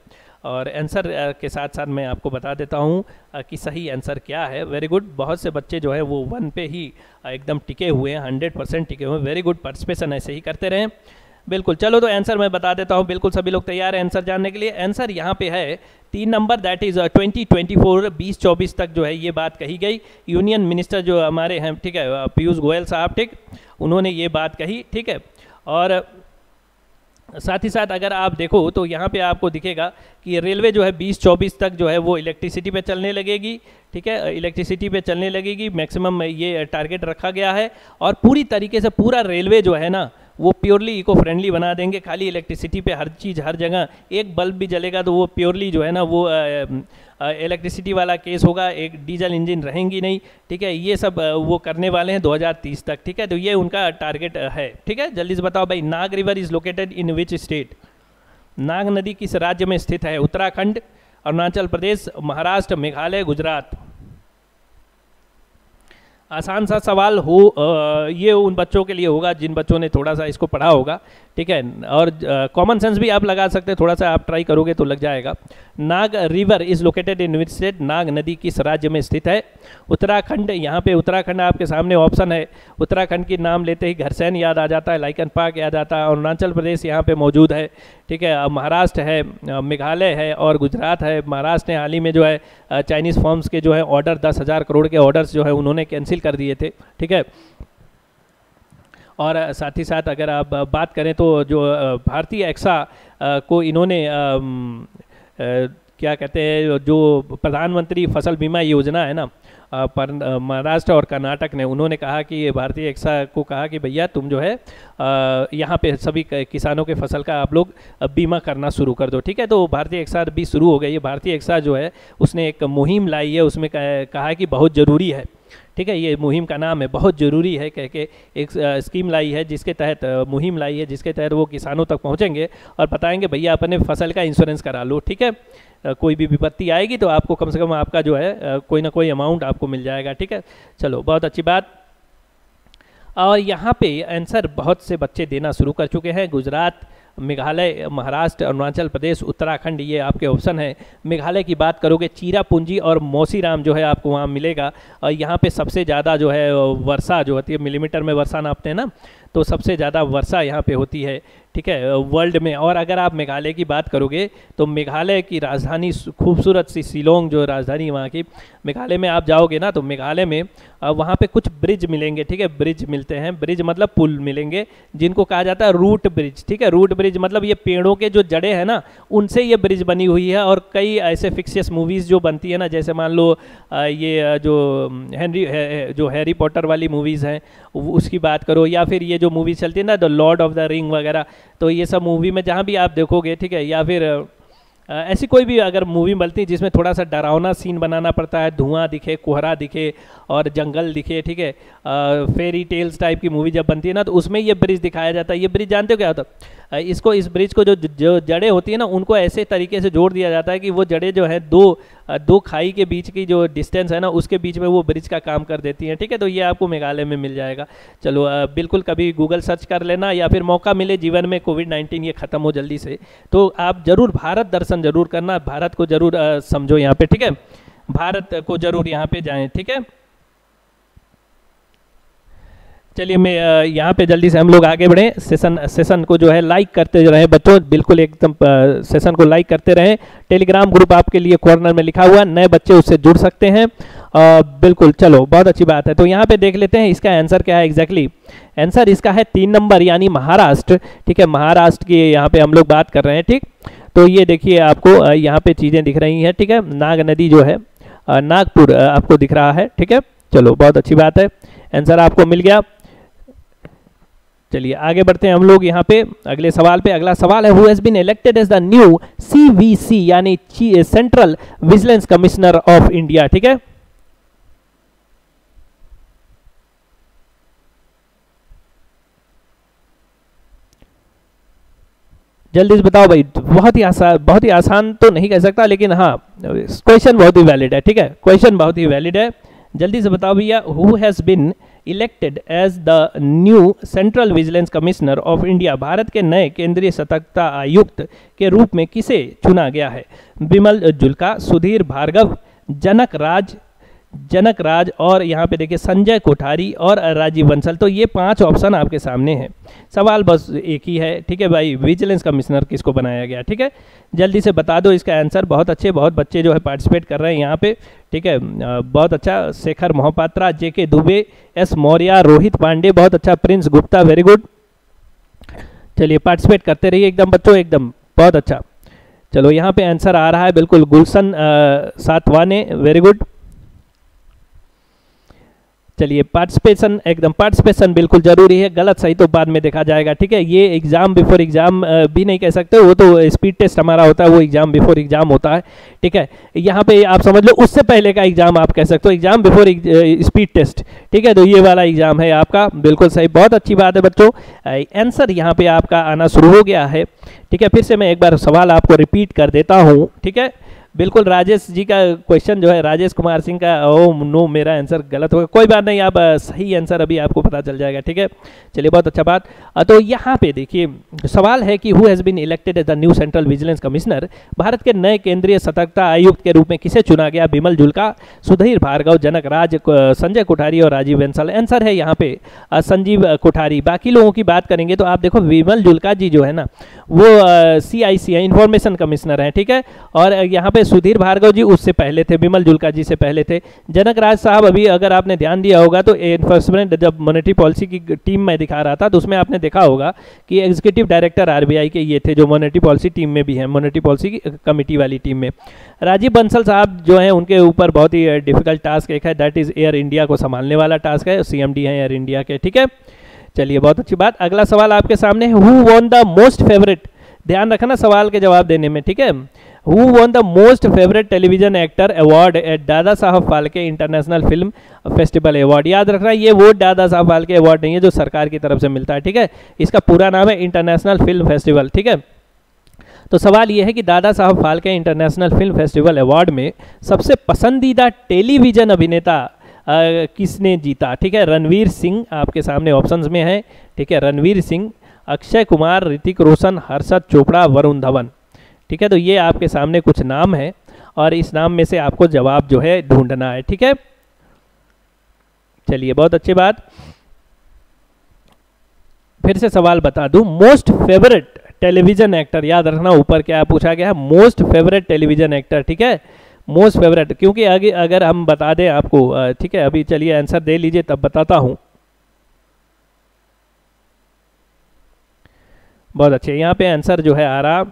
और आंसर के साथ साथ मैं आपको बता देता हूँ कि सही आंसर क्या है। वेरी गुड बहुत से बच्चे जो है वो वन पे ही एकदम टिके हुए हैं हंड्रेड परसेंट टिके हुए हैं। वेरी गुड पार्टिसिपेशन ऐसे ही करते रहें। बिल्कुल। चलो तो आंसर मैं बता देता हूँ। बिल्कुल सभी लोग तैयार हैं आंसर जानने के लिए। आंसर यहाँ पे है। तीन number that is twenty twenty four बीस चौबीस तक जो है ये बात कही गई। यूनियन मिनिस्टर जो हमारे हैं, ठीक है पीयूष गोयल साहब, ठीक? उन्होंने ये बात कही, ठीक है? और साथ ही साथ अगर आप देखो तो यहाँ पे आपको दिखेगा कि रेलवे जो है 20-24 तक जो है वो इलेक्ट्रिसिटी पे चलने लगेगी, ठीक है? इलेक्ट्रिसिटी पे चलने लगेगी, मैक्सिमम ये टारगेट रखा गया है और पूरी तरीके से पूरा रेलवे जो है ना वो प्योरली इको फ्रेंडली बना देंगे। खाली इलेक्ट्रिसिटी पे हर चीज़, हर जगह एक बल्ब भी जलेगा तो वो प्योरली जो है ना वो इलेक्ट्रिसिटी वाला केस होगा। एक डीजल इंजन रहेंगी नहीं, ठीक है? ये सब वो करने वाले हैं 2030 तक, ठीक है? तो ये उनका टारगेट है, ठीक है? जल्दी से बताओ भाई, Nag river is located in which state Nag नदी किस राज्य में स्थित है? उत्तराखंड, अरुणाचल प्रदेश, महाराष्ट्र, मेघालय, गुजरात। आसान सा सवाल हो ये उन बच्चों के लिए होगा, जिन बच्चों ने थोड़ा सा इसको पढ़ा होगा। ठीक है? और कॉमन सेंस भी आप लगा सकते हैं। थोड़ा सा आप ट्राई करोगे तो लग जाएगा। Nag river is located in which state Nag नदी किस राज्य में स्थित है? उत्तराखंड, यहाँ पे उत्तराखंड आपके सामने ऑप्शन है। उत्तराखंड की नाम लेते ही घरसैन याद आ जाता है लाइकन पार्क याद आता है, अरुणाचल प्रदेश यहाँ पे मौजूद है। ठीक है? महाराष्ट्र है मेघालय है और गुजरात है। महाराष्ट्र ने हाल ही में जो है चाइनीज़ फॉर्म्स के जो है ऑर्डर दस हज़ार करोड़ के ऑर्डर्स जो है उन्होंने कैंसिल कर दिए थे। ठीक है? और साथ ही साथ अगर आप बात करें तो जो भारतीय एक्सा को इन्होंने क्या कहते हैं, जो प्रधानमंत्री फ़सल बीमा योजना है ना पर महाराष्ट्र और कर्नाटक ने, उन्होंने कहा कि भारतीय एक्सा को कहा कि भैया तुम जो है यहाँ पे सभी किसानों के फ़सल का आप लोग बीमा करना शुरू कर दो, ठीक है? तो भारतीय एक्सा भी शुरू हो गई है। भारतीय एक्सा जो है, उसने एक मुहिम लाई है, उसमें कहा है कि बहुत ज़रूरी है। ठीक है, ये मुहिम का नाम है। बहुत ज़रूरी है कह के एक स्कीम लाई है जिसके तहत मुहिम लाई है जिसके तहत वो किसानों तक पहुँचेंगे और बताएँगे, भैया अपने फ़सल का इंश्योरेंस करा लो। ठीक है? कोई भी विपत्ति आएगी तो आपको कम से कम आपका जो है कोई ना कोई अमाउंट आपको मिल जाएगा। ठीक है? चलो, बहुत अच्छी बात। और यहाँ पे आंसर बहुत से बच्चे देना शुरू कर चुके हैं। गुजरात मेघालय, महाराष्ट्र, अरुणाचल प्रदेश, उत्तराखंड, ये आपके ऑप्शन हैं। मेघालय की बात करोगे, चीरापूंजी और मौसीराम जो है आपको वहाँ मिलेगा। और यहाँ पे सबसे ज़्यादा जो है वर्षा जो होती है, मिलीमीटर में वर्षा नापते हैं ना? तो सबसे ज़्यादा वर्षा यहाँ पे होती है। ठीक है वर्ल्ड में। और अगर आप मेघालय की बात करोगे तो मेघालय की राजधानी खूबसूरत सी शिलोंग जो राजधानी वहाँ की, मेघालय में आप जाओगे ना तो मेघालय में वहाँ पे कुछ ब्रिज मिलेंगे, ठीक है? ब्रिज मिलते हैं। ब्रिज मतलब पुल मिलेंगे, जिनको कहा जाता है रूट ब्रिज ठीक है? रूट ब्रिज मतलब ये पेड़ों के जो जड़े हैं ना, उनसे ये ब्रिज बनी हुई है। और कई ऐसे फिक्सियस मूवीज़ जो बनती है ना, जैसे मान लो ये जो हेनरी जो हैरी पॉटर वाली मूवीज़ हैं उसकी बात करो, या फिर ये जो मूवीज़ चलती है ना the lord of the ring वगैरह तो ये सब मूवी में जहाँ भी आप देखोगे, ठीक है, या फिर ऐसी कोई भी अगर मूवी मिलती है जिसमें थोड़ा सा डरावना सीन बनाना पड़ता है, धुआँ दिखे, कोहरा दिखे और जंगल दिखे, ठीक है फेरी टेल्स टाइप की मूवी जब बनती है ना तो उसमें ये ब्रिज दिखाया जाता है। ये ब्रिज जानते हो क्या होता? इसको, इस ब्रिज को जो जो जड़ें होती है ना, उनको ऐसे तरीके से जोड़ दिया जाता है कि वो जड़ें जो है, दो दो खाई के बीच की जो डिस्टेंस है ना, उसके बीच में वो ब्रिज का काम कर देती हैं, ठीक है? तो ये आपको मेघालय में मिल जाएगा। चलो बिल्कुल कभी गूगल सर्च कर लेना या फिर मौका मिले जीवन में कोविड नाइन्टीन ये ख़त्म हो जल्दी से तो आप ज़रूर भारत दर्शन ज़रूर करना, भारत को ज़रूर समझो यहाँ पे, ठीक है? भारत को ज़रूर यहाँ पर जाएँ, ठीक है? चलिए मैं यहाँ पे जल्दी से हम लोग आगे बढ़ें। सेशन सेशन को जो है लाइक करते रहे बच्चों बिल्कुल एकदम सेशन को लाइक करते रहें। टेलीग्राम ग्रुप आपके लिए कॉर्नर में लिखा हुआ नए बच्चे उससे जुड़ सकते हैं। आ, बिल्कुल चलो बहुत अच्छी बात है। तो यहाँ पे देख लेते हैं इसका आंसर क्या है एग्जैक्टली आंसर इसका है तीन नंबर यानी महाराष्ट्र। ठीक है महाराष्ट्र की यहाँ पे हम लोग बात कर रहे हैं ठीक? तो ये देखिए आपको यहाँ पे चीज़ें दिख रही हैं ठीक है? नाग नदी जो है नागपुर आपको दिख रहा है ठीक है? चलो बहुत अच्छी बात है। आंसर आपको मिल गया। चलिए आगे बढ़ते हैं हम लोग यहाँ पे। अगले सवाल पे, अगला सवाल है who has been elected as the new CVC यानी central vigilance commissioner of India ठीक है? जल्दी से बताओ भाई, बहुत ही आसान बहुत ही आसान तो नहीं कह सकता, लेकिन हाँ क्वेश्चन बहुत ही वैलिड है, ठीक है? क्वेश्चन बहुत ही वैलिड है। जल्दी से बताओ भैया who has been elected as the new central vigilance commissioner of India Bharat के नए केंद्रीय सतर्कता आयुक्त के रूप में किसे चुना गया है? बिमल जुल्का, सुधीर भार्गव जनक राज जनक राज और यहाँ पे देखिए संजय कोठारी और राजीव बंसल। तो ये पाँच ऑप्शन आपके सामने हैं। सवाल बस एक ही है, ठीक है भाई? विजिलेंस कमिश्नर किसको बनाया गया, ठीक है? जल्दी से बता दो इसका आंसर बहुत अच्छे, बहुत बच्चे जो है पार्टिसिपेट कर रहे हैं यहाँ पे, ठीक है? बहुत अच्छा। Shekhar Mohapatra J K Dubey S Maurya, Rohit Pandey, बहुत अच्छा। प्रिंस गुप्ता वेरी गुड चलिए पार्टिसिपेट करते रहिए एकदम बच्चों, एकदम। बहुत अच्छा। चलो यहाँ पे आंसर आ रहा है, बिल्कुल। गुलशन सातवाने वेरी गुड चलिए पार्टिसिपेशन एकदम पार्टिसिपेशन बिल्कुल ज़रूरी है। गलत सही तो बाद में देखा जाएगा, ठीक है? ये एग्ज़ाम बिफोर एग्ज़ाम भी नहीं कह सकते, वो तो स्पीड टेस्ट हमारा होता है, वो एग्ज़ाम बिफोर एग्ज़ाम होता है, ठीक है? यहाँ पे आप समझ लो, उससे पहले का एग्ज़ाम आप कह सकते हो एग्ज़ाम बिफोर स्पीड टेस्ट ठीक है? तो ये वाला एग्ज़ाम है आपका, बिल्कुल सही, बहुत अच्छी बात है बच्चों। आंसर यहाँ पे आपका आना शुरू हो गया है, ठीक है? फिर से मैं एक बार सवाल आपको रिपीट कर देता हूँ, ठीक है? बिल्कुल, राजेश जी का क्वेश्चन जो है, राजेश कुमार सिंह का ओ नो, मेरा आंसर गलत होगा कोई बात नहीं, आप सही आंसर अभी आपको पता चल जाएगा, ठीक है? चलिए, बहुत अच्छा बात। तो यहाँ पे देखिए, सवाल है कि who has been elected as the new central vigilance commissioner Bharat के नए केंद्रीय सतर्कता आयुक्त के रूप में किसे चुना गया? बिमल जुल्का, सुधीर भार्गव, जनक राज संजय कोठारी और राजीव बंसल। आंसर है यहाँ पे संजीव कोठारी। बाकी लोगों की बात करेंगे तो आप देखो विमल जुल्का जी जो है ना, वो सी आई सी इंफॉर्मेशन कमिश्नर हैं, ठीक है? और यहाँ पे सुधीर भार्गव जी उससे पहले थे बिमल जुल्का जी से पहले थे। जनक राज साहब, अभी अगर आपने ध्यान दिया होगा तो एनफोर्समेंट जब मॉनेटरी पॉलिसी की टीम में दिखा रहा था तो उसमें आपने देखा होगा कि एग्जीक्यूटिव डायरेक्टर आरबीआई के ये थे, जो मॉनेटरी पॉलिसी टीम में भी हैं मॉनेटरी पॉलिसी की कमेटी वाली टीम में। राजीव बंसल साहब जो हैं, उनके ऊपर बहुत ही डिफ़िकल्ट टास्क एक है दैट इज़ एयर इंडिया को संभालने वाला टास्क है सी एम है एयर इंडिया के, ठीक है? चलिए, बहुत अच्छी बात। अगला सवाल आपके सामने है who won the most favourite ध्यान रखना सवाल के जवाब देने में, ठीक है? Who won the most favourite television actor award at Dada Saheb Phalke international film festival award याद रखना, ये वो दादा साहब फाल्के अवार्ड नहीं है जो सरकार की तरफ़ से मिलता है, ठीक है? इसका पूरा नाम है इंटरनेशनल फ़िल्म फेस्टिवल ठीक है? तो सवाल यह है कि Dada Saheb Phalke international film festival award में सबसे पसंदीदा टेलीविज़न अभिनेता किसने जीता, ठीक है? रणवीर सिंह आपके सामने ऑप्शंस में है, ठीक है? रणवीर सिंह, अक्षय कुमार, ऋतिक रोशन, हर्षद चोपड़ा, वरुण धवन। ठीक है? तो ये आपके सामने कुछ नाम है और इस नाम में से आपको जवाब जो है ढूंढना है, ठीक है? चलिए, बहुत अच्छी बात। फिर से सवाल बता दूँ। मोस्ट फेवरेट टेलीविज़न एक्टर, याद रखना, ऊपर क्या पूछा गया है? मोस्ट फेवरेट टेलीविज़न एक्टर, ठीक है? मोस्ट फेवरेट, क्योंकि आगे, अगर हम बता दें आपको ठीक है? अभी चलिए आंसर दे लीजिए, तब बताता हूँ। बहुत अच्छे, यहाँ पे आंसर जो है आ रहा।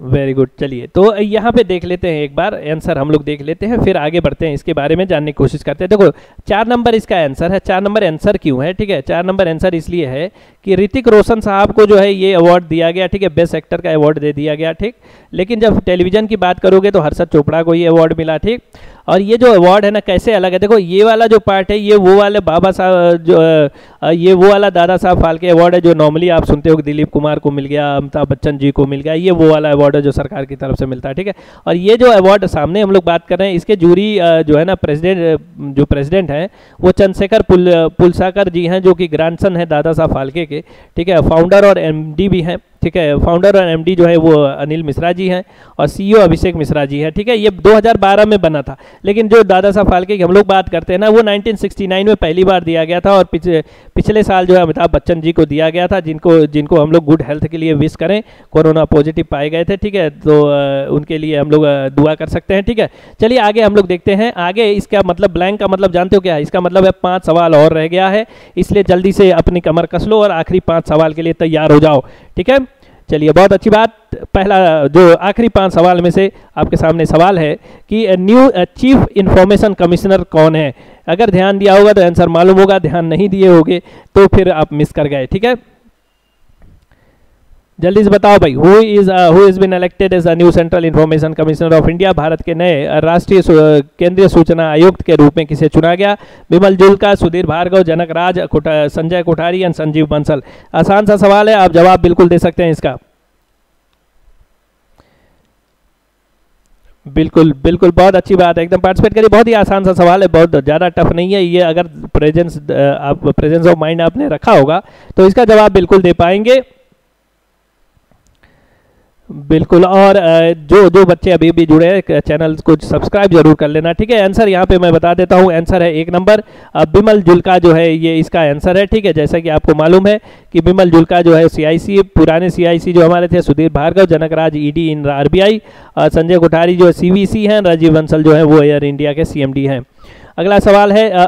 वेरी गुड चलिए तो यहाँ पे देख लेते हैं एक बार आंसर हम लोग देख लेते हैं, फिर आगे बढ़ते हैं, इसके बारे में जानने की कोशिश करते हैं। देखो, चार नंबर इसका आंसर है, चार नंबर आंसर क्यों है, ठीक है? चार नंबर आंसर इसलिए है कि ऋतिक रोशन साहब को जो है ये अवार्ड दिया गया, ठीक है? बेस्ट एक्टर का अवार्ड दे दिया गया, ठीक? लेकिन जब टेलीविज़न की बात करोगे तो हर्षद चोपड़ा को ये अवार्ड मिला, ठीक? और ये जो अवार्ड है ना, कैसे अलग है? देखो, ये वाला जो पार्ट है, ये वो वाले बाबा साहब जो ये वो वाला दादा साहब फालके अवार्ड है, जो नॉर्मली आप सुनते हो दिलीप कुमार को मिल गया, अमिताभ बच्चन जी को मिल गया, ये वो वाला अवार्ड है जो सरकार की तरफ़ से मिलता है, ठीक है? और ये जो अवार्ड सामने हम लोग बात कर रहे हैं, इसके जूरी जो है ना प्रेसिडेंट जो प्रेसिडेंट हैं, वो चंद्रशेखर पुल पुलसाकर जी हैं, जो कि ग्रैंडसन है दादा साहब फालके के ठीक है? फाउंडर और एमडी भी हैं। ठीक है फाउंडर और एमडी जो है वो अनिल मिश्रा जी हैं और सीईओ अभिषेक मिश्रा जी हैं, ठीक है? ये 2012 में बना था। लेकिन जो दादा साहब फाल्के की हम लोग बात करते हैं ना, वो 1969 में पहली बार दिया गया था और पिछले पिछले साल जो है अमिताभ बच्चन जी को दिया गया था, जिनको जिनको हम लोग गुड हेल्थ के लिए विश करें। कोरोना पॉजिटिव पाए गए थे, ठीक है? तो उनके लिए हम लोग दुआ कर सकते हैं, ठीक है? चलिए, आगे हम लोग देखते हैं। आगे इसका मतलब ब्लैंक का मतलब जानते हो क्या? इसका मतलब है, पाँच सवाल और रह गया है। इसलिए जल्दी से अपनी कमर कस लो और आखिरी पाँच सवाल के लिए तैयार हो जाओ, ठीक है? चलिए, बहुत अच्छी बात। पहला, जो आखिरी पाँच सवाल में से आपके सामने सवाल है कि न्यू चीफ इन्फॉर्मेशन कमिश्नर कौन है? अगर ध्यान दिया होगा तो आंसर मालूम होगा, ध्यान नहीं दिए होगे तो फिर आप मिस कर गए, ठीक है? जल्दी से बताओ भाई who is who is been elected as a new central information commissioner of India Bharat के नए राष्ट्रीय केंद्रीय सूचना आयुक्त के रूप में किसे चुना गया? बिमल जुल्का, सुधीर भार्गव, जनक राज संजय कोठारी एंड संजीव बंसल। आसान सा सवाल है, आप जवाब बिल्कुल दे सकते हैं इसका। बिल्कुल बिल्कुल, बहुत अच्छी बात है, एकदम पार्टिसिपेट करिए, बहुत ही आसान सा सवाल है, बहुत ज़्यादा टफ नहीं है, ये अगर प्रेजेंस आप प्रेजेंस ऑफ़ माइंड आपने रखा होगा तो इसका जवाब बिल्कुल दे पाएँगे। बिल्कुल, और जो जो बच्चे अभी भी जुड़े हैं चैनल को सब्सक्राइब ज़रूर कर लेना, ठीक है? आंसर यहाँ पे मैं बता देता हूँ आंसर है एक नंबर। बिमल जुल्का जो है, ये इसका आंसर है, ठीक है? जैसा कि आपको मालूम है कि बिमल जुल्का जो है सीआईसी पुराने सीआईसी जो हमारे थे, Sudhir Bhargava, Janak Raj ED in RBI Sanjay Kothari जो सीवीसी हैं, राजीव बंसल जो है, वो एयर इंडिया के सीएमडी हैं। अगला सवाल है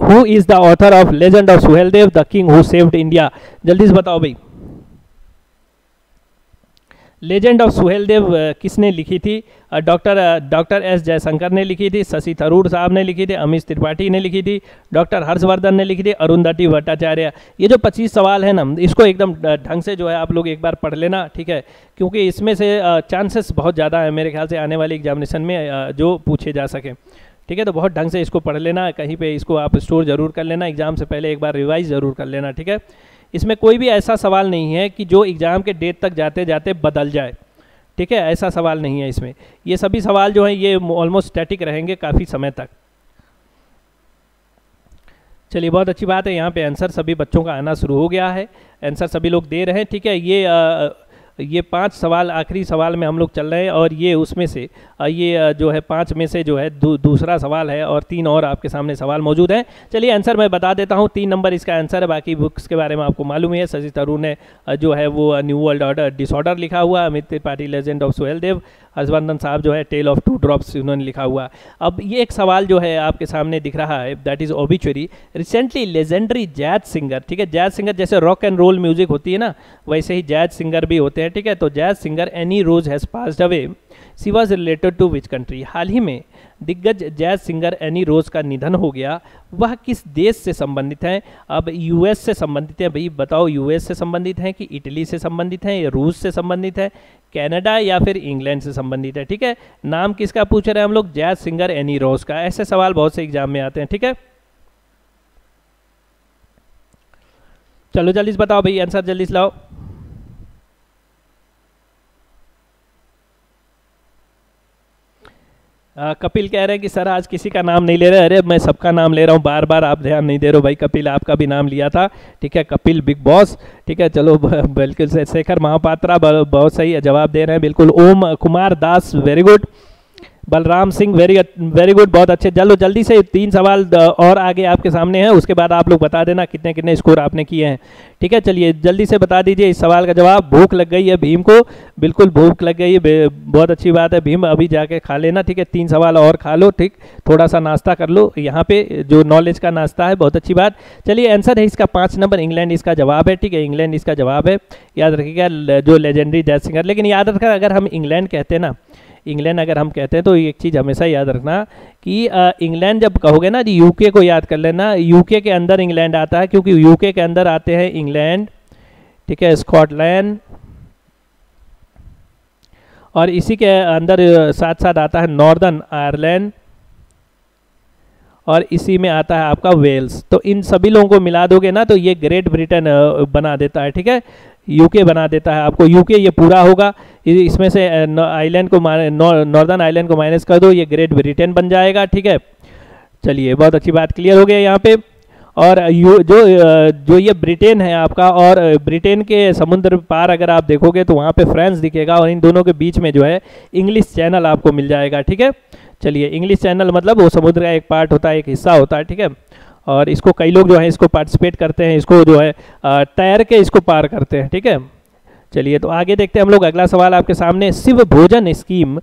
who is the author of legend of Suhel Dev the king who saved India जल्दी से बताओ भाई। लेजेंड ऑफ़ सुहेल देव किसने लिखी थी? डॉक्टर डॉक्टर एस जयशंकर ने लिखी थी, शशि थरूर साहब ने लिखी थी अमित त्रिपाठी ने लिखी थी, डॉक्टर हर्षवर्धन ने लिखी थी अरुंधति भट्टाचार्य। ये जो 25 सवाल है ना, इसको एकदम ढंग से जो है आप लोग एक बार पढ़ लेना, ठीक है? क्योंकि इसमें से चांसेस बहुत ज़्यादा है मेरे ख्याल से आने वाली एग्जामिनेशन में जो पूछे जा सकें। ठीक है? तो बहुत ढंग से इसको पढ़ लेना, कहीं पे इसको आप स्टोर ज़रूर कर लेना, एग्ज़ाम से पहले एक बार रिवाइज ज़रूर कर लेना, ठीक है? इसमें कोई भी ऐसा सवाल नहीं है कि जो एग्ज़ाम के डेट तक जाते जाते बदल जाए। ठीक है? ऐसा सवाल नहीं है इसमें। ये सभी सवाल जो हैं ये ऑलमोस्ट स्टैटिक रहेंगे काफ़ी समय तक। चलिए बहुत अच्छी बात है। यहाँ पे आंसर सभी बच्चों का आना शुरू हो गया है। आंसर सभी लोग दे रहे हैं। ठीक है? ये आ, ये पाँच सवाल आखिरी सवाल में हम लोग चल रहे हैं और ये उसमें से ये जो है पाँच में से जो है दू, दूसरा सवाल है और तीन और आपके सामने सवाल मौजूद हैं। चलिए आंसर मैं बता देता हूँ तीन नंबर इसका आंसर है बाकी बुक्स के बारे में आपको मालूम है शशि थरूर ने जो है वो न्यू वर्ल्ड ऑर्डर डिसऑर्डर लिखा हुआ अमित त्रिपाठी लेजेंड ऑफ़ सुहेल देव हर्षवर्धन साहब जो है टेल ऑफ़ टू ड्रॉप्स उन्होंने लिखा हुआ। अब ये एक सवाल जो है आपके सामने दिख रहा है that is obituary recently legendary jazz singer ठीक है जैज सिंगर जैसे रॉक एंड रोल म्यूज़िक होती है ना, वैसे ही जैज सिंगर भी होते हैं, ठीक है तो jazz singer Annie Ross has passed away she was related to which country हाल ही में दिग्गज जैज सिंगर एनी रोज का निधन हो गया। वह किस देश से संबंधित हैं? अब यूएस से संबंधित है। भाई, बताओ, यूएस से संबंधित हैं कि इटली से संबंधित हैं या रूस से संबंधित है? कनाडा या फिर इंग्लैंड से संबंधित है? ठीक है? नाम किसका पूछ रहे हैं हम लोग? जैज सिंगर एनी रोज का। ऐसे सवाल बहुत से एग्ज़ाम में आते हैं। ठीक है? चलो जल्दी बताओ भाई, आंसर जल्दी से लाओ कपिल कह रहे हैं कि, सर, आज किसी का नाम नहीं ले रहे। अरे मैं सबका नाम ले रहा हूँ। बार बार आप ध्यान नहीं दे रहे हो भाई। कपिल, आपका भी नाम लिया था। ठीक है, कपिल बिग बॉस। ठीक है, चलो बिल्कुल शेखर महापात्रा बहुत सही जवाब दे रहे हैं। बिल्कुल, Om Kumar Das very good Balram Singh very very good बहुत अच्छे। चलो जल्दी से तीन सवाल और आगे आपके सामने हैं। उसके बाद आप लोग बता देना कितने कितने स्कोर आपने किए हैं। ठीक है, चलिए, जल्दी से बता दीजिए इस सवाल का जवाब। भूख लग गई है भीम को। बिल्कुल भूख लग गई है बहुत अच्छी बात है। भीम, अभी जाके खा लेना, ठीक है? तीन सवाल और खा लो, ठीक? थोड़ा सा नाश्ता कर लो। यहाँ पे जो नॉलेज का नाश्ता है, बहुत अच्छी बात। चलिए आंसर है इसका पाँच नंबर। इंग्लैंड इसका जवाब है, ठीक है? इंग्लैंड इसका जवाब है। याद रखिएगा जो लेजेंडरी जैज सिंगर लेकिन याद रखा अगर हम इंग्लैंड कहते हैं ना इंग्लैंड अगर हम कहते हैं तो एक चीज़ हमेशा याद रखना कि इंग्लैंड जब कहोगे ना, जी यूके को याद कर लेना यूके के अंदर इंग्लैंड आता है, क्योंकि यूके के अंदर आते हैं इंग्लैंड, ठीक है, स्कॉटलैंड, और इसी के अंदर साथ साथ आता है नॉर्दर्न आयरलैंड, और इसी में आता है आपका वेल्स। तो इन सभी लोगों को मिला दोगे ना तो ये ग्रेट ब्रिटेन बना देता है, ठीक है? यूके बना देता है। आपको यूके ये पूरा होगा। इसमें से आइलैंड को नॉर्दर्न आइलैंड को माइनस कर दो। ये ग्रेट ब्रिटेन बन जाएगा, ठीक है? चलिए, बहुत अच्छी बात क्लियर हो गया यहाँ पे। और यू, जो जो ये ब्रिटेन है आपका, और ब्रिटेन के समुद्र पार अगर आप देखोगे तो वहाँ पे फ्रांस दिखेगा, और इन दोनों के बीच में जो है इंग्लिश चैनल आपको मिल जाएगा, ठीक है? चलिए इंग्लिश चैनल मतलब वो समुद्र का एक पार्ट होता है, एक हिस्सा होता है, ठीक है? और इसको कई लोग जो है, इसको पार्टिसिपेट करते हैं, इसको जो है तैर के इसको पार करते हैं, ठीक है? चलिए तो आगे देखते हैं हम लोग, अगला सवाल आपके सामने, Shiv Bhojan scheme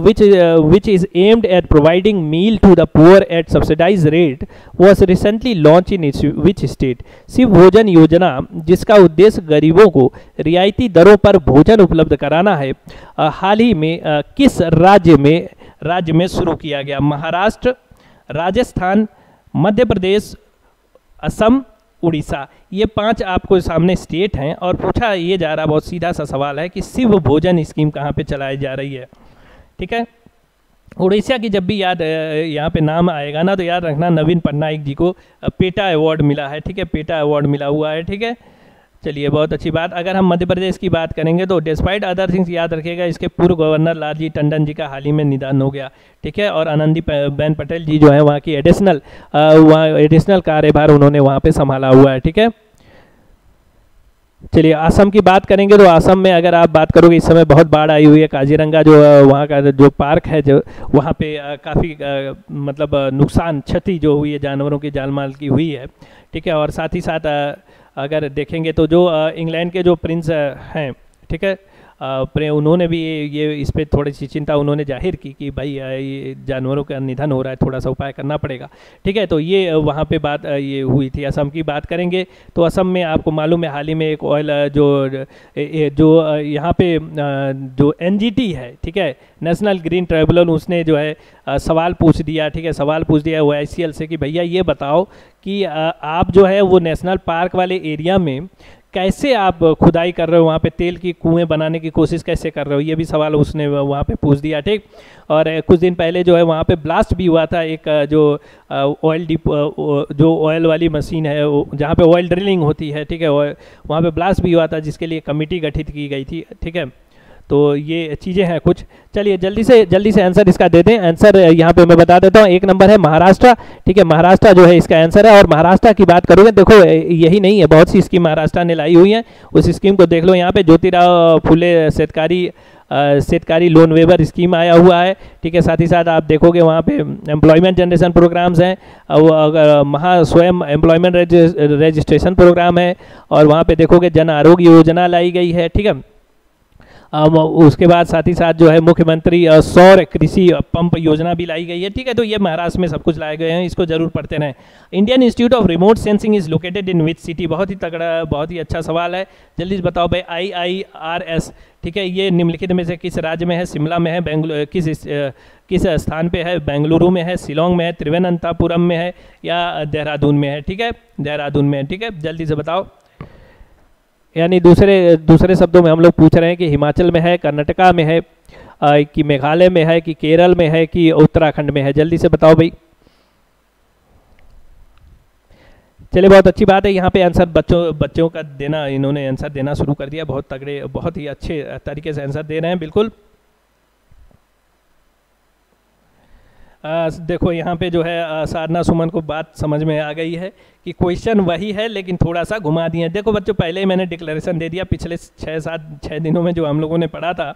which which is aimed at providing meal to the poor at subsidise rate was recently launch in which state Shiv Bhojan योजना, जिसका उद्देश्य गरीबों को रियायती दरों पर भोजन उपलब्ध कराना है हाल ही में किस राज्य में राज्य में शुरू किया गया? महाराष्ट्र, राजस्थान मध्य प्रदेश, असम, उड़ीसा, ये पाँच आपको सामने स्टेट हैं और पूछा ये जा रहा, बहुत सीधा सा सवाल है कि शिव भोजन स्कीम कहाँ पे चलाई जा रही है? ठीक है? उड़ीसा की जब भी याद यहाँ पे नाम आएगा ना तो याद रखना, नवीन पटनायक जी को पेटा अवार्ड मिला है, ठीक है? पेटा अवार्ड मिला हुआ है, ठीक है? चलिए, बहुत अच्छी बात। अगर हम मध्य प्रदेश की बात करेंगे तो डिस्पाइट अदर थिंग्स याद रखिएगा, इसके पूर्व गवर्नर लालजी टंडन जी का हाल ही में निधन हो गया, ठीक है? और आनंदी बेन पटेल जी जो है, वहाँ की एडिशनल वहाँ एडिशनल कार्यभार उन्होंने वहाँ पर संभाला हुआ है, ठीक है? चलिए, असम की बात करेंगे तो असम में अगर आप बात करोगे, इस समय बहुत बाढ़ आई हुई है। काजीरंगा जो वहाँ का जो पार्क है, जो वहाँ पे काफ़ी मतलब नुकसान, क्षति जो हुई है, जानवरों की जान माल की हुई है, ठीक है? और साथ ही साथ अगर देखेंगे तो जो इंग्लैंड के जो प्रिंस हैं ठीक है? उन्होंने भी ये, इस पर थोड़ी सी चिंता उन्होंने ज़ाहिर की कि भाई ये जानवरों का निधन हो रहा है, थोड़ा सा उपाय करना पड़ेगा। ठीक है तो ये वहाँ पे बात ये हुई थी। असम की बात करेंगे तो असम में आपको मालूम है, हाल ही में एक ऑयल जो जो यहाँ पे जो एनजीटी है, ठीक है नेशनल ग्रीन ट्राइब्यूनल उसने जो है सवाल पूछ दिया, ठीक है, सवाल पूछ दिया वो से कि भैया ये बताओ कि आप जो है वो नेशनल पार्क वाले एरिया में कैसे आप खुदाई कर रहे हो? वहाँ पे तेल की कुएँ बनाने की कोशिश कैसे कर रहे हो? ये भी सवाल उसने वहाँ पे पूछ दिया, ठीक? और कुछ दिन पहले जो है वहाँ पे ब्लास्ट भी हुआ था एक, जो ऑयल डिप जो ऑयल वाली मशीन है जहाँ पे ऑयल ड्रिलिंग होती है, ठीक है? वहाँ पे ब्लास्ट भी हुआ था जिसके लिए कमेटी गठित की गई थी, ठीक है? तो ये चीज़ें हैं कुछ। चलिए, जल्दी से जल्दी से आंसर इसका दे दें। आंसर यहाँ पे मैं बता देता हूँ, एक नंबर है महाराष्ट्र, ठीक है? महाराष्ट्र जो है इसका आंसर है। और महाराष्ट्र की बात करोगे देखो यही नहीं है, बहुत सी स्कीम महाराष्ट्र ने लाई हुई है। उस स्कीम को देख लो, यहाँ पे Jyotirao Phule Shetkari Shetkari loan waiver scheme आया हुआ है, ठीक है? साथ ही साथ आप देखोगे, वहाँ पे एम्प्लॉयमेंट जनरेशन प्रोग्राम्स हैं अगर महा स्वयं एम्प्लॉयमेंट रजिस्ट्रेशन प्रोग्राम है। और वहाँ पे देखोगे जन आरोग्य योजना लाई गई है, ठीक है? उसके बाद साथ ही साथ जो है मुख्यमंत्री सौर कृषि पंप योजना भी लाई गई है। ठीक है तो ये महाराष्ट्र में सब कुछ लाए गए हैं, इसको ज़रूर पढ़ते रहें। Indian institute of remote sensing is located in which city. बहुत ही तगड़ा, बहुत ही अच्छा सवाल है। जल्दी से बताओ भाई आई आई आर एस ठीक है, ये निम्नलिखित में से किस राज्य में है? शिमला में है बेंगलुरु किस किस स्थान पे है? बेंगलुरु में है, शिलोंग में है त्रिवेंतपुरम में है या देहरादून में है? ठीक है, देहरादून में है, ठीक है, जल्दी से बताओ। यानी दूसरे दूसरे शब्दों में हम लोग पूछ रहे हैं कि हिमाचल में है, कर्नाटका में है कि मेघालय में है, कि केरल में है, कि उत्तराखंड में है? जल्दी से बताओ भाई। चलिए, बहुत अच्छी बात है। यहाँ पे आंसर बच्चों बच्चों का देना, इन्होंने आंसर देना शुरू कर दिया। बहुत तगड़े, बहुत ही अच्छे तरीके से आंसर दे रहे हैं, बिल्कुल। आ, देखो यहाँ पे जो है साधना सुमन को बात समझ में आ गई है कि क्वेश्चन वही है लेकिन थोड़ा सा घुमा दिए देखो बच्चों पहले ही मैंने डिक्लेरेशन दे दिया पिछले छः सात छः दिनों में जो हम लोगों ने पढ़ा था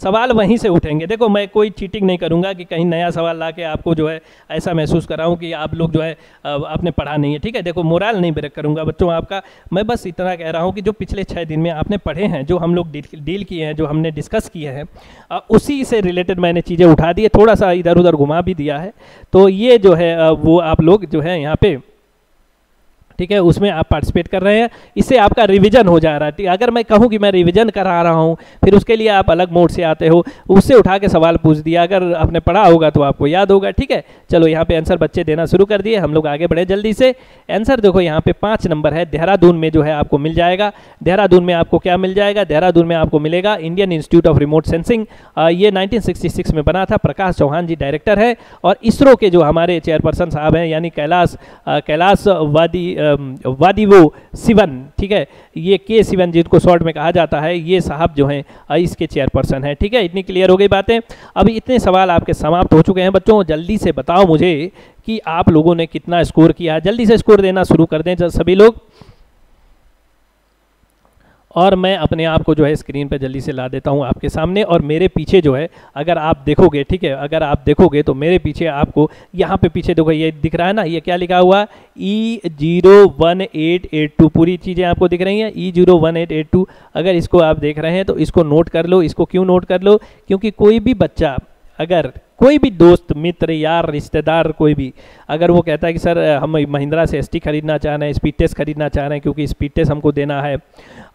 सवाल वहीं से उठेंगे। देखो, मैं कोई चीटिंग नहीं करूँगा कि कहीं नया सवाल ला के आपको जो है ऐसा महसूस कराऊं कि आप लोग जो है आपने पढ़ा नहीं है। ठीक है, देखो, मोरल नहीं ब्रेक करूँगा। बच्चों, आपका, मैं बस इतना कह रहा हूँ कि जो पिछले छः दिन में आपने पढ़े हैं, जो हम लोग डील किए हैं, जो हमने डिस्कस किए हैं उसी से रिलेटेड मैंने चीज़ें उठा दी थोड़ा सा इधर उधर घुमा भी दिया है। तो ये जो है वो आप लोग जो है यहाँ पे ठीक है, उसमें आप पार्टिसिपेट कर रहे हैं। इससे आपका रिवीजन हो जा रहा है, ठीक अगर मैं कहूँ कि मैं रिवीजन करा रहा हूँ, फिर उसके लिए आप अलग मोड से आते हो। उससे उठा के सवाल पूछ दिया, अगर आपने पढ़ा होगा तो आपको याद होगा, ठीक है? चलो, यहाँ पे आंसर बच्चे देना शुरू कर दिए, हम लोग आगे बढ़े जल्दी से। आंसर देखो, यहाँ पे पाँच नंबर है, देहरादून में जो है आपको मिल जाएगा। देहरादून में आपको क्या मिल जाएगा? देहरादून में आपको मिलेगा Indian institute of remote sensing ये 1966 में बना था, प्रकाश चौहान जी डायरेक्टर है। और इसरो के जो हमारे चेयरपर्सन साहब हैं, यानी कैलाश कैलाश वादी वादिवो सिवन, ठीक है? ये के सिवन जिनको शॉर्ट में कहा जाता है, ये साहब जो हैं इसके चेयरपर्सन हैं, ठीक है? इतनी क्लियर हो गई बातें। अभी इतने सवाल आपके समाप्त हो चुके हैं। बच्चों, जल्दी से बताओ मुझे कि आप लोगों ने कितना स्कोर किया जल्दी से स्कोर देना शुरू कर दें सभी लोग। और मैं अपने आप को जो है स्क्रीन पर जल्दी से ला देता हूँ आपके सामने और मेरे पीछे जो है, अगर आप देखोगे, ठीक है, अगर आप देखोगे तो मेरे पीछे आपको, यहाँ पे पीछे देखो, ये दिख रहा है ना, ये क्या लिखा हुआ? E zero one eight eight two पूरी चीज़ें आपको दिख रही हैं E zero one eight eight two अगर इसको आप देख रहे हैं तो इसको नोट कर लो, इसको क्यों नोट कर लो? क्योंकि कोई भी बच्चा अगर कोई भी दोस्त, मित्र, यार, रिश्तेदार, कोई भी, अगर वो कहता है कि, सर, हम महिंद्रा से एसटी खरीदना चाह रहे हैं, स्पीड टेस्ट खरीदना चाह रहे हैं, क्योंकि स्पीड टेस्ट हमको देना है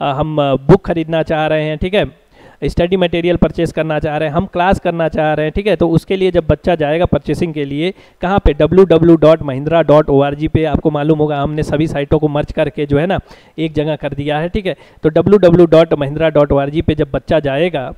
हम बुक खरीदना चाह रहे हैं, ठीक है? स्टडी मटेरियल परचेस करना चाह रहे हैं, हम क्लास करना चाह रहे हैं, ठीक है? तो उसके लिए जब बच्चा जाएगा परचेसिंग के लिए, कहाँ पे? www.mahindra.org पे आपको मालूम होगा, हमने सभी साइटों को मर्ज करके जो है ना, एक जगह कर दिया है, ठीक है? तो www.mahindra.org पे जब बच्चा जाएगा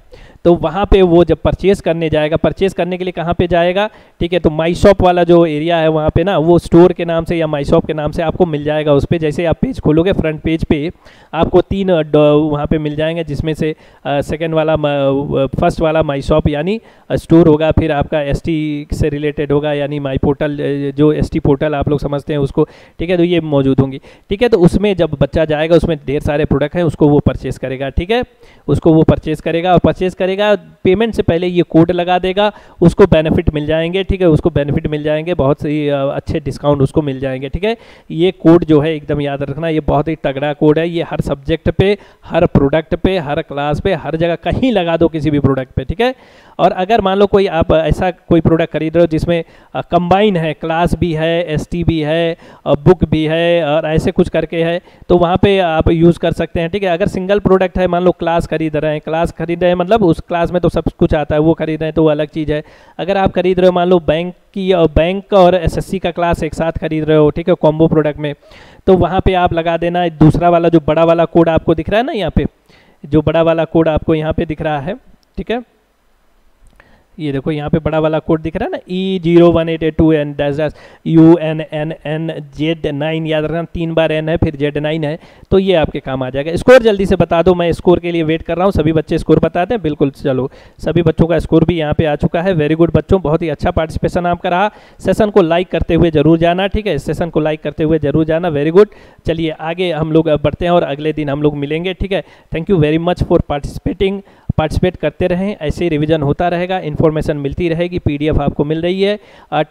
तो वहाँ पे वो जब परचेस करने जाएगा परचेस करने के लिए कहाँ पे जाएगा? ठीक है तो माई शॉप वाला जो एरिया है वहाँ पे ना, वो स्टोर के नाम से या माई शॉप के नाम से आपको मिल जाएगा उस पर जैसे आप पेज खोलोगे फ्रंट पेज पे, आपको तीन वहाँ पे मिल जाएँगे जिसमें से सेकेंड वाला फ़र्स्ट वाला माई शॉप यानी स्टोर होगा, फिर आपका एसटी से रिलेटेड होगा, यानी माई पोर्टल जो एसटी पोर्टल आप लोग समझते हैं उसको। ठीक है तो ये मौजूद होंगी। ठीक है तो उसमें जब बच्चा जाएगा, उसमें ढेर सारे प्रोडक्ट हैं, उसको वो परचेस करेगा। ठीक है, उसको वो परचेस करेगा और परचेस करेगा करेगा पेमेंट से पहले ये कोड लगा देगा, उसको बेनिफिट मिल जाएँगे, ठीक है? उसको बेनिफिट मिल जाएँगे, बहुत सी अच्छे डिस्काउंट उसको मिल जाएँगे, ठीक है? ये कोड जो है एकदम याद रखना, ये बहुत ही तगड़ा कोड है, ये हर सब्जेक्ट पे, हर प्रोडक्ट पे, हर क्लास पे, हर जगह कहीं लगा दो किसी भी प्रोडक्ट पे, ठीक है? और अगर मान लो कोई आप ऐसा कोई प्रोडक्ट खरीद रहे हो जिसमें कंबाइन है क्लास भी है एसटी भी है बुक भी है और ऐसे कुछ करके है तो वहाँ पे आप यूज़ कर सकते हैं, ठीक है? अगर सिंगल प्रोडक्ट है, मान लो क्लास खरीद रहे हैं क्लास खरीद रहे हैं मतलब उस क्लास में तो सब कुछ आता है, वो खरीद रहे हैं तो वो अलग चीज़ है। अगर आप खरीद रहे हो, मान लो बैंक की बैंक और एसएससी का क्लास एक साथ खरीद रहे हो, ठीक है कॉम्बो प्रोडक्ट में तो वहाँ पे आप लगा देना, दूसरा वाला जो बड़ा वाला कोड आपको दिख रहा है ना यहाँ पे, जो बड़ा वाला कोड आपको यहाँ पे दिख रहा है, ठीक है? ये देखो यहाँ पे बड़ा वाला कोड दिख रहा है ना E zero one eight eight two N dash dash U N N N Z nine याद रखना, तीन बार एन है, फिर जेड नाइन है तो ये आपके काम आ जाएगा। स्कोर जल्दी से बता दो, मैं स्कोर के लिए वेट कर रहा हूँ, सभी बच्चे स्कोर बताते हैं, बिल्कुल चलो। सभी बच्चों का स्कोर भी यहाँ पे आ चुका है वेरी गुड बच्चों, बहुत ही अच्छा पार्टिसिपेशन आपका रहा। सेशन को लाइक करते हुए ज़रूर जाना, ठीक है? सेशन को लाइक करते हुए ज़रूर जाना वेरी गुड चलिए आगे हम लोग बढ़ते हैं और अगले दिन हम लोग मिलेंगे, ठीक है? Thank you very much for participating participate करते रहें, ऐसे ही रिवीजन होता रहेगा इन्फॉर्मेशन मिलती रहेगी पीडीएफ आपको मिल रही है।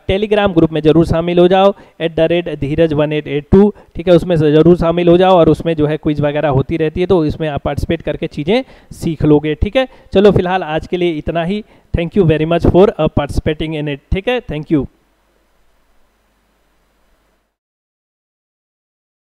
टेलीग्राम ग्रुप में ज़रूर शामिल हो जाओ at the rate Dheeraj one eight eight two ठीक है, उसमें ज़रूर शामिल हो जाओ और उसमें जो है क्विज वगैरह होती रहती है तो इसमें आप पार्टिसिपेट करके चीज़ें सीख लोगे, ठीक है? चलो फ़िलहाल आज के लिए इतना ही। Thank you very much for participating in it ठीक है? Thank you